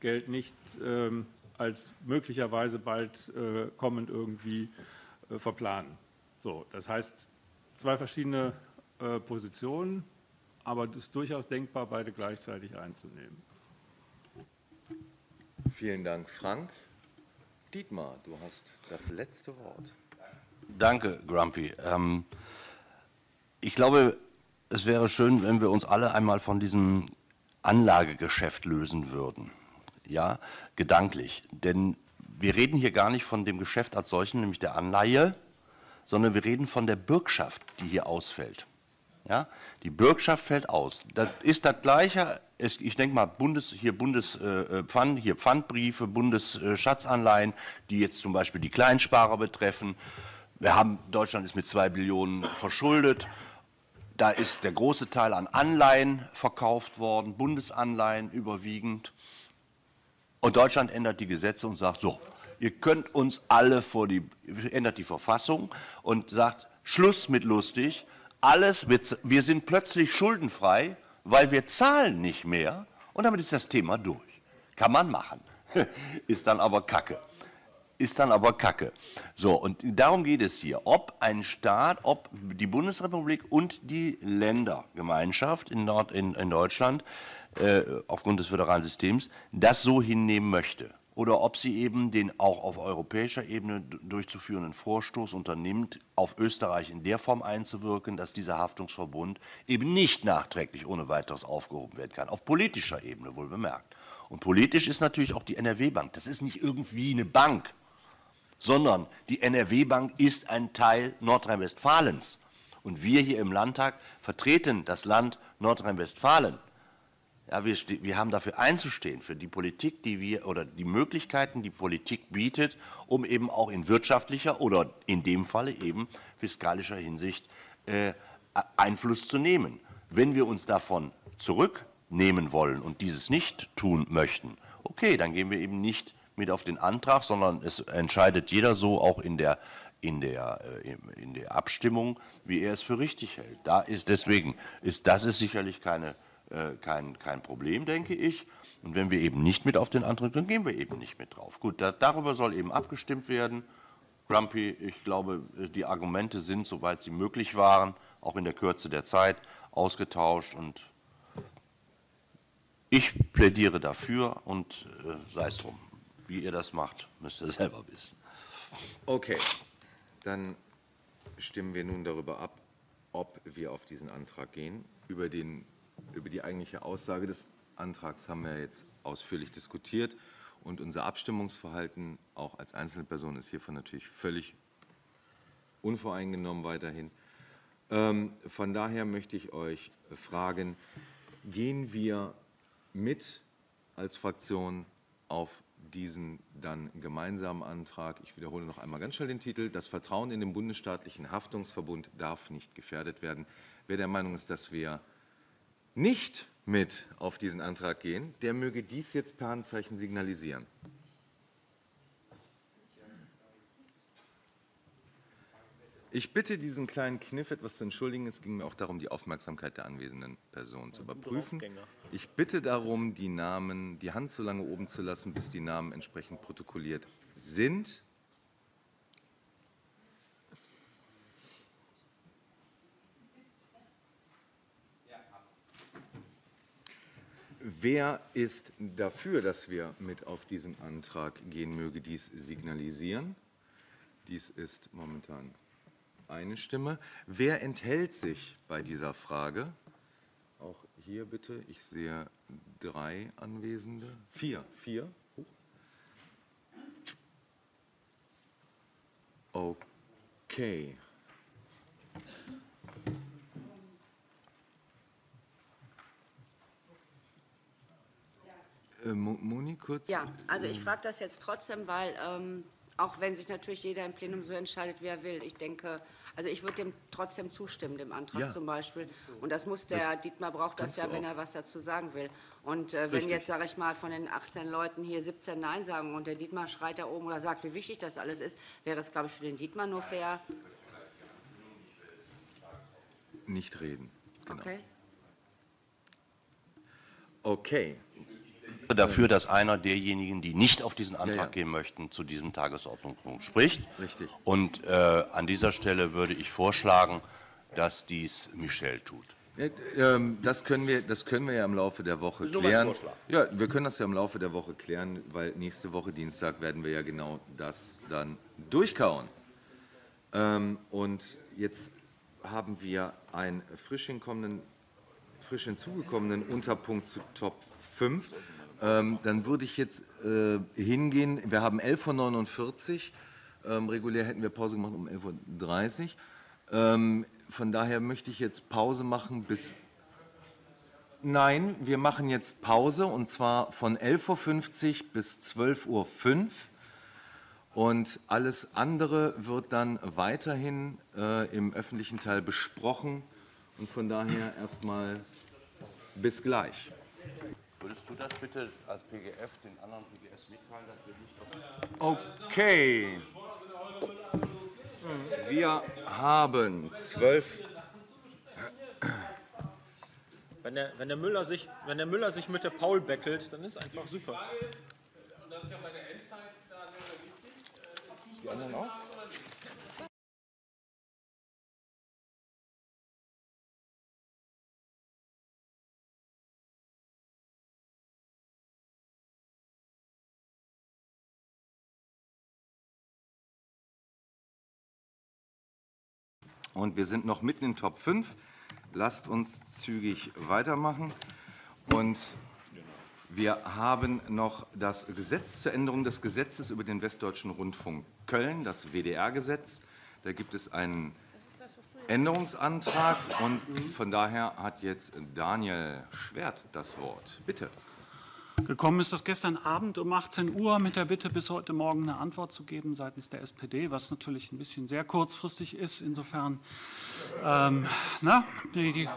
Geld nicht ähm, als möglicherweise bald äh, kommend irgendwie äh, verplanen. So, das heißt, zwei verschiedene äh, Positionen, aber es ist durchaus denkbar, beide gleichzeitig einzunehmen. Vielen Dank, Frank. Dietmar, du hast das letzte Wort. Danke, Grumpy. Ähm, ich glaube, es wäre schön, wenn wir uns alle einmal von diesem Anlagegeschäft lösen würden. Ja, gedanklich. Denn wir reden hier gar nicht von dem Geschäft als solchen, nämlich der Anleihe, sondern wir reden von der Bürgschaft, die hier ausfällt. Ja, die Bürgschaft fällt aus. Das ist das Gleiche. Es, ich denke mal, Bundes, hier, Bundes, äh, Pfand, hier Pfandbriefe, Bundesschatzanleihen, die jetzt zum Beispiel die Kleinsparer betreffen. Wir haben, Deutschland ist mit zwei Billionen verschuldet. Da ist der große Teil an Anleihen verkauft worden, Bundesanleihen überwiegend. Und Deutschland ändert die Gesetze und sagt so, ihr könnt uns alle vor die, ändert die Verfassung und sagt, Schluss mit lustig, alles, wir sind plötzlich schuldenfrei, weil wir zahlen nicht mehr und damit ist das Thema durch. Kann man machen. [LAUGHS] Ist dann aber Kacke. Ist dann aber Kacke. So, und darum geht es hier. Ob ein Staat, ob die Bundesrepublik und die Ländergemeinschaft in, Nord, in, in Deutschland äh, aufgrund des föderalen Systems das so hinnehmen möchte. Oder ob sie eben den auch auf europäischer Ebene durchzuführenden Vorstoß unternimmt, auf Österreich in der Form einzuwirken, dass dieser Haftungsverbund eben nicht nachträglich ohne weiteres aufgehoben werden kann, auf politischer Ebene wohl bemerkt. Und politisch ist natürlich auch die NRW-Bank. Das ist nicht irgendwie eine Bank, sondern die NRW-Bank ist ein Teil Nordrhein-Westfalens. Und wir hier im Landtag vertreten das Land Nordrhein-Westfalen. Ja, wir, wir haben dafür einzustehen, für die Politik, die wir oder die Möglichkeiten, die Politik bietet, um eben auch in wirtschaftlicher oder in dem Falle eben fiskalischer Hinsicht äh, Einfluss zu nehmen. Wenn wir uns davon zurücknehmen wollen und dieses nicht tun möchten, okay, dann gehen wir eben nicht mit auf den Antrag, sondern es entscheidet jeder so auch in der, in der, äh, in der Abstimmung, wie er es für richtig hält. Da ist deswegen, ist, das ist sicherlich keine, äh, kein, kein Problem, denke ich. Und wenn wir eben nicht mit auf den Antrag, dann gehen wir eben nicht mit drauf. Gut, da, darüber soll eben abgestimmt werden. Grumpy, ich glaube, die Argumente sind, soweit sie möglich waren, auch in der Kürze der Zeit, ausgetauscht und ich plädiere dafür und äh, sei es drum. Wie ihr das macht, müsst ihr [LAUGHS] selber wissen. Okay, dann stimmen wir nun darüber ab, ob wir auf diesen Antrag gehen. Über, den, über die eigentliche Aussage des Antrags haben wir jetzt ausführlich diskutiert und unser Abstimmungsverhalten auch als Einzelperson ist hiervon natürlich völlig unvoreingenommen weiterhin. Ähm, von daher möchte ich euch fragen, gehen wir mit als Fraktion auf diesen dann gemeinsamen Antrag. Ich wiederhole noch einmal ganz schnell den Titel. Das Vertrauen in den bundesstaatlichen Haftungsverbund darf nicht gefährdet werden. Wer der Meinung ist, dass wir nicht mit auf diesen Antrag gehen, der möge dies jetzt per Handzeichen signalisieren. Ich bitte diesen kleinen Kniff etwas zu entschuldigen. Es ging mir auch darum, die Aufmerksamkeit der anwesenden Person zu überprüfen. Ich bitte darum, die Namen, die Hand so lange oben zu lassen, bis die Namen entsprechend protokolliert sind. Wer ist dafür, dass wir mit auf diesen Antrag gehen, möge dies signalisieren. Dies ist momentan eine Stimme. Wer enthält sich bei dieser Frage? Auch hier bitte. Ich sehe drei Anwesende. Vier. Vier. Okay. Äh, Mo- Moni, kurz? Ja, also ich frage das jetzt trotzdem, weil ähm, auch wenn sich natürlich jeder im Plenum so entscheidet, wie er will, ich denke, also ich würde dem trotzdem zustimmen, dem Antrag Ja. zum Beispiel. Und das muss der, Dietmar braucht das ja, wenn er was dazu sagen will. Und äh, wenn Richtig. jetzt, sage ich mal, von den 18 Leuten hier 17 Nein sagen und der Dietmar schreit da oben oder sagt, wie wichtig das alles ist, wäre es, glaube ich, für den Dietmar nur fair. Nicht reden. Genau. Okay? Okay. Dafür, dass einer derjenigen, die nicht auf diesen Antrag Ja, ja. gehen möchten, zu diesem Tagesordnungspunkt spricht. Richtig. Und äh, an dieser Stelle würde ich vorschlagen, dass dies Michel tut. Ähm, Das können, wir, das können wir ja im Laufe der Woche klären. Ja, wir können das ja im Laufe der Woche klären, weil nächste Woche Dienstag werden wir ja genau das dann durchkauen. Ähm, Und jetzt haben wir einen frisch, frisch hinzugekommenen Unterpunkt zu Top 5. Ähm, Dann würde ich jetzt äh, hingehen, wir haben 11.49 Uhr, ähm, regulär hätten wir Pause gemacht um 11.30 Uhr. Ähm, Von daher möchte ich jetzt Pause machen bis Nein, wir machen jetzt Pause und zwar von 11.50 Uhr bis 12.05 Uhr. Und alles andere wird dann weiterhin äh, im öffentlichen Teil besprochen. Und von daher erstmal bis gleich. Würdest du das bitte als PGF den anderen PGFs mitteilen, dass wir nicht Okay. Wir haben zwölf. Wenn der, wenn, der Müller sich, wenn der Müller sich mit der Paul beckelt, dann ist einfach super. Und das ist ja bei der Endzeit da sehr wichtig. Die anderen auch? Und wir sind noch mitten in Top 5. Lasst uns zügig weitermachen. Und wir haben noch das Gesetz zur Änderung des Gesetzes über den Westdeutschen Rundfunk Köln, das WDR-Gesetz. Da gibt es einen Änderungsantrag und von daher hat jetzt Daniel Schwert das Wort. Bitte. Gekommen ist das gestern Abend um 18 Uhr mit der Bitte, bis heute Morgen eine Antwort zu geben seitens der SPD, was natürlich ein bisschen sehr kurzfristig ist. Insofern, ähm, na, die, die,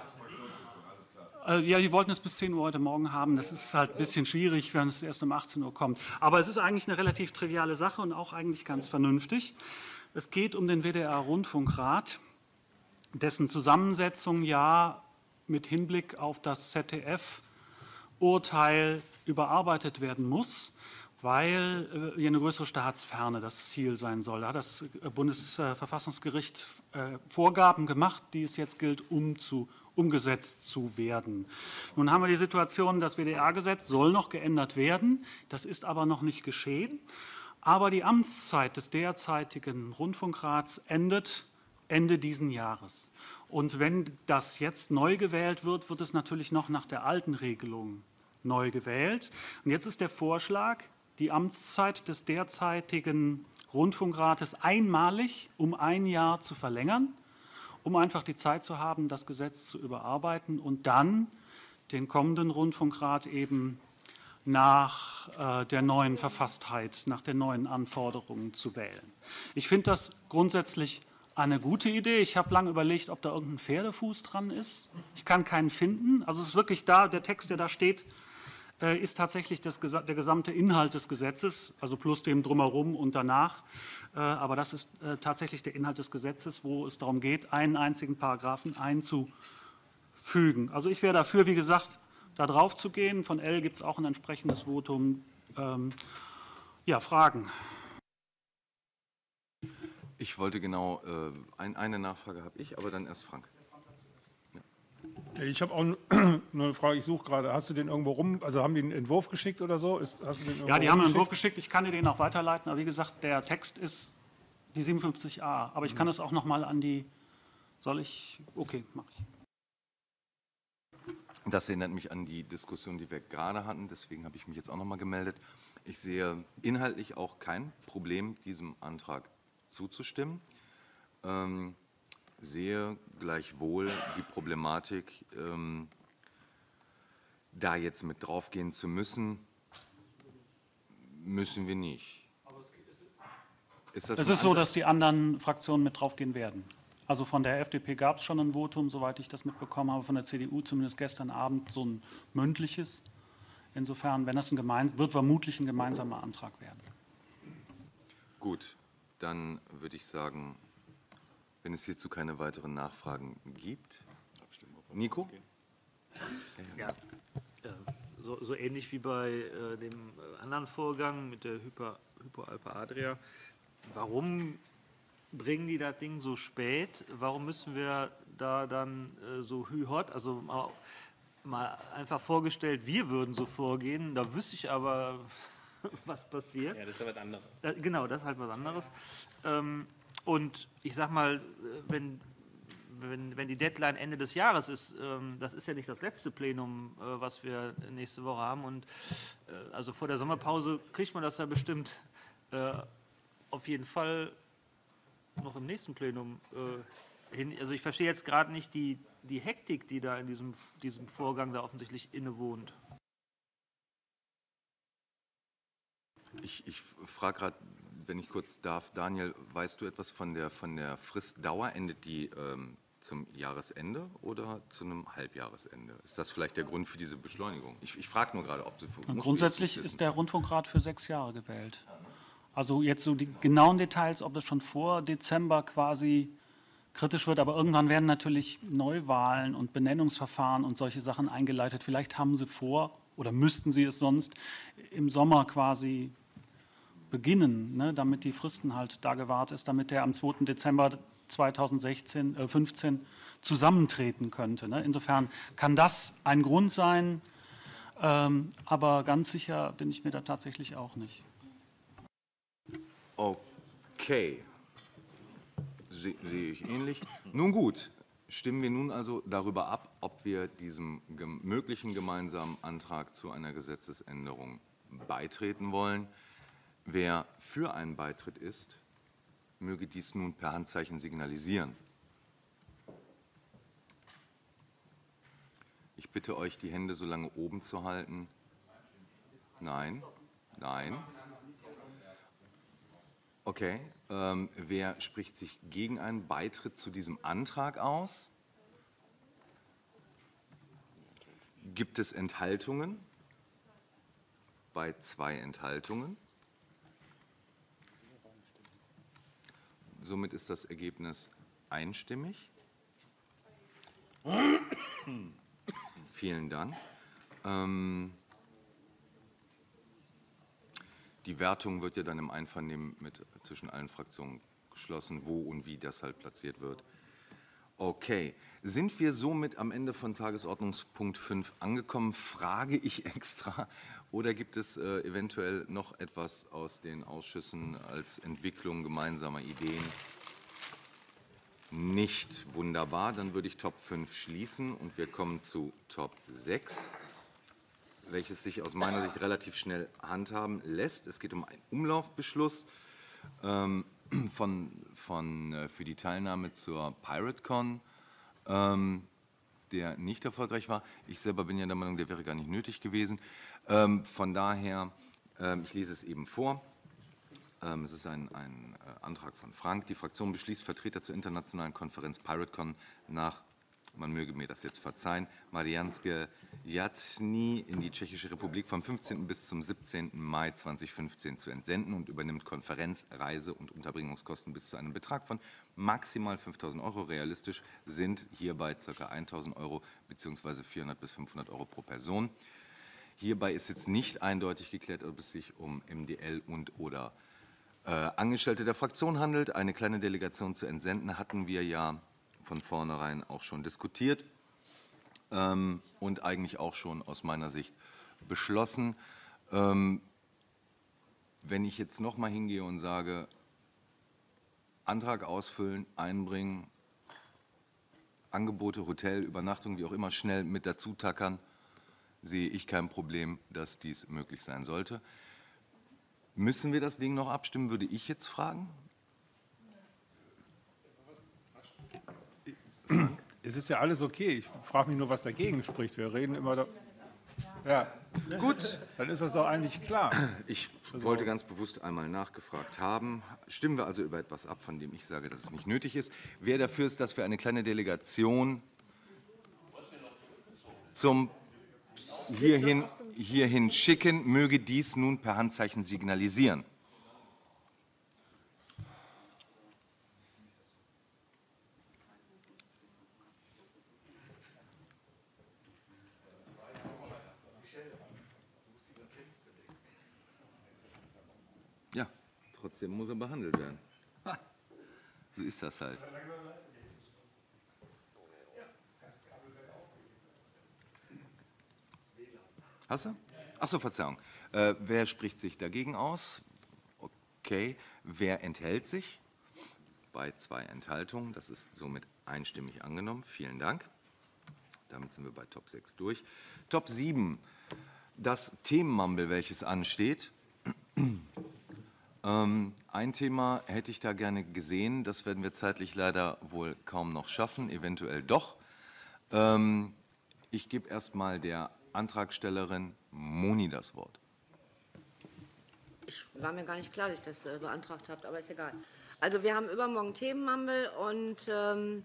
äh, ja, die wollten es bis 10 Uhr heute Morgen haben. Das ist halt ein bisschen schwierig, wenn es erst um 18 Uhr kommt. Aber es ist eigentlich eine relativ triviale Sache und auch eigentlich ganz vernünftig. Es geht um den WDR-Rundfunkrat, dessen Zusammensetzung ja mit Hinblick auf das ZDF Urteil überarbeitet werden muss, weil äh, eine größere Staatsferne das Ziel sein soll. Da hat das äh, Bundesverfassungsgericht äh, Vorgaben gemacht, die es jetzt gilt, umzu, umgesetzt zu werden. Nun haben wir die Situation, das WDR-Gesetz soll noch geändert werden. Das ist aber noch nicht geschehen. Aber die Amtszeit des derzeitigen Rundfunkrats endet Ende diesen Jahres. Und wenn das jetzt neu gewählt wird, wird es natürlich noch nach der alten Regelung neu gewählt. Und jetzt ist der Vorschlag, die Amtszeit des derzeitigen Rundfunkrates einmalig um ein Jahr zu verlängern, um einfach die Zeit zu haben, das Gesetz zu überarbeiten und dann den kommenden Rundfunkrat eben nach äh, der neuen Verfasstheit, nach den neuen Anforderungen zu wählen. Ich finde das grundsätzlich eine gute Idee. Ich habe lange überlegt, ob da irgendein Pferdefuß dran ist. Ich kann keinen finden. Also es ist wirklich da, der Text, der da steht, ist tatsächlich das, der gesamte Inhalt des Gesetzes, also plus dem drumherum und danach. Äh, aber das ist äh, tatsächlich der Inhalt des Gesetzes, wo es darum geht, einen einzigen Paragraphen einzufügen. Also ich wäre dafür, wie gesagt, da drauf zu gehen. Von L gibt es auch ein entsprechendes Votum. Ähm, ja, Fragen. Ich wollte genau, äh, ein, eine Nachfrage habe ich, aber dann erst Frank. Ich habe auch [CLEARS THROAT] eine Frage, ich suche gerade, hast du den irgendwo rum, also haben die einen Entwurf geschickt oder so? Ist, ja, die haben einen Entwurf geschickt, ich kann dir den auch weiterleiten, aber wie gesagt, der Text ist die 57a, aber ich kann es auch noch mal an die, soll ich, okay, mache ich. Das erinnert mich an die Diskussion, die wir gerade hatten, deswegen habe ich mich jetzt auch noch mal gemeldet. Ich sehe inhaltlich auch kein Problem, diesem Antrag zuzustimmen. Ähm, sehe gleichwohl die Problematik, ähm, da jetzt mit draufgehen zu müssen, müssen wir nicht. Ist es ist so, dass die anderen Fraktionen mit draufgehen werden. Also von der FDP gab es schon ein Votum, soweit ich das mitbekommen habe, von der CDU zumindest gestern Abend so ein mündliches. Insofern, wenn das ein gemein, wird vermutlich ein gemeinsamer Antrag werden. Gut, dann würde ich sagen, wenn es hierzu keine weiteren Nachfragen gibt. Nico? Ja, äh, so, so, ähnlich wie bei äh, dem anderen Vorgang mit der Hyper, Hypoalpa Adria. Warum bringen die das Ding so spät? Warum müssen wir da dann äh, so hü-hot, also mal, mal, einfach vorgestellt, wir würden so vorgehen, da wüsste ich aber, [LAUGHS] was passiert. Ja, das ist ja was anderes. Äh, genau, das ist halt was anderes. Ähm, und ich sag mal, wenn, wenn, wenn die Deadline Ende des Jahres ist, ähm, das ist ja nicht das letzte Plenum, äh, was wir nächste Woche haben. Und äh, also vor der Sommerpause kriegt man das ja bestimmt äh, auf jeden Fall noch im nächsten Plenum hin. Also ich verstehe jetzt gerade nicht die, die Hektik, die da in diesem, diesem Vorgang da offensichtlich innewohnt. Ich, ich frage gerade, wenn ich kurz darf, Daniel, weißt du etwas von der, von der Fristdauer? Endet die ähm, zum Jahresende oder zu einem Halbjahresende? Ist das vielleicht der Grund für diese Beschleunigung? Ich, ich frage nur gerade, ob du. Grundsätzlich ist der Rundfunkrat für sechs Jahre gewählt. Also jetzt so die genauen Details, ob es schon vor Dezember quasi kritisch wird, aber irgendwann werden natürlich Neuwahlen und Benennungsverfahren und solche Sachen eingeleitet. Vielleicht haben sie vor oder müssten sie es sonst im Sommer quasi beginnen, ne, damit die Fristen halt da gewahrt ist, damit der am 2. Dezember 2016, äh, 15 zusammentreten könnte. Ne. Insofern kann das ein Grund sein, ähm, aber ganz sicher bin ich mir da tatsächlich auch nicht. Okay. Se- Sehe ich ähnlich. Nun gut, stimmen wir nun also darüber ab, ob wir diesem möglichen gemeinsamen Antrag zu einer Gesetzesänderung beitreten wollen. Wer für einen Beitritt ist, möge dies nun per Handzeichen signalisieren. Ich bitte euch, die Hände so lange oben zu halten. Nein, nein. Okay, ähm, wer spricht sich gegen einen Beitritt zu diesem Antrag aus? Gibt es Enthaltungen? Bei zwei Enthaltungen. Somit ist das Ergebnis einstimmig. [COUGHS] Vielen Dank. Ähm, die Wertung wird ja dann im Einvernehmen mit zwischen allen Fraktionen geschlossen, wo und wie das halt platziert wird. Okay, sind wir somit am Ende von Tagesordnungspunkt 5 angekommen, frage ich [LAUGHS] extra. Oder gibt es äh, eventuell noch etwas aus den Ausschüssen als Entwicklung gemeinsamer Ideen? Nicht wunderbar, dann würde ich Top 5 schließen und wir kommen zu Top 6 welches sich aus meiner Sicht relativ schnell handhaben lässt. Es geht um einen Umlaufbeschluss ähm, [CLEARS THROAT] von, von, äh, für die Teilnahme zur PirateCon, ähm, der nicht erfolgreich war. Ich selber bin ja der Meinung, der wäre gar nicht nötig gewesen. Ähm, von daher, ähm, ich lese es eben vor. Ähm, Es ist ein, ein äh, Antrag von Frank. Die Fraktion beschließt, Vertreter zur internationalen Konferenz PirateCon nach, man möge mir das jetzt verzeihen, Marianske Jacni in die Tschechische Republik vom 15. bis zum 17. Mai 2015 zu entsenden und übernimmt Konferenz-, Reise- und Unterbringungskosten bis zu einem Betrag von maximal 5.000 Euro. Realistisch sind hierbei ca. 1.000 Euro bzw. 400 bis 500 Euro pro Person. Hierbei ist jetzt nicht eindeutig geklärt, ob es sich um MDL und oder äh, Angestellte der Fraktion handelt. Eine kleine Delegation zu entsenden hatten wir ja von vornherein auch schon diskutiert ähm, und eigentlich auch schon aus meiner Sicht beschlossen. Ähm, wenn ich jetzt noch mal hingehe und sage, Antrag ausfüllen, einbringen, Angebote, Hotel, Übernachtung, wie auch immer, schnell mit dazu tackern, sehe ich kein Problem, dass dies möglich sein sollte. Müssen wir das Ding noch abstimmen, würde ich jetzt fragen? Es ist ja alles okay. Ich frage mich nur, was dagegen spricht. Wir reden immer. Da ja, Gut. dann ist das doch eigentlich klar. Ich wollte ganz bewusst einmal nachgefragt haben. Stimmen wir also über etwas ab, von dem ich sage, dass es nicht nötig ist. Wer dafür ist, dass wir eine kleine Delegation zum hierhin, hierhin schicken, möge dies nun per Handzeichen signalisieren. Ja, trotzdem muss er behandelt werden. Ha, So ist das halt. Hast du? Achso, Verzeihung. Äh, wer spricht sich dagegen aus? Okay. Wer enthält sich? Bei zwei Enthaltungen. Das ist somit einstimmig angenommen. Vielen Dank. Damit sind wir bei Top 6 durch. Top 7. Das Themenmumble, welches ansteht. Ähm, ein Thema hätte ich da gerne gesehen. Das werden wir zeitlich leider wohl kaum noch schaffen, eventuell doch. Ähm, ich gebe erstmal der Antragstellerin Moni das Wort. Ich war mir gar nicht klar, dass ich das äh, beantragt habe, aber ist egal. Also wir haben übermorgen Themenmammel und ähm,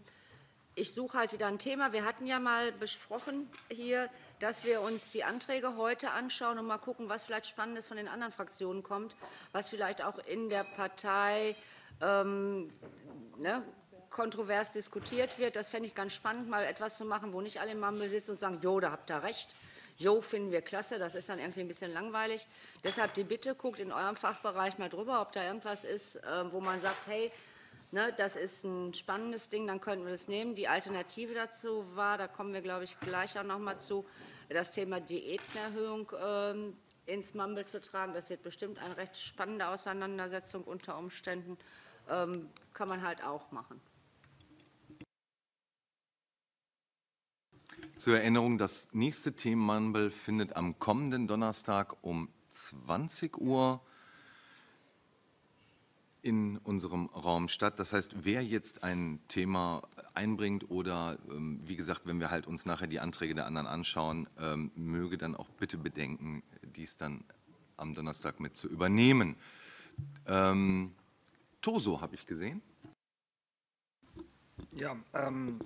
ich suche halt wieder ein Thema. Wir hatten ja mal besprochen hier, dass wir uns die Anträge heute anschauen und mal gucken, was vielleicht Spannendes von den anderen Fraktionen kommt, was vielleicht auch in der Partei ähm, ne, kontrovers diskutiert wird. Das fände ich ganz spannend, mal etwas zu machen, wo nicht alle im Mammel sitzen und sagen, jo, da habt ihr recht. Jo, finden wir klasse, das ist dann irgendwie ein bisschen langweilig. Deshalb die Bitte, guckt in eurem Fachbereich mal drüber, ob da irgendwas ist, äh, wo man sagt, hey, ne, das ist ein spannendes Ding, dann könnten wir das nehmen. Die Alternative dazu war, da kommen wir, glaube ich, gleich auch noch mal zu, das Thema Diätenerhöhung ähm, ins Mumble zu tragen. Das wird bestimmt eine recht spannende Auseinandersetzung unter Umständen. ähm, kann man halt auch machen. Zur Erinnerung, das nächste Themenmumble findet am kommenden Donnerstag um 20 Uhr in unserem Raum statt. Das heißt, wer jetzt ein Thema einbringt oder, ähm, wie gesagt, wenn wir halt uns nachher die Anträge der anderen anschauen, ähm, möge dann auch bitte bedenken, dies dann am Donnerstag mit zu übernehmen. Ähm, Toso habe ich gesehen. Ja, ähm,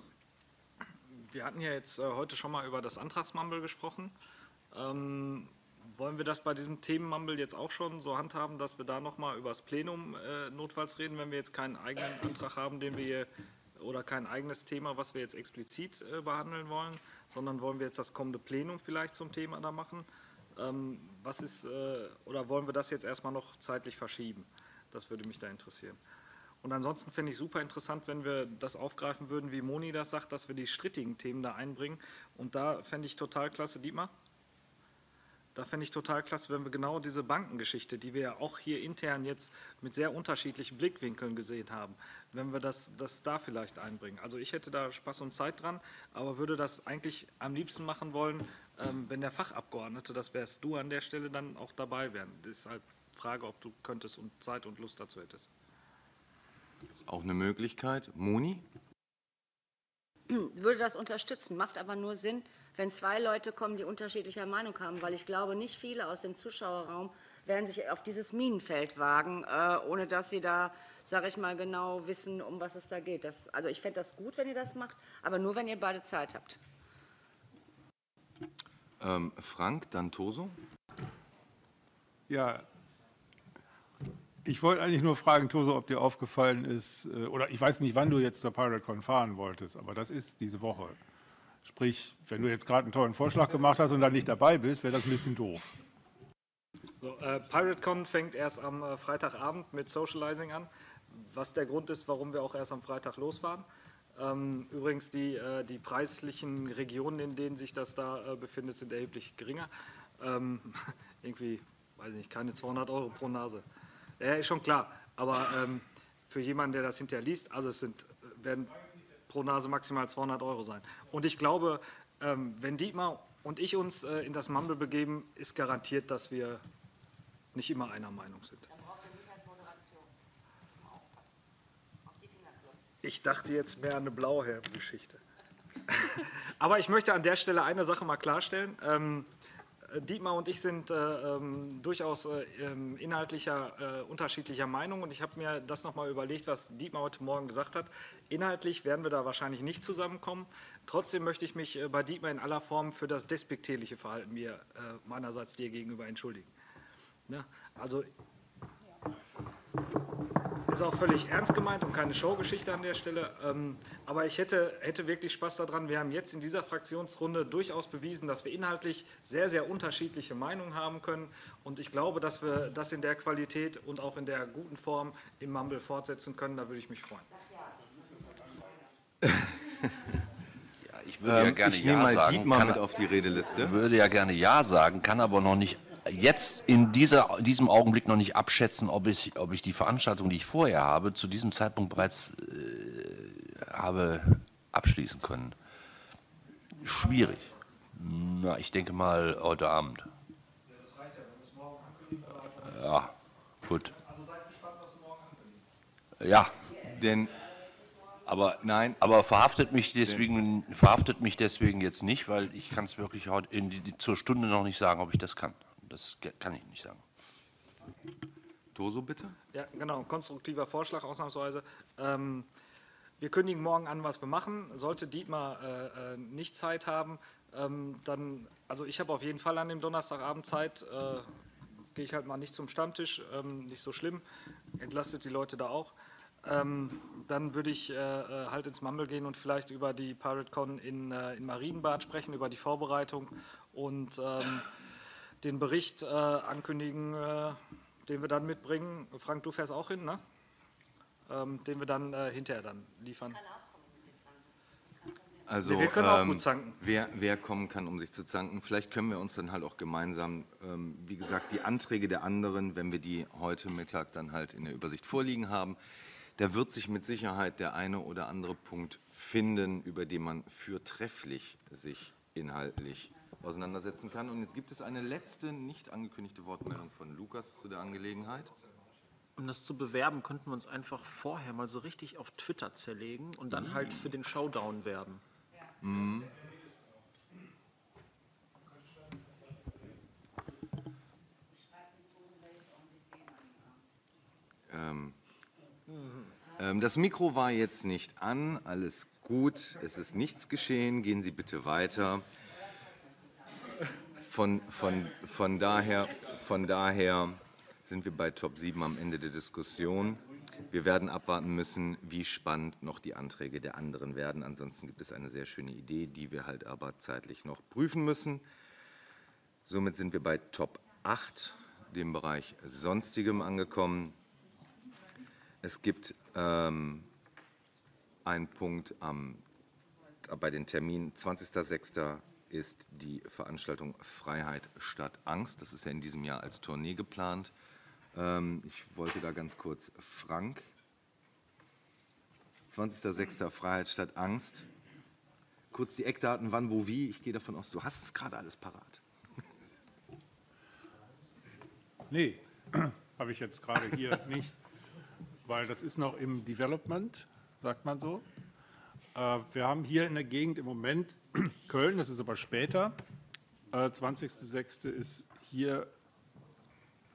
wir hatten ja jetzt äh, heute schon mal über das Antragsmumble gesprochen. Ähm, wollen wir das bei diesem Themenmumble jetzt auch schon so handhaben, dass wir da nochmal über das Plenum äh, notfalls reden, wenn wir jetzt keinen eigenen Antrag haben, den wir hier oder kein eigenes Thema, was wir jetzt explizit äh, behandeln wollen, sondern wollen wir jetzt das kommende Plenum vielleicht zum Thema da machen? Ähm, was ist, äh, oder wollen wir das jetzt erstmal noch zeitlich verschieben? Das würde mich da interessieren. Und ansonsten fände ich super interessant, wenn wir das aufgreifen würden, wie Moni das sagt, dass wir die strittigen Themen da einbringen. Und da fände ich total klasse, Dietmar, da fände ich total klasse, wenn wir genau diese Bankengeschichte, die wir ja auch hier intern jetzt mit sehr unterschiedlichen Blickwinkeln gesehen haben, wenn wir das, das da vielleicht einbringen. Also ich hätte da Spaß und Zeit dran, aber würde das eigentlich am liebsten machen wollen, ähm, wenn der Fachabgeordnete, das wärst du an der Stelle, dann auch dabei wären. Deshalb Frage, ob du könntest und Zeit und Lust dazu hättest. Das ist auch eine Möglichkeit. Moni? Würde das unterstützen, macht aber nur Sinn, wenn zwei Leute kommen, die unterschiedlicher Meinung haben, weil ich glaube, nicht viele aus dem Zuschauerraum werden sich auf dieses Minenfeld wagen, äh, ohne dass sie da, sage ich mal, genau wissen, um was es da geht. Das, also ich fände das gut, wenn ihr das macht, aber nur, wenn ihr beide Zeit habt. Ähm, Frank, dann Toso. Ja, ich wollte eigentlich nur fragen, Toso, ob dir aufgefallen ist, äh, oder ich weiß nicht, wann du jetzt zur PirateCon fahren wolltest, aber das ist diese Woche. Sprich, wenn du jetzt gerade einen tollen Vorschlag gemacht hast und dann nicht dabei bist, wäre das ein bisschen doof. So, äh, PirateCon fängt erst am äh, Freitagabend mit Socializing an, was der Grund ist, warum wir auch erst am Freitag losfahren. Ähm, übrigens, die, äh, die preislichen Regionen, in denen sich das da äh, befindet, sind erheblich geringer. Ähm, [LAUGHS] irgendwie, weiß ich nicht, keine 200 Euro pro Nase. Ja, ist schon klar. Aber ähm, für jemanden, der das hinterher liest, also es sind, werden pro Nase maximal 200 Euro sein. Und ich glaube, ähm, wenn Dietmar und ich uns äh, in das Mumble begeben, ist garantiert, dass wir nicht immer einer Meinung sind. Ich dachte jetzt mehr an eine Blauherr-Geschichte. [LAUGHS] Aber ich möchte an der Stelle eine Sache mal klarstellen. Ähm, Dietmar und ich sind äh, ähm, durchaus äh, ähm, inhaltlicher äh, unterschiedlicher Meinung und ich habe mir das nochmal überlegt, was Dietmar heute Morgen gesagt hat. Inhaltlich werden wir da wahrscheinlich nicht zusammenkommen. Trotzdem möchte ich mich äh, bei Dietmar in aller Form für das despektierliche Verhalten mir äh, meinerseits dir gegenüber entschuldigen. Ne? Also ist auch völlig ernst gemeint und keine Showgeschichte an der Stelle. Ähm, aber ich hätte, hätte wirklich Spaß daran. Wir haben jetzt in dieser Fraktionsrunde durchaus bewiesen, dass wir inhaltlich sehr, sehr unterschiedliche Meinungen haben können. Und ich glaube, dass wir das in der Qualität und auch in der guten Form im Mumble fortsetzen können. Da würde ich mich freuen. [LAUGHS] Ich würde ja Ähm, gerne ich nehme Ja mal sagen. Dietmar kann- mit auf die Redeliste. würde ja gerne Ja sagen, kann aber noch nicht jetzt in dieser, diesem Augenblick noch nicht abschätzen, ob ich, ob ich die Veranstaltung, die ich vorher habe, zu diesem Zeitpunkt bereits äh, habe abschließen können. Schwierig. Na, ich denke mal heute Abend. Ja, gut. Ja. Denn aber nein, aber verhaftet mich deswegen verhaftet mich deswegen jetzt nicht, weil ich kann es wirklich heute in zur Stunde noch nicht sagen, ob ich das kann. Das kann ich nicht sagen. Toso, bitte. Ja, genau, konstruktiver Vorschlag ausnahmsweise. Ähm, wir kündigen morgen an, was wir machen. Sollte Dietmar äh, äh, nicht Zeit haben, ähm, dann, also ich habe auf jeden Fall an dem Donnerstagabend Zeit. Äh, Gehe ich halt mal nicht zum Stammtisch, ähm, nicht so schlimm. Entlastet die Leute da auch. Ähm, dann würde ich äh, äh, halt ins Mumble gehen und vielleicht über die PirateCon in, äh, in Marienbad sprechen, über die Vorbereitung und ähm, den Bericht äh, ankündigen, äh, den wir dann mitbringen. Frank, du fährst auch hin, ne? Ähm, den wir dann äh, hinterher dann liefern. Also, Nee, wir können auch ähm, gut zanken. Wer, wer kommen kann, um sich zu zanken. Vielleicht können wir uns dann halt auch gemeinsam, ähm, wie gesagt, die Anträge der anderen, wenn wir die heute Mittag dann halt in der Übersicht vorliegen haben, Da wird sich mit Sicherheit der eine oder andere Punkt finden, über den man fürtrefflich sich inhaltlich auseinandersetzen kann. Und jetzt gibt es eine letzte nicht angekündigte Wortmeldung von Lukas zu der Angelegenheit. Um das zu bewerben, könnten wir uns einfach vorher mal so richtig auf Twitter zerlegen und dann halt für den Showdown werben. Mhm. Ähm, ähm, das Mikro war jetzt nicht an, alles gut, es ist nichts geschehen, gehen Sie bitte weiter. Von, von, von, daher, von daher sind wir bei Top 7 am Ende der Diskussion. Wir werden abwarten müssen, wie spannend noch die Anträge der anderen werden. Ansonsten gibt es eine sehr schöne Idee, die wir halt aber zeitlich noch prüfen müssen. Somit sind wir bei Top 8, dem Bereich Sonstigem, angekommen. Es gibt ähm, einen Punkt am, bei den Terminen 20.06. ist die Veranstaltung Freiheit statt Angst. Das ist ja in diesem Jahr als Tournee geplant. Ähm, ich wollte da ganz kurz Frank. 20.06. Freiheit statt Angst. Kurz die Eckdaten, wann, wo, wie. Ich gehe davon aus, du hast es gerade alles parat. Nee, [CLEARS THROAT] habe ich jetzt gerade hier nicht, weil das ist noch im Development, sagt man so. Äh, Wir haben hier in der Gegend im Moment [CLEARS THROAT] Köln, das ist aber später. Äh, 20.06. ist hier,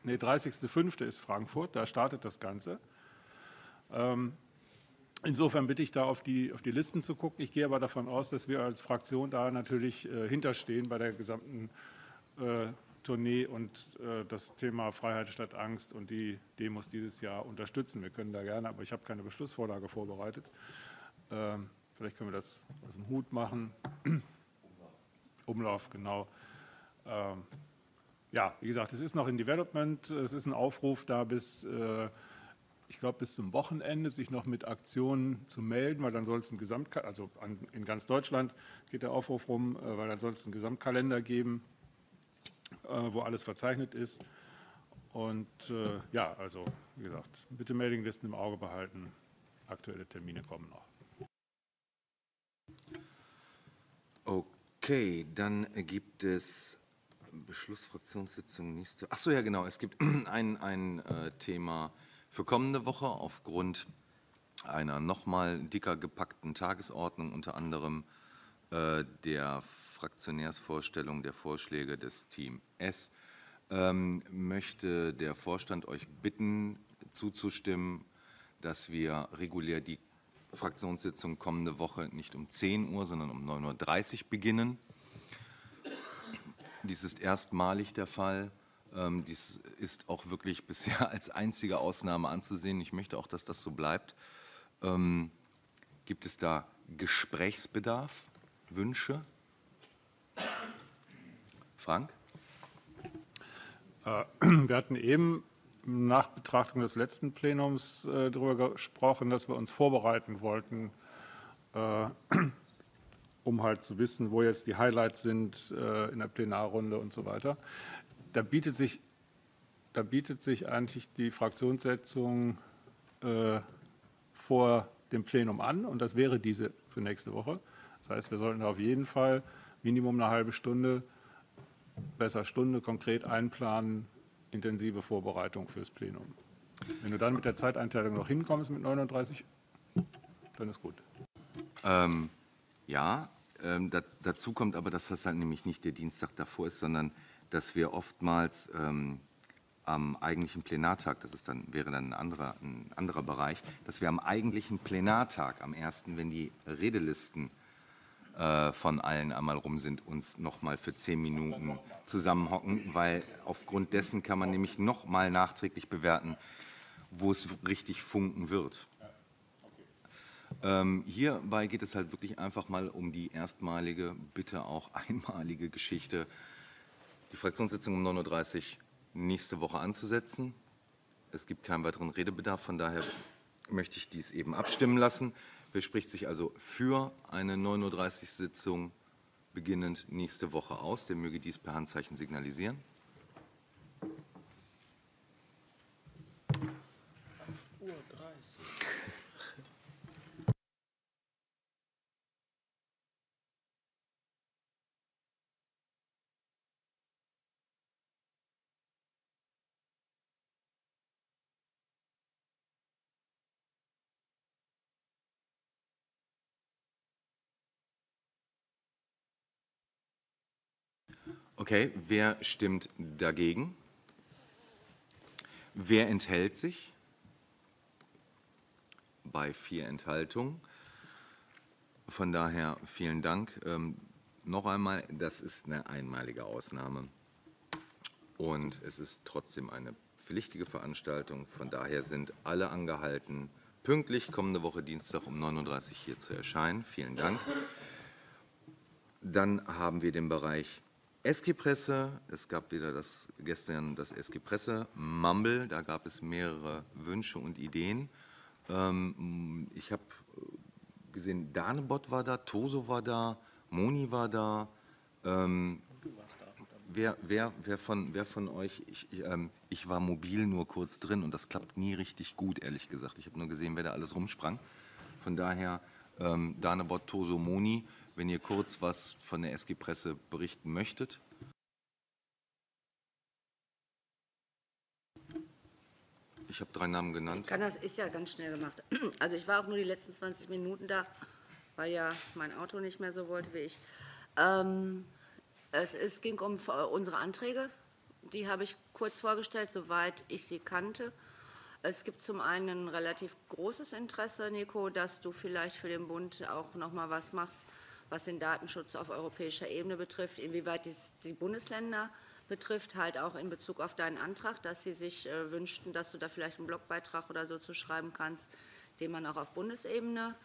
nee, 30.05. ist Frankfurt, da startet das Ganze. Ähm, Insofern bitte ich da auf die, auf die Listen zu gucken. Ich gehe aber davon aus, dass wir als Fraktion da natürlich äh, hinterstehen bei der gesamten äh, Tournee und äh, das Thema Freiheit statt Angst und die Demos dieses Jahr unterstützen. Wir können da gerne, aber ich habe keine Beschlussvorlage vorbereitet. Ähm, vielleicht können wir das aus dem Hut machen. [CLEARS THROAT] Umlauf, genau. Ähm, ja, wie gesagt, es ist noch in Development. Es ist ein Aufruf da bis äh, ich glaube, bis zum Wochenende sich noch mit Aktionen zu melden, weil dann soll es ein Gesamt, also an, in ganz Deutschland geht der Aufruf rum, äh, weil einen Gesamtkalender geben, äh, wo alles verzeichnet ist. Und äh, ja, also wie gesagt, bitte Mailinglisten im Auge behalten. Aktuelle Termine kommen noch. Okay, dann gibt es Beschlussfraktionssitzung nächste. Ach so, ja genau. Es gibt [CLEARS THROAT] ein, ein äh, Thema für kommende Woche aufgrund einer nochmal dicker gepackten Tagesordnung, unter anderem äh, der Fraktionärsvorstellung der Vorschläge des Team S, ähm, möchte der Vorstand euch bitten, zuzustimmen, dass wir regulär die Fraktionssitzung kommende Woche nicht um 10 Uhr, sondern um 9.30 Uhr beginnen. Dies ist erstmalig der Fall. Ähm, dies ist auch wirklich [LAUGHS] bisher als einzige Ausnahme anzusehen. Ich möchte auch, dass das so bleibt. Ähm, gibt es da Gesprächsbedarf, Wünsche? Frank? Äh, [CLEARS THROAT] Wir hatten eben nach Betrachtung des letzten Plenums äh, darüber gesprochen, dass wir uns vorbereiten wollten, äh, um halt zu wissen, wo jetzt die Highlights sind äh, in der Plenarrunde und so weiter. Da bietet sich, da bietet sich eigentlich die Fraktionssetzung äh, vor dem Plenum an und das wäre diese für nächste Woche. Das heißt, wir sollten auf jeden Fall Minimum eine halbe Stunde, besser Stunde konkret einplanen, intensive Vorbereitung fürs Plenum. Wenn du dann mit der Zeiteinteilung noch hinkommst mit 39, dann ist gut. Ähm, ja, ähm, da, dazu kommt aber, dass das halt nämlich nicht der Dienstag davor ist, sondern dass wir oftmals ähm, am eigentlichen Plenartag, das ist dann, wäre dann ein anderer, ein anderer Bereich, dass wir am eigentlichen Plenartag, am ersten, wenn die Redelisten äh, von allen einmal rum sind, uns noch mal für zehn Minuten zusammenhocken, weil aufgrund dessen kann man nämlich noch mal nachträglich bewerten, wo es richtig funken wird. Ähm, hierbei geht es halt wirklich einfach mal um die erstmalige, bitte auch einmalige Geschichte, die Fraktionssitzung um 9.30 Uhr nächste Woche anzusetzen. Es gibt keinen weiteren Redebedarf, von daher möchte ich dies eben abstimmen lassen. Spricht sich also für eine 9.30 Uhr Sitzung beginnend nächste Woche aus? Der möge dies per Handzeichen signalisieren. Okay, wer stimmt dagegen? Wer enthält sich? Bei vier Enthaltungen. Von daher vielen Dank. Ähm, noch einmal, das ist eine einmalige Ausnahme. Und es ist trotzdem eine pflichtige Veranstaltung. Von daher sind alle angehalten, pünktlich kommende Woche Dienstag um 9.30 Uhr hier zu erscheinen. Vielen Dank. Dann haben wir den Bereich SG-Presse. Es gab wieder das, gestern das SG-Presse Mumble. Da gab es mehrere Wünsche und Ideen. Ähm, ich habe gesehen, Danebot war da, Toso war da, Moni war da. Ähm, wer, wer, wer, von, wer von euch, ich, ich, ähm, ich war mobil nur kurz drin und das klappt nie richtig gut, ehrlich gesagt. Ich habe nur gesehen, wer da alles rumsprang. Von daher, ähm, Danebot, Toso, Moni, wenn ihr kurz was von der SG-Presse berichten möchtet. Ich habe drei Namen genannt. Kann das ist ja ganz schnell gemacht. [CLEARS THROAT] Also ich war auch nur die letzten 20 Minuten da, weil ja mein Auto nicht mehr so wollte wie ich. Ähm, es, es ging um unsere Anträge. Die habe ich kurz vorgestellt, soweit ich sie kannte. Es gibt zum einen ein relativ großes Interesse, Nico, dass du vielleicht für den Bund auch noch mal was machst, was den Datenschutz auf europäischer Ebene betrifft, inwieweit dies die Bundesländer betrifft, halt auch in Bezug auf deinen Antrag, dass sie sich äh, wünschten, dass du da vielleicht einen Blogbeitrag oder so zu schreiben kannst, den man auch auf Bundesebene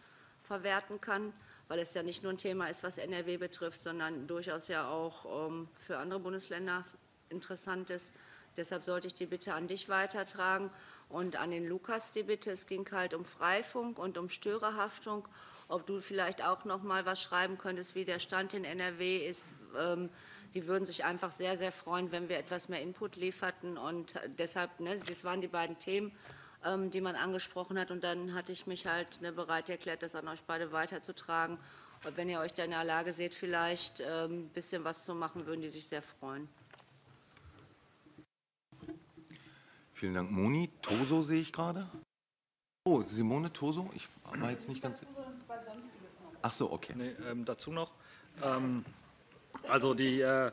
verwerten kann, weil es ja nicht nur ein Thema ist, was NRW betrifft, sondern durchaus ja auch ähm, für andere Bundesländer interessant ist. Deshalb sollte ich die Bitte an dich weitertragen und an den Lukas die Bitte. Es ging halt um Freifunk und um Störerhaftung. Ob du vielleicht auch noch mal was schreiben könntest, wie der Stand in NRW ist. Ähm, die würden sich einfach sehr, sehr freuen, wenn wir etwas mehr Input lieferten. Und deshalb, ne, das waren die beiden Themen, ähm, die man angesprochen hat. Und dann hatte ich mich halt ne, bereit erklärt, das an euch beide weiterzutragen. Und wenn ihr euch da in der Lage seht, vielleicht ein ähm, bisschen was zu machen, würden die sich sehr freuen. Vielen Dank, Moni. Toso sehe ich gerade. Oh, Simone Toso? Ich war jetzt nicht ganz. Ach so, okay. Nee, ähm, dazu noch. Ähm, also die, äh,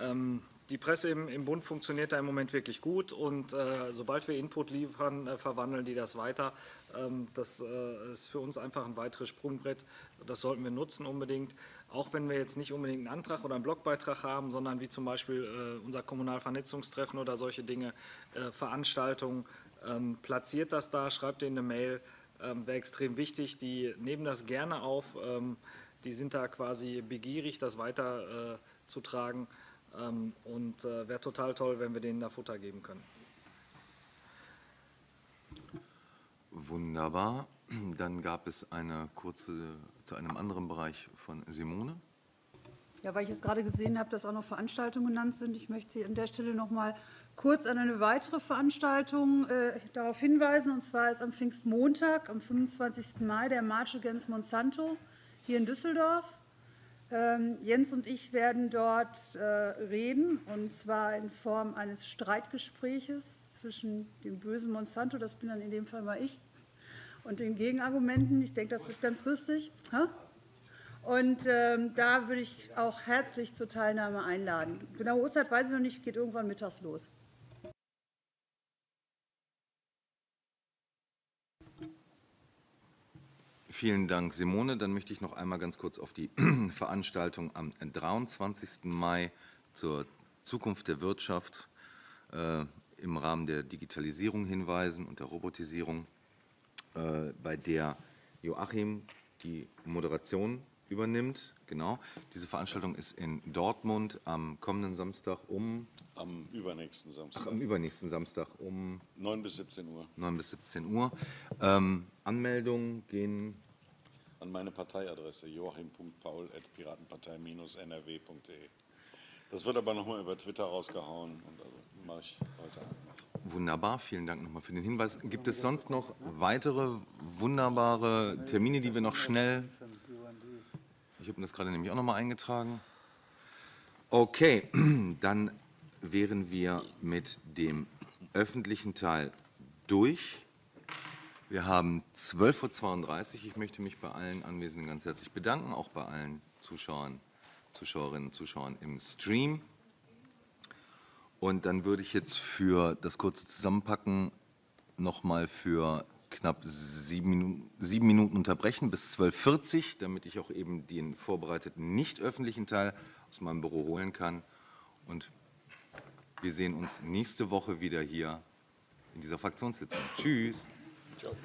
ähm, die Presse im, im, Bund funktioniert da im Moment wirklich gut und äh, sobald wir Input liefern, äh, verwandeln die das weiter. Ähm, das äh, ist für uns einfach ein weiteres Sprungbrett. Das sollten wir nutzen unbedingt. Auch wenn wir jetzt nicht unbedingt einen Antrag oder einen Blogbeitrag haben, sondern wie zum Beispiel äh, unser Kommunalvernetzungstreffen oder solche Dinge, äh, Veranstaltungen, ähm, platziert das da, schreibt denen eine Mail. Ähm, Wäre extrem wichtig. Die nehmen das gerne auf. Ähm, die sind da quasi begierig, das weiterzutragen. Äh, ähm, und äh, wäre total toll, wenn wir denen da Futter geben können. Wunderbar. Dann gab es eine kurze zu einem anderen Bereich von Simone. Ja, weil ich jetzt gerade gesehen habe, dass auch noch Veranstaltungen genannt sind. Ich möchte Sie an der Stelle noch mal kurz an eine weitere Veranstaltung äh, darauf hinweisen. Und zwar ist am Pfingstmontag, am 25. Mai, der March Against Monsanto hier in Düsseldorf. Ähm, Jens und ich werden dort äh, reden, und zwar in Form eines Streitgespräches zwischen dem bösen Monsanto, das bin dann in dem Fall mal ich, und den Gegenargumenten. Ich denke, das wird ganz lustig. Und ähm, da würde ich auch herzlich zur Teilnahme einladen. Genaue Uhrzeit weiß ich noch nicht, geht irgendwann mittags los. Vielen Dank, Simone. Dann möchte ich noch einmal ganz kurz auf die [CLEARS THROAT] Veranstaltung am 23. Mai zur Zukunft der Wirtschaft äh, im Rahmen der Digitalisierung hinweisen und der Robotisierung, äh, bei der Joachim die Moderation übernimmt. Genau. Diese Veranstaltung ist in Dortmund am kommenden Samstag um. Am übernächsten Samstag. Am übernächsten Samstag um. 9 bis 17 Uhr. 9 bis 17 Uhr. Ähm, Anmeldungen gehen an meine Parteiadresse joachim.paul.piratenpartei-nrw.de. Das wird aber nochmal über Twitter rausgehauen und also mache ich heute Abend. Wunderbar, vielen Dank nochmal für den Hinweis. Gibt es sonst noch weitere wunderbare Termine, die wir noch schnell. Ich habe das gerade nämlich auch nochmal eingetragen. Okay, [CLEARS THROAT] dann wären wir mit dem öffentlichen Teil durch. Wir haben 12.32 Uhr. Ich möchte mich bei allen Anwesenden ganz herzlich bedanken, auch bei allen Zuschauern, Zuschauerinnen und Zuschauern im Stream. Und dann würde ich jetzt für das kurze Zusammenpacken nochmal für knapp sieben Minuten, sieben Minuten unterbrechen bis 12.40 Uhr, damit ich auch eben den vorbereiteten nicht öffentlichen Teil aus meinem Büro holen kann. Und wir sehen uns nächste Woche wieder hier in dieser Fraktionssitzung. Tschüss. joke.